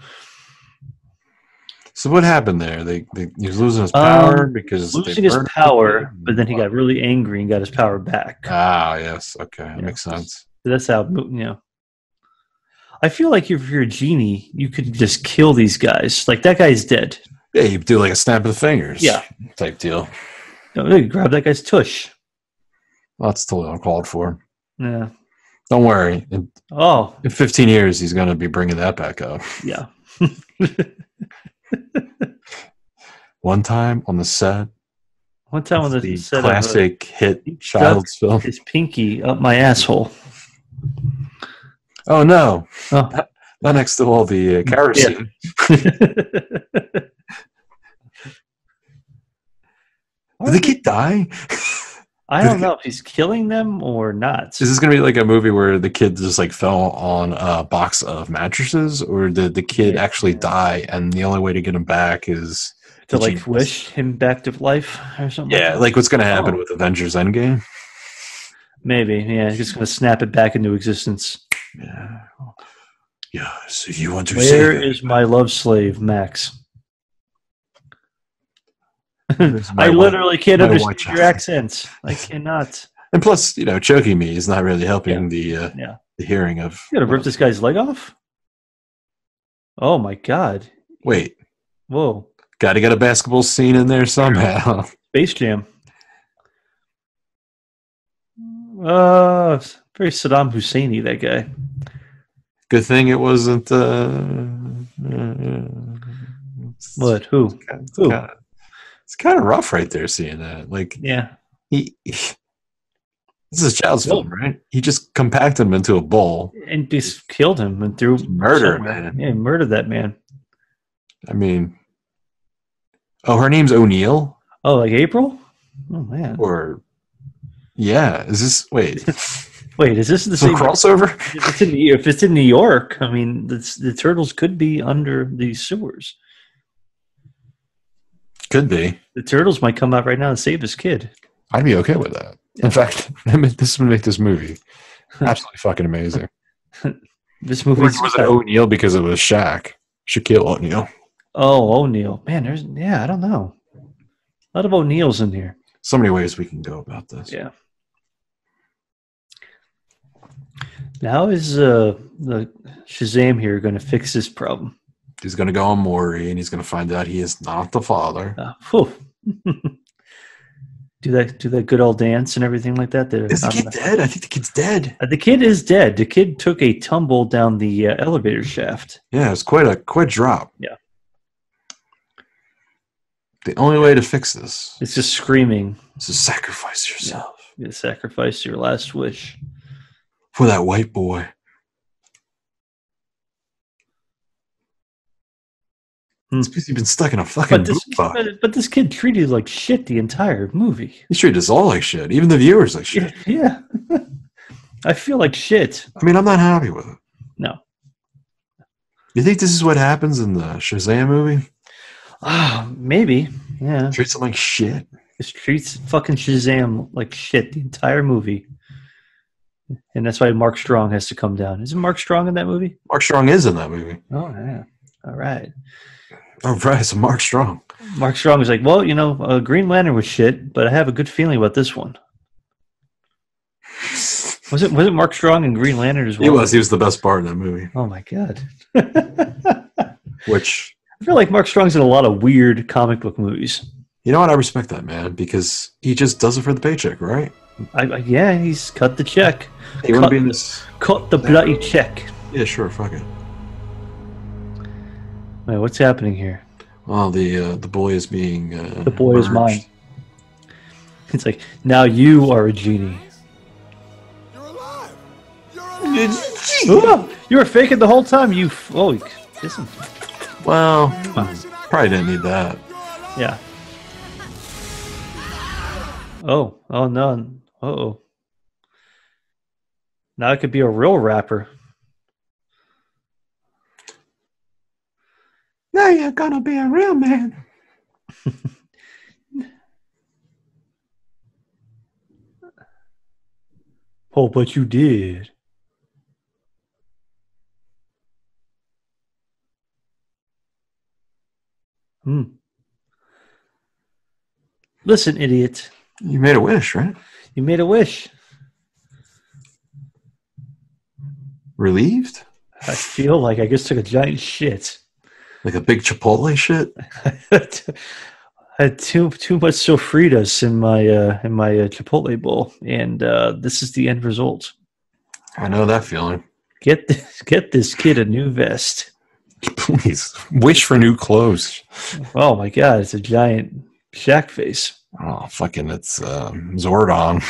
Speaker 7: So what happened there? They, they he was losing his power
Speaker 9: Um,
Speaker 7: because
Speaker 9: Losing his power, but then he got really angry and got his power back.
Speaker 7: Ah, yes. Okay, that
Speaker 9: Yeah.
Speaker 7: makes sense.
Speaker 9: That's how you know. I feel like if you're a genie, you could just kill these guys. Like that guy's dead.
Speaker 7: Yeah, you do like a snap of the fingers.
Speaker 9: Yeah.
Speaker 7: type deal.
Speaker 9: No, you grab that guy's tush.
Speaker 7: Well, that's totally uncalled for.
Speaker 9: Yeah.
Speaker 7: Don't worry. In,
Speaker 9: Oh,
Speaker 7: in 15 years, he's going to be bringing that back up.
Speaker 9: yeah.
Speaker 7: One time on the set,
Speaker 9: One time on the,
Speaker 7: the
Speaker 9: set of, uh,
Speaker 7: classic hit child's film.
Speaker 9: his pinky up my asshole.
Speaker 7: Oh no!
Speaker 9: Oh.
Speaker 7: Not, not next to all the uh, kerosene. Did the kid die?
Speaker 9: I don't know if he's killing them or not.
Speaker 7: Is this going to be like a movie where the kid just like fell on a box of mattresses, or did the kid actually die, and the only way to get him back is
Speaker 9: to like
Speaker 7: genius?
Speaker 9: wish him back to life or something?
Speaker 7: Yeah, like what's going to happen
Speaker 9: Oh.
Speaker 7: with Avengers Endgame?
Speaker 9: Maybe. Yeah, he's just going to snap it back into existence.
Speaker 7: Yeah. Yes, if you want to
Speaker 9: Where is my love slave, Max? I literally can't understand your
Speaker 7: child?
Speaker 9: accent. I cannot.
Speaker 7: And plus, you know, choking me is not really helping the uh,
Speaker 9: Yeah.
Speaker 7: the hearing of.
Speaker 9: You gotta rip this guy's leg off? Oh my god.
Speaker 7: Wait,
Speaker 9: Whoa.
Speaker 7: got to get a basketball scene in there somehow.
Speaker 9: Space Jam. Uh very Saddam Husseini, that guy.
Speaker 7: Good thing it wasn't. Uh, uh,
Speaker 9: What? Who?
Speaker 7: It's
Speaker 9: Who?
Speaker 7: kind of, it's kind of rough right there seeing that. Like
Speaker 9: Yeah.
Speaker 7: he, this is a child's film, right? He just compacted him into a bowl.
Speaker 9: And just killed him and threw
Speaker 7: Murder, man.
Speaker 9: Yeah, he murdered that man.
Speaker 7: I mean, oh, her name's O'Neill,
Speaker 9: Oh, like April? Oh man.
Speaker 7: or yeah, is this wait?
Speaker 9: Wait, is this the same
Speaker 7: crossover?
Speaker 9: if it's, in, if it's in New York, I mean, the, the turtles could be under the sewers.
Speaker 7: Could be.
Speaker 9: The turtles might come out right now and save this kid.
Speaker 7: I'd be okay with that. In fact, this would make this movie absolutely fucking amazing.
Speaker 9: This movie.
Speaker 7: was it O'Neill because it was Shaq? Shaquille O'Neal.
Speaker 9: Oh, O'Neill. Man, there's yeah, I don't know. A lot of O'Neills in here.
Speaker 7: So many ways we can go about this.
Speaker 9: Yeah. Now is uh, the Shazam here going to fix this problem?
Speaker 7: He's going to go on Maury and he's going to find out he is not the father.
Speaker 9: Uh, do that, do that good old dance and everything like that.
Speaker 7: Is the kid dead? I think the kid's dead.
Speaker 9: Uh, the kid is dead. The kid took a tumble down the uh, elevator shaft.
Speaker 7: Yeah, it's quite a quite drop.
Speaker 9: Yeah.
Speaker 7: The only way to fix this
Speaker 9: It's just screaming.
Speaker 7: is to sacrifice yourself
Speaker 9: You sacrifice your last wish.
Speaker 7: for that white boy. It's because you've been stuck in a fucking
Speaker 9: But this, but, but this kid treated like shit the entire movie.
Speaker 7: He treated us all like shit, even the viewers like shit.
Speaker 9: Yeah. I feel like shit.
Speaker 7: I mean, I'm not happy with it.
Speaker 9: No.
Speaker 7: You think this is what happens in the Shazam movie?
Speaker 9: Ah, maybe. Yeah.
Speaker 7: Treats him like shit.
Speaker 9: It treats fucking Shazam like shit the entire movie. And that's why Mark Strong has to come down. Isn't Mark Strong in that movie?
Speaker 7: Mark Strong is in that movie.
Speaker 9: Oh, yeah. All right.
Speaker 7: Oh, right. So Mark Strong.
Speaker 9: Mark Strong was like, well, you know, uh, Green Lantern was shit, but I have a good feeling about this one. Was it was it Mark Strong and Green Lantern as well?
Speaker 7: He was. He was the best part in that movie.
Speaker 9: Oh my god.
Speaker 7: Which,
Speaker 9: I feel like Mark Strong's in a lot of weird comic book movies.
Speaker 7: you know what? I respect that, man, because he just does it for the paycheck, right?
Speaker 9: I, I, yeah, he's cut the check.
Speaker 7: He wouldn't
Speaker 9: cut,
Speaker 7: be in this.
Speaker 9: cut the bloody check.
Speaker 7: Yeah, sure. Fuck it.
Speaker 9: Wait, what's happening here?
Speaker 7: Well, the uh, the boy is being. Uh,
Speaker 9: The boy is mine. It's like now you are a genie.
Speaker 5: You're alive. You're alive.
Speaker 9: Ooh, you were faking the whole time. You f- oh, you- listen.
Speaker 7: Well, probably didn't need that.
Speaker 9: Yeah. Oh, oh no. Oh. Now it could be a real rapper.
Speaker 7: Now you're gonna be a real man.
Speaker 9: Oh, but you did. Hmm. Listen, idiot.
Speaker 7: You made a wish, right?
Speaker 9: You made a wish.
Speaker 7: Relieved?
Speaker 9: I feel like I just took a giant shit.
Speaker 7: Like a big Chipotle shit?
Speaker 9: I had too too much sofritas in my uh, in my uh, Chipotle bowl, and uh, this is the end result.
Speaker 7: I know that feeling.
Speaker 9: Get this, get this kid a new vest.
Speaker 7: Please wish for new clothes.
Speaker 9: Oh my god, it's a giant Shaq face.
Speaker 7: Oh, fucking, it's uh, Zordon.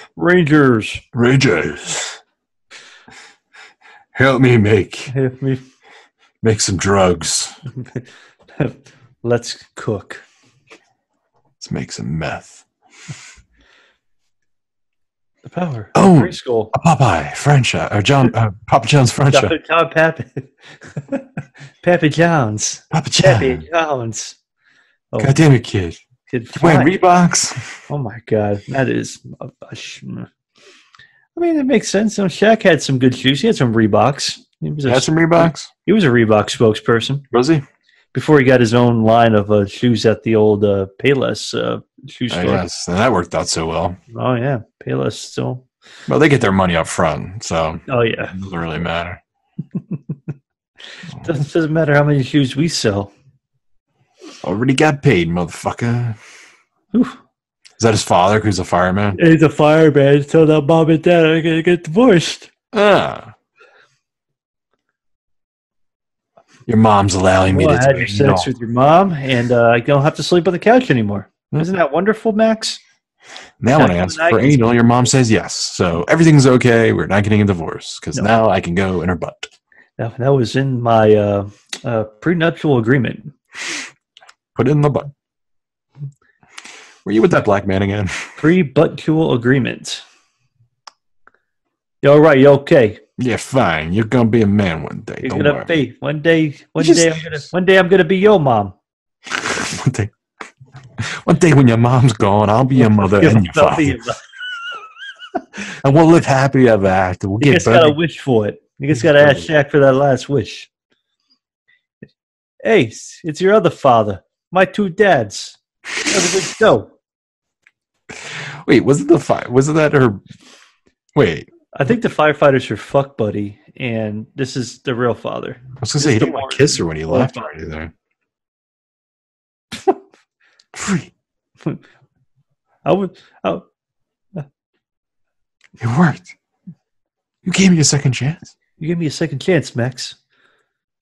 Speaker 9: Rangers,
Speaker 7: Rangers. Help me make
Speaker 9: help me.
Speaker 7: make some drugs.
Speaker 9: Let's cook.
Speaker 7: Let's make some meth.
Speaker 9: The power.
Speaker 7: Oh.
Speaker 9: preschool.
Speaker 7: A Popeye franchise or John uh, Papa John's franchise.
Speaker 9: Tom Pappy. Pappy Jones.
Speaker 7: Papa John.
Speaker 9: Jones. Oh,
Speaker 7: God damn it, kid!
Speaker 9: kid
Speaker 7: You wearing. Reeboks?
Speaker 9: Oh my god, that is. A, a I mean, it makes sense. You know, Shaq had some good shoes. He had some Reeboks. He was a,
Speaker 7: Had some Reeboks?
Speaker 9: he was a Reebok spokesperson
Speaker 7: Was he?
Speaker 9: before he got his own line of uh, shoes at the old uh, Payless uh, shoe store.
Speaker 7: yes, and that worked out so well.
Speaker 9: Oh yeah, Payless still.
Speaker 7: Well, they get their money up front, so
Speaker 9: Oh yeah,
Speaker 7: it doesn't really matter.
Speaker 9: doesn't doesn't matter how many shoes we sell.
Speaker 7: Already got paid, motherfucker.
Speaker 9: Whew.
Speaker 7: Is that his father, who's a fireman?
Speaker 9: He's a fireman. So that mom and dad I'm gonna get divorced.
Speaker 7: Ah. Your mom's allowing me
Speaker 9: Well,
Speaker 7: to
Speaker 9: I had your sex with your mom, and uh, I don't have to sleep on the couch anymore. Isn't that wonderful, Max?
Speaker 7: Now, when I ask
Speaker 9: I
Speaker 7: for
Speaker 9: can-
Speaker 7: anal, your mom says yes. So everything's okay. We're not getting a divorce because
Speaker 9: No.
Speaker 7: now I can go in her butt.
Speaker 9: That, that was in my uh, uh, prenuptial agreement.
Speaker 7: Put it in the butt. Were you with that black man again?
Speaker 9: Pre-buttual agreement. You all right? You okay?
Speaker 7: Yeah, fine. You're gonna be a man one day.
Speaker 9: You're
Speaker 7: Don't
Speaker 9: gonna
Speaker 7: worry.
Speaker 9: be one day. One
Speaker 7: Just-
Speaker 9: day, I'm gonna. One day, I'm gonna be your mom.
Speaker 7: one day. One day when your mom's gone, I'll be your mother and your
Speaker 9: I'll be
Speaker 7: father,
Speaker 9: your mom.
Speaker 7: and we'll live happy ever after. We'll
Speaker 9: You
Speaker 7: get
Speaker 9: just gotta
Speaker 7: buried.
Speaker 9: wish for it. You just gotta ask Shaq for that last wish. Ace, it's your other father. My two dads. That was a good show.
Speaker 7: Wait, was it the fight? Was it that her? Wait,
Speaker 9: I think the firefighters are fuck buddy, and this is the real father.
Speaker 7: I was gonna say he didn't want to kiss her when he left or anything. Free.
Speaker 9: I would. I, uh.
Speaker 7: It worked. You gave me a second chance.
Speaker 9: you gave me a second chance, Max.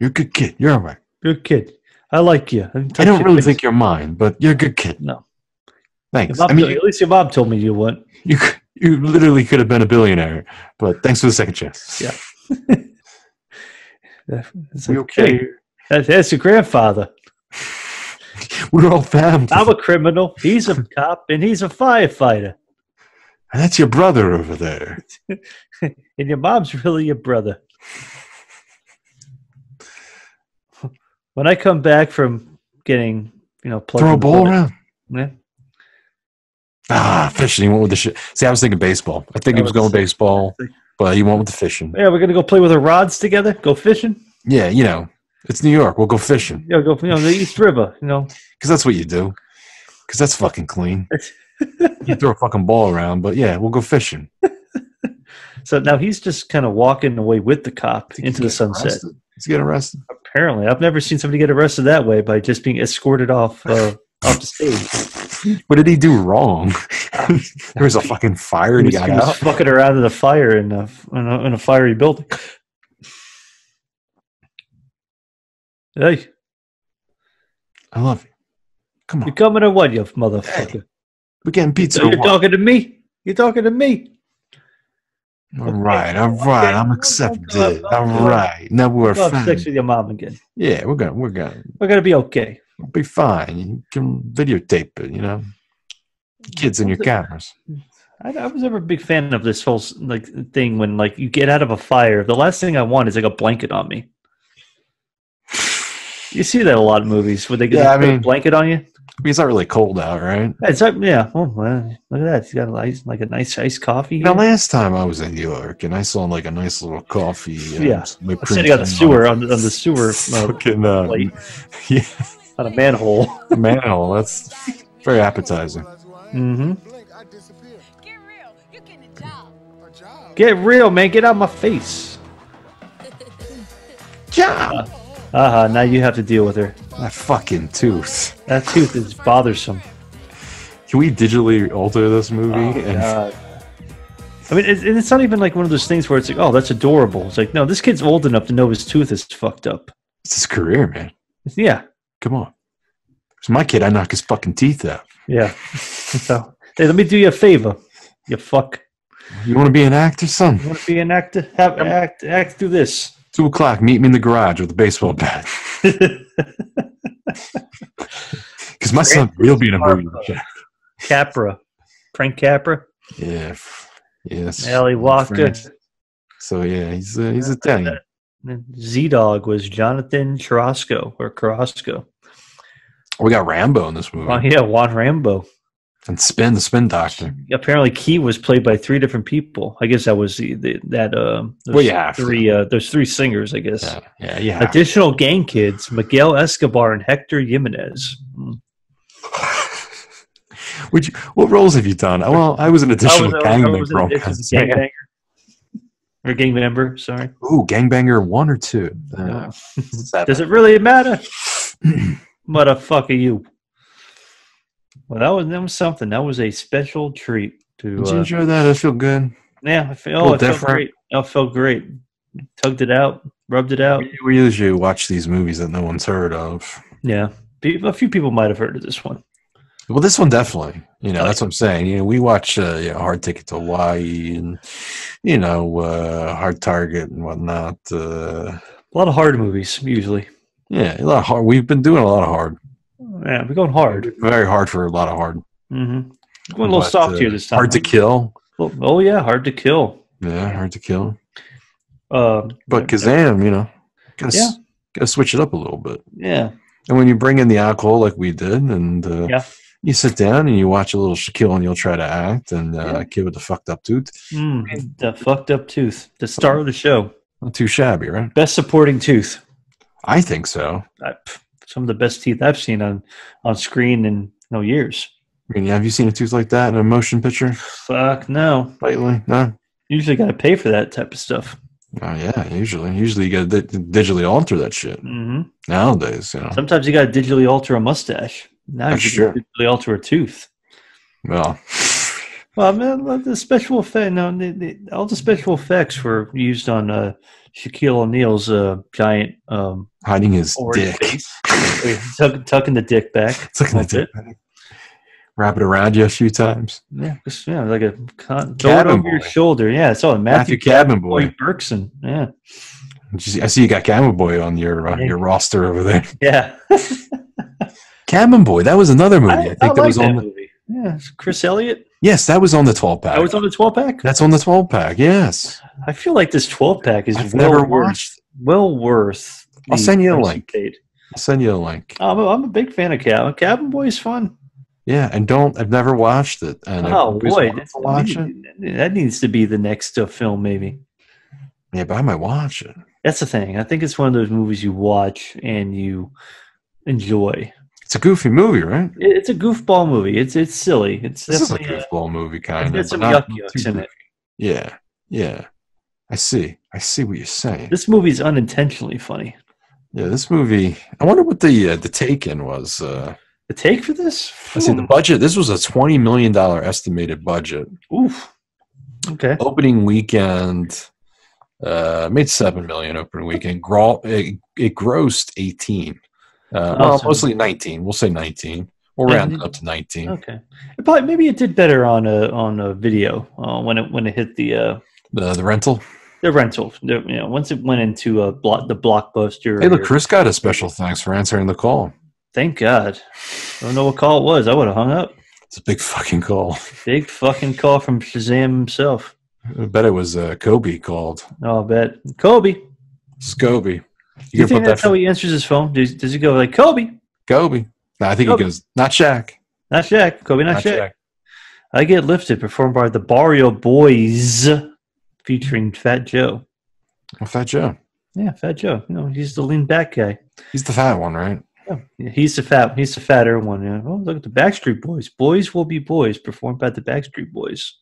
Speaker 7: You're a good kid. You're all right.
Speaker 9: You're a good kid. I like you. I,
Speaker 7: I don't really think you're mine, but you're a good kid.
Speaker 9: No.
Speaker 7: Thanks. I mean,
Speaker 9: told- at least your mom told me you would.
Speaker 7: you you literally could have been a billionaire, but thanks for the second chance.
Speaker 9: Yeah. It's like,
Speaker 7: okay?
Speaker 9: hey, that- that's your grandfather.
Speaker 7: We're all family.
Speaker 9: I'm a criminal. He's a cop, and he's a firefighter.
Speaker 7: And that's your brother over there.
Speaker 9: And your mom's really your brother. When I come back from getting, you know, plugged
Speaker 7: Throw a ball around.
Speaker 9: Yeah.
Speaker 7: Ah, fishing. He went with the shit. See, I was thinking baseball. I think he
Speaker 9: Oh,
Speaker 7: was going baseball, but he went with the fishing.
Speaker 9: Yeah, we're gonna go play with our rods together. Go fishing.
Speaker 7: Yeah, you know, it's New York. We'll go fishing
Speaker 9: Yeah, go you know the East River. You know,
Speaker 7: because that's what you do. Because that's fucking clean. you throw a fucking ball around, but yeah, we'll go fishing.
Speaker 9: so now he's just kind of walking away with the cop into the sunset.
Speaker 7: Arrested? He's getting arrested.
Speaker 9: Apparently, I've never seen somebody get arrested that way by just being escorted off uh, off the stage.
Speaker 7: What did he do wrong? there was a fucking fire and
Speaker 9: He
Speaker 7: he
Speaker 9: was,
Speaker 7: got
Speaker 9: he was
Speaker 7: out.
Speaker 9: fucking around in a fire in a, in a in a fiery building. Hey,
Speaker 7: I love you. Come on,
Speaker 9: you
Speaker 7: on,
Speaker 9: coming or what, you motherfucker?
Speaker 7: we're getting pizza.
Speaker 9: So
Speaker 7: or
Speaker 9: you're talking to me? You're talking to me?
Speaker 7: All right, all right. I'm accepted. All right. Now we're
Speaker 9: Go have sex with your mom again.
Speaker 7: Yeah, we're gonna we're gonna
Speaker 9: We're gonna be okay.
Speaker 7: We'll be fine. You can videotape it. You know, kids in your cameras.
Speaker 9: I, I was never a big fan of this whole like thing when like you get out of a fire. The last thing I want is like a blanket on me. You see that a lot of movies where they get
Speaker 7: Yeah, I
Speaker 9: put a
Speaker 7: mean-
Speaker 9: blanket on you.
Speaker 7: Mean, it's not really cold out, right?
Speaker 9: It's like, yeah. Oh, well, look at that. He's got a nice, like a nice iced coffee.
Speaker 7: Now, last time I was in New York and I saw like a nice little coffee. uh,
Speaker 9: Yeah. Sitting on the sewer on, on the sewer uh,
Speaker 7: Fucking, uh,
Speaker 9: plate
Speaker 7: yeah,
Speaker 9: on a manhole.
Speaker 7: manhole. That's very appetizing.
Speaker 9: Mm hmm
Speaker 5: Blink, I disappear.
Speaker 10: Get real. You're getting a job.
Speaker 5: A job.
Speaker 9: Get real, man. Get out my face.
Speaker 7: Yeah,
Speaker 9: Uh huh. Now you have to deal with her.
Speaker 7: that fucking tooth.
Speaker 9: That tooth is bothersome.
Speaker 7: Can we digitally alter this movie?
Speaker 9: Oh,
Speaker 7: and
Speaker 9: God. I mean, it's, it's not even like one of those things where it's like, oh, that's adorable. It's like, no, this kid's old enough to know his tooth is fucked up.
Speaker 7: it's his career, man.
Speaker 9: Yeah,
Speaker 7: Come on. It's my kid. I knock his fucking teeth out.
Speaker 9: yeah. so, hey, let me do you a favor. You fuck.
Speaker 7: You want to be an actor, son?
Speaker 9: You want to be an actor? Have act act through this.
Speaker 7: Two o'clock. Meet me in the garage with a baseball bat. Because my son will be in a movie.
Speaker 9: Capra, Frank Capra,
Speaker 7: Yeah. f- Yes.
Speaker 9: Ally Walker.
Speaker 7: France. So yeah, he's uh, he's Italian.
Speaker 9: Z Dog was Jonathan Carrasco or Carrasco.
Speaker 7: We got Rambo in this movie.
Speaker 9: Oh yeah, Juan Rambo.
Speaker 7: And Spin, the Spin Doctor.
Speaker 9: Apparently, Key was played by three different people. I guess that was the, the that uh.
Speaker 7: Well, to.
Speaker 9: three. Uh, there's three singers, I guess.
Speaker 7: Yeah, yeah, yeah.
Speaker 9: Additional gang kids: Miguel Escobar and Hector Jimenez. Hmm.
Speaker 7: Would you, what roles have you done? Well, I was an additional
Speaker 9: I was-
Speaker 7: gangbanger.
Speaker 9: was an
Speaker 7: bro.
Speaker 9: additional gangbanger. Or gang member, sorry.
Speaker 7: Ooh, gangbanger one or two? Uh.
Speaker 9: Does it really matter? Motherfucker, you. Well, that was that was something. That was a special treat to.
Speaker 7: Did you
Speaker 9: Uh,
Speaker 7: enjoy that? I feel good.
Speaker 9: yeah, I feel. Oh, it felt great. I felt great. Tugged it out, rubbed it out.
Speaker 7: We usually watch these movies that no one's heard of.
Speaker 9: Yeah, a few people might have heard of this one.
Speaker 7: Well, this one definitely. You know, that's what I'm saying. You know, we watch uh, you know, Hard Ticket to Hawaii and you know uh, Hard Target and whatnot. Uh,
Speaker 9: A lot of hard movies usually.
Speaker 7: yeah, a lot of hard. We've been doing a lot of hard.
Speaker 9: Yeah, we're going hard.
Speaker 7: Very hard for a lot of hard.
Speaker 9: Mm-hmm. Going a little
Speaker 7: But,
Speaker 9: soft
Speaker 7: uh,
Speaker 9: here this time.
Speaker 7: Hard to kill.
Speaker 9: Oh, oh yeah, hard to kill.
Speaker 7: Yeah, hard to kill.
Speaker 9: Um,
Speaker 7: But Kazaam, you know, gotta,
Speaker 9: Yeah.
Speaker 7: gotta switch it up a little bit.
Speaker 9: yeah,
Speaker 7: And when you bring in the alcohol like we did, and uh,
Speaker 9: Yeah.
Speaker 7: You sit down and you watch a little Shaquille and you'll try to act, and uh,
Speaker 9: Yeah.
Speaker 7: a kid with a fucked up tooth,
Speaker 9: mm, the fucked up tooth. The star of the show.
Speaker 7: not too shabby, right?
Speaker 9: Best supporting tooth.
Speaker 7: I think so.
Speaker 9: I, some of the best teeth I've seen on on screen in no years.
Speaker 7: I mean, have you seen a tooth like that in a motion picture
Speaker 9: Fuck no.
Speaker 7: lately? No.
Speaker 9: Usually got to pay for that type of stuff.
Speaker 7: Oh yeah, usually. Usually you got to di- digitally alter that shit
Speaker 9: hmm
Speaker 7: nowadays. You know.
Speaker 9: Sometimes you got to digitally alter a mustache. Now you
Speaker 7: true.
Speaker 9: can digitally alter a tooth.
Speaker 7: Well,
Speaker 9: Well, man, well, the special effect, no, the, the, all the special effects were used on uh, Shaquille O'Neal's uh, giant um,
Speaker 7: hiding his dick.
Speaker 9: tucking the dick back.
Speaker 7: Like the dick. Wrap it around you a few times.
Speaker 9: Yeah, just, yeah, like a con-
Speaker 7: Cabin
Speaker 9: over your shoulder. Yeah, it's all Matthew,
Speaker 7: Matthew Cabin
Speaker 9: Boy
Speaker 7: Boy.
Speaker 9: Berkson. Yeah,
Speaker 7: Did you see- I see you got Cabin Boy on your uh, your roster over there.
Speaker 9: Yeah.
Speaker 7: Cabin Boy, that was another movie. I, think that
Speaker 9: like
Speaker 7: was on. The.
Speaker 9: Yeah, Chris Elliott.
Speaker 7: yes, that was on the 12 pack.
Speaker 9: I was on the 12 pack.
Speaker 7: That's on the 12 pack. Yes,
Speaker 9: I feel like this 12 pack is
Speaker 7: I've
Speaker 9: well
Speaker 7: never
Speaker 9: worth,
Speaker 7: watched.
Speaker 9: well worth.
Speaker 7: I'll send you a link.
Speaker 9: paid.
Speaker 7: I'll send you a link.
Speaker 9: I'm a, I'm a big fan of Cabin. Cabin Boy is fun.
Speaker 7: Yeah, and don't. I've never watched it. And
Speaker 9: oh boy,
Speaker 7: watch it.
Speaker 9: that needs to be the next uh, film, maybe.
Speaker 7: Yeah, but I might watch it.
Speaker 9: That's the thing. I think it's one of those movies you watch and you enjoy.
Speaker 7: It's a goofy movie, right?
Speaker 9: It's a goofball movie. It's it's silly. It's
Speaker 7: This is a goofball movie, kind of.
Speaker 9: there's some yuck yucks in it.
Speaker 7: Yeah, yeah. I see. I see what you're saying.
Speaker 9: this movie's unintentionally funny.
Speaker 7: Yeah, this movie. I wonder what the uh, the take in was. Uh,
Speaker 9: The take for this?
Speaker 7: I see the budget. This was a twenty million dollar estimated budget.
Speaker 9: Oof. Okay.
Speaker 7: Opening weekend uh, made seven million. Opening weekend, it, it grossed eighteen. Uh, well, mostly nineteen. We'll say nineteen. We'll round it up to nineteen.
Speaker 9: Okay. It probably maybe it did better on a on a video uh, when it when it hit the uh,
Speaker 7: The the rental.
Speaker 9: the rental. The, you know, once it went into a block the blockbuster.
Speaker 7: Hey, look, Chris got a special thanks for answering the call.
Speaker 9: Thank God. I don't know what call it was. I would have hung up.
Speaker 7: It's a big fucking call.
Speaker 9: Big fucking call from Shazam himself.
Speaker 7: I bet it was uh, Kobe called.
Speaker 9: Oh, I bet Kobe.
Speaker 7: Scoby.
Speaker 9: You,
Speaker 7: You,
Speaker 9: think that's
Speaker 7: that
Speaker 9: how he answers his phone? Does, does he go like Kobe?
Speaker 7: Kobe. No, I think
Speaker 9: Kobe.
Speaker 7: he goes, not Shaq.
Speaker 9: Not Shaq. Kobe, not,
Speaker 7: Not
Speaker 9: Shaq.
Speaker 7: Shaq.
Speaker 9: I get lifted, performed by the Barrio Boys, featuring Fat Joe.
Speaker 7: Well, Fat Joe.
Speaker 9: Yeah, Fat Joe. You know, he's the lean back guy.
Speaker 7: He's the fat one, right?
Speaker 9: Yeah, he's the fat. He's the fatter one. Yeah. Oh, look at the Backstreet Boys. Boys will be boys. Performed by the Backstreet Boys.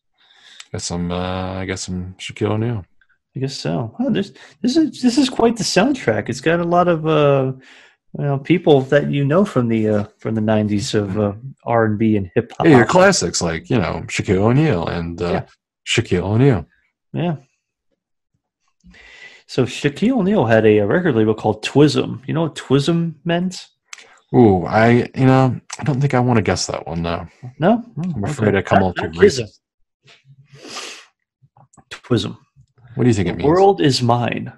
Speaker 7: Got some, uh, I got some Shaquille O'Neal.
Speaker 9: I guess so. Oh, this this is this is quite the soundtrack. It's got a lot of uh, you know, people that you know from the uh, from the '90s of uh, R and B and hip hop.
Speaker 7: Yeah, your classics like, you know, Shaquille O'Neal and uh,
Speaker 9: Yeah.
Speaker 7: Shaquille O'Neal.
Speaker 9: Yeah. So Shaquille O'Neal had a, record label called Twism. You know what Twism meant?
Speaker 7: Ooh, I, you know, I don't think I want to guess that one now.
Speaker 9: No,
Speaker 7: I'm afraid I come off too
Speaker 9: Not Kism.
Speaker 7: racist.
Speaker 9: Twism.
Speaker 7: What do you think it
Speaker 9: The
Speaker 7: means?
Speaker 9: world is mine.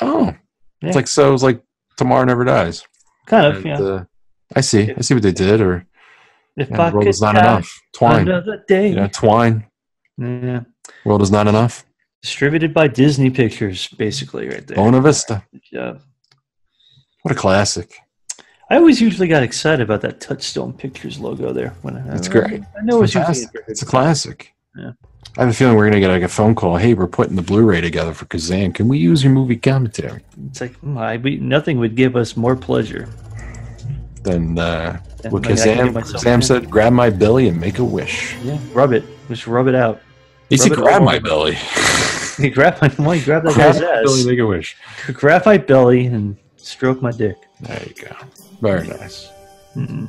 Speaker 7: Oh,
Speaker 9: Yeah.
Speaker 7: it's like so. It's like tomorrow never dies.
Speaker 9: Kind of.
Speaker 7: And,
Speaker 9: Yeah.
Speaker 7: uh, I see. I see what they did. Or
Speaker 9: if
Speaker 7: yeah,
Speaker 9: I
Speaker 7: the world is not enough. Twine.
Speaker 9: another day.
Speaker 7: You know, twine.
Speaker 9: Yeah.
Speaker 7: World is not enough.
Speaker 9: Distributed by Disney Pictures, basically, right there.
Speaker 7: Buena Vista.
Speaker 9: Yeah.
Speaker 7: What a classic.
Speaker 9: I always usually got excited about that Touchstone Pictures logo there. When I,
Speaker 7: It's great.
Speaker 9: I know it's usually
Speaker 7: It's a classic.
Speaker 9: Yeah.
Speaker 7: I have a feeling we're gonna get like a phone call. Hey, we're putting the Blu-ray together for Kazaam. Can we use your movie commentary?
Speaker 9: It's like mm, I, we, nothing would give us more pleasure.
Speaker 7: than uh,
Speaker 9: Yeah,
Speaker 7: what
Speaker 9: like I can
Speaker 7: Kazaam,
Speaker 9: give myself-
Speaker 7: Kazaam said, grab my belly and make a wish.
Speaker 9: Yeah, rub it. Just rub it out.
Speaker 7: He said, grab my belly.
Speaker 9: he grab my why you grab that
Speaker 7: grab
Speaker 9: guy's
Speaker 7: my belly,
Speaker 9: ass.
Speaker 7: make a wish.
Speaker 9: Grab my belly and stroke my dick.
Speaker 7: There you go. Very nice.
Speaker 9: Mm-mm.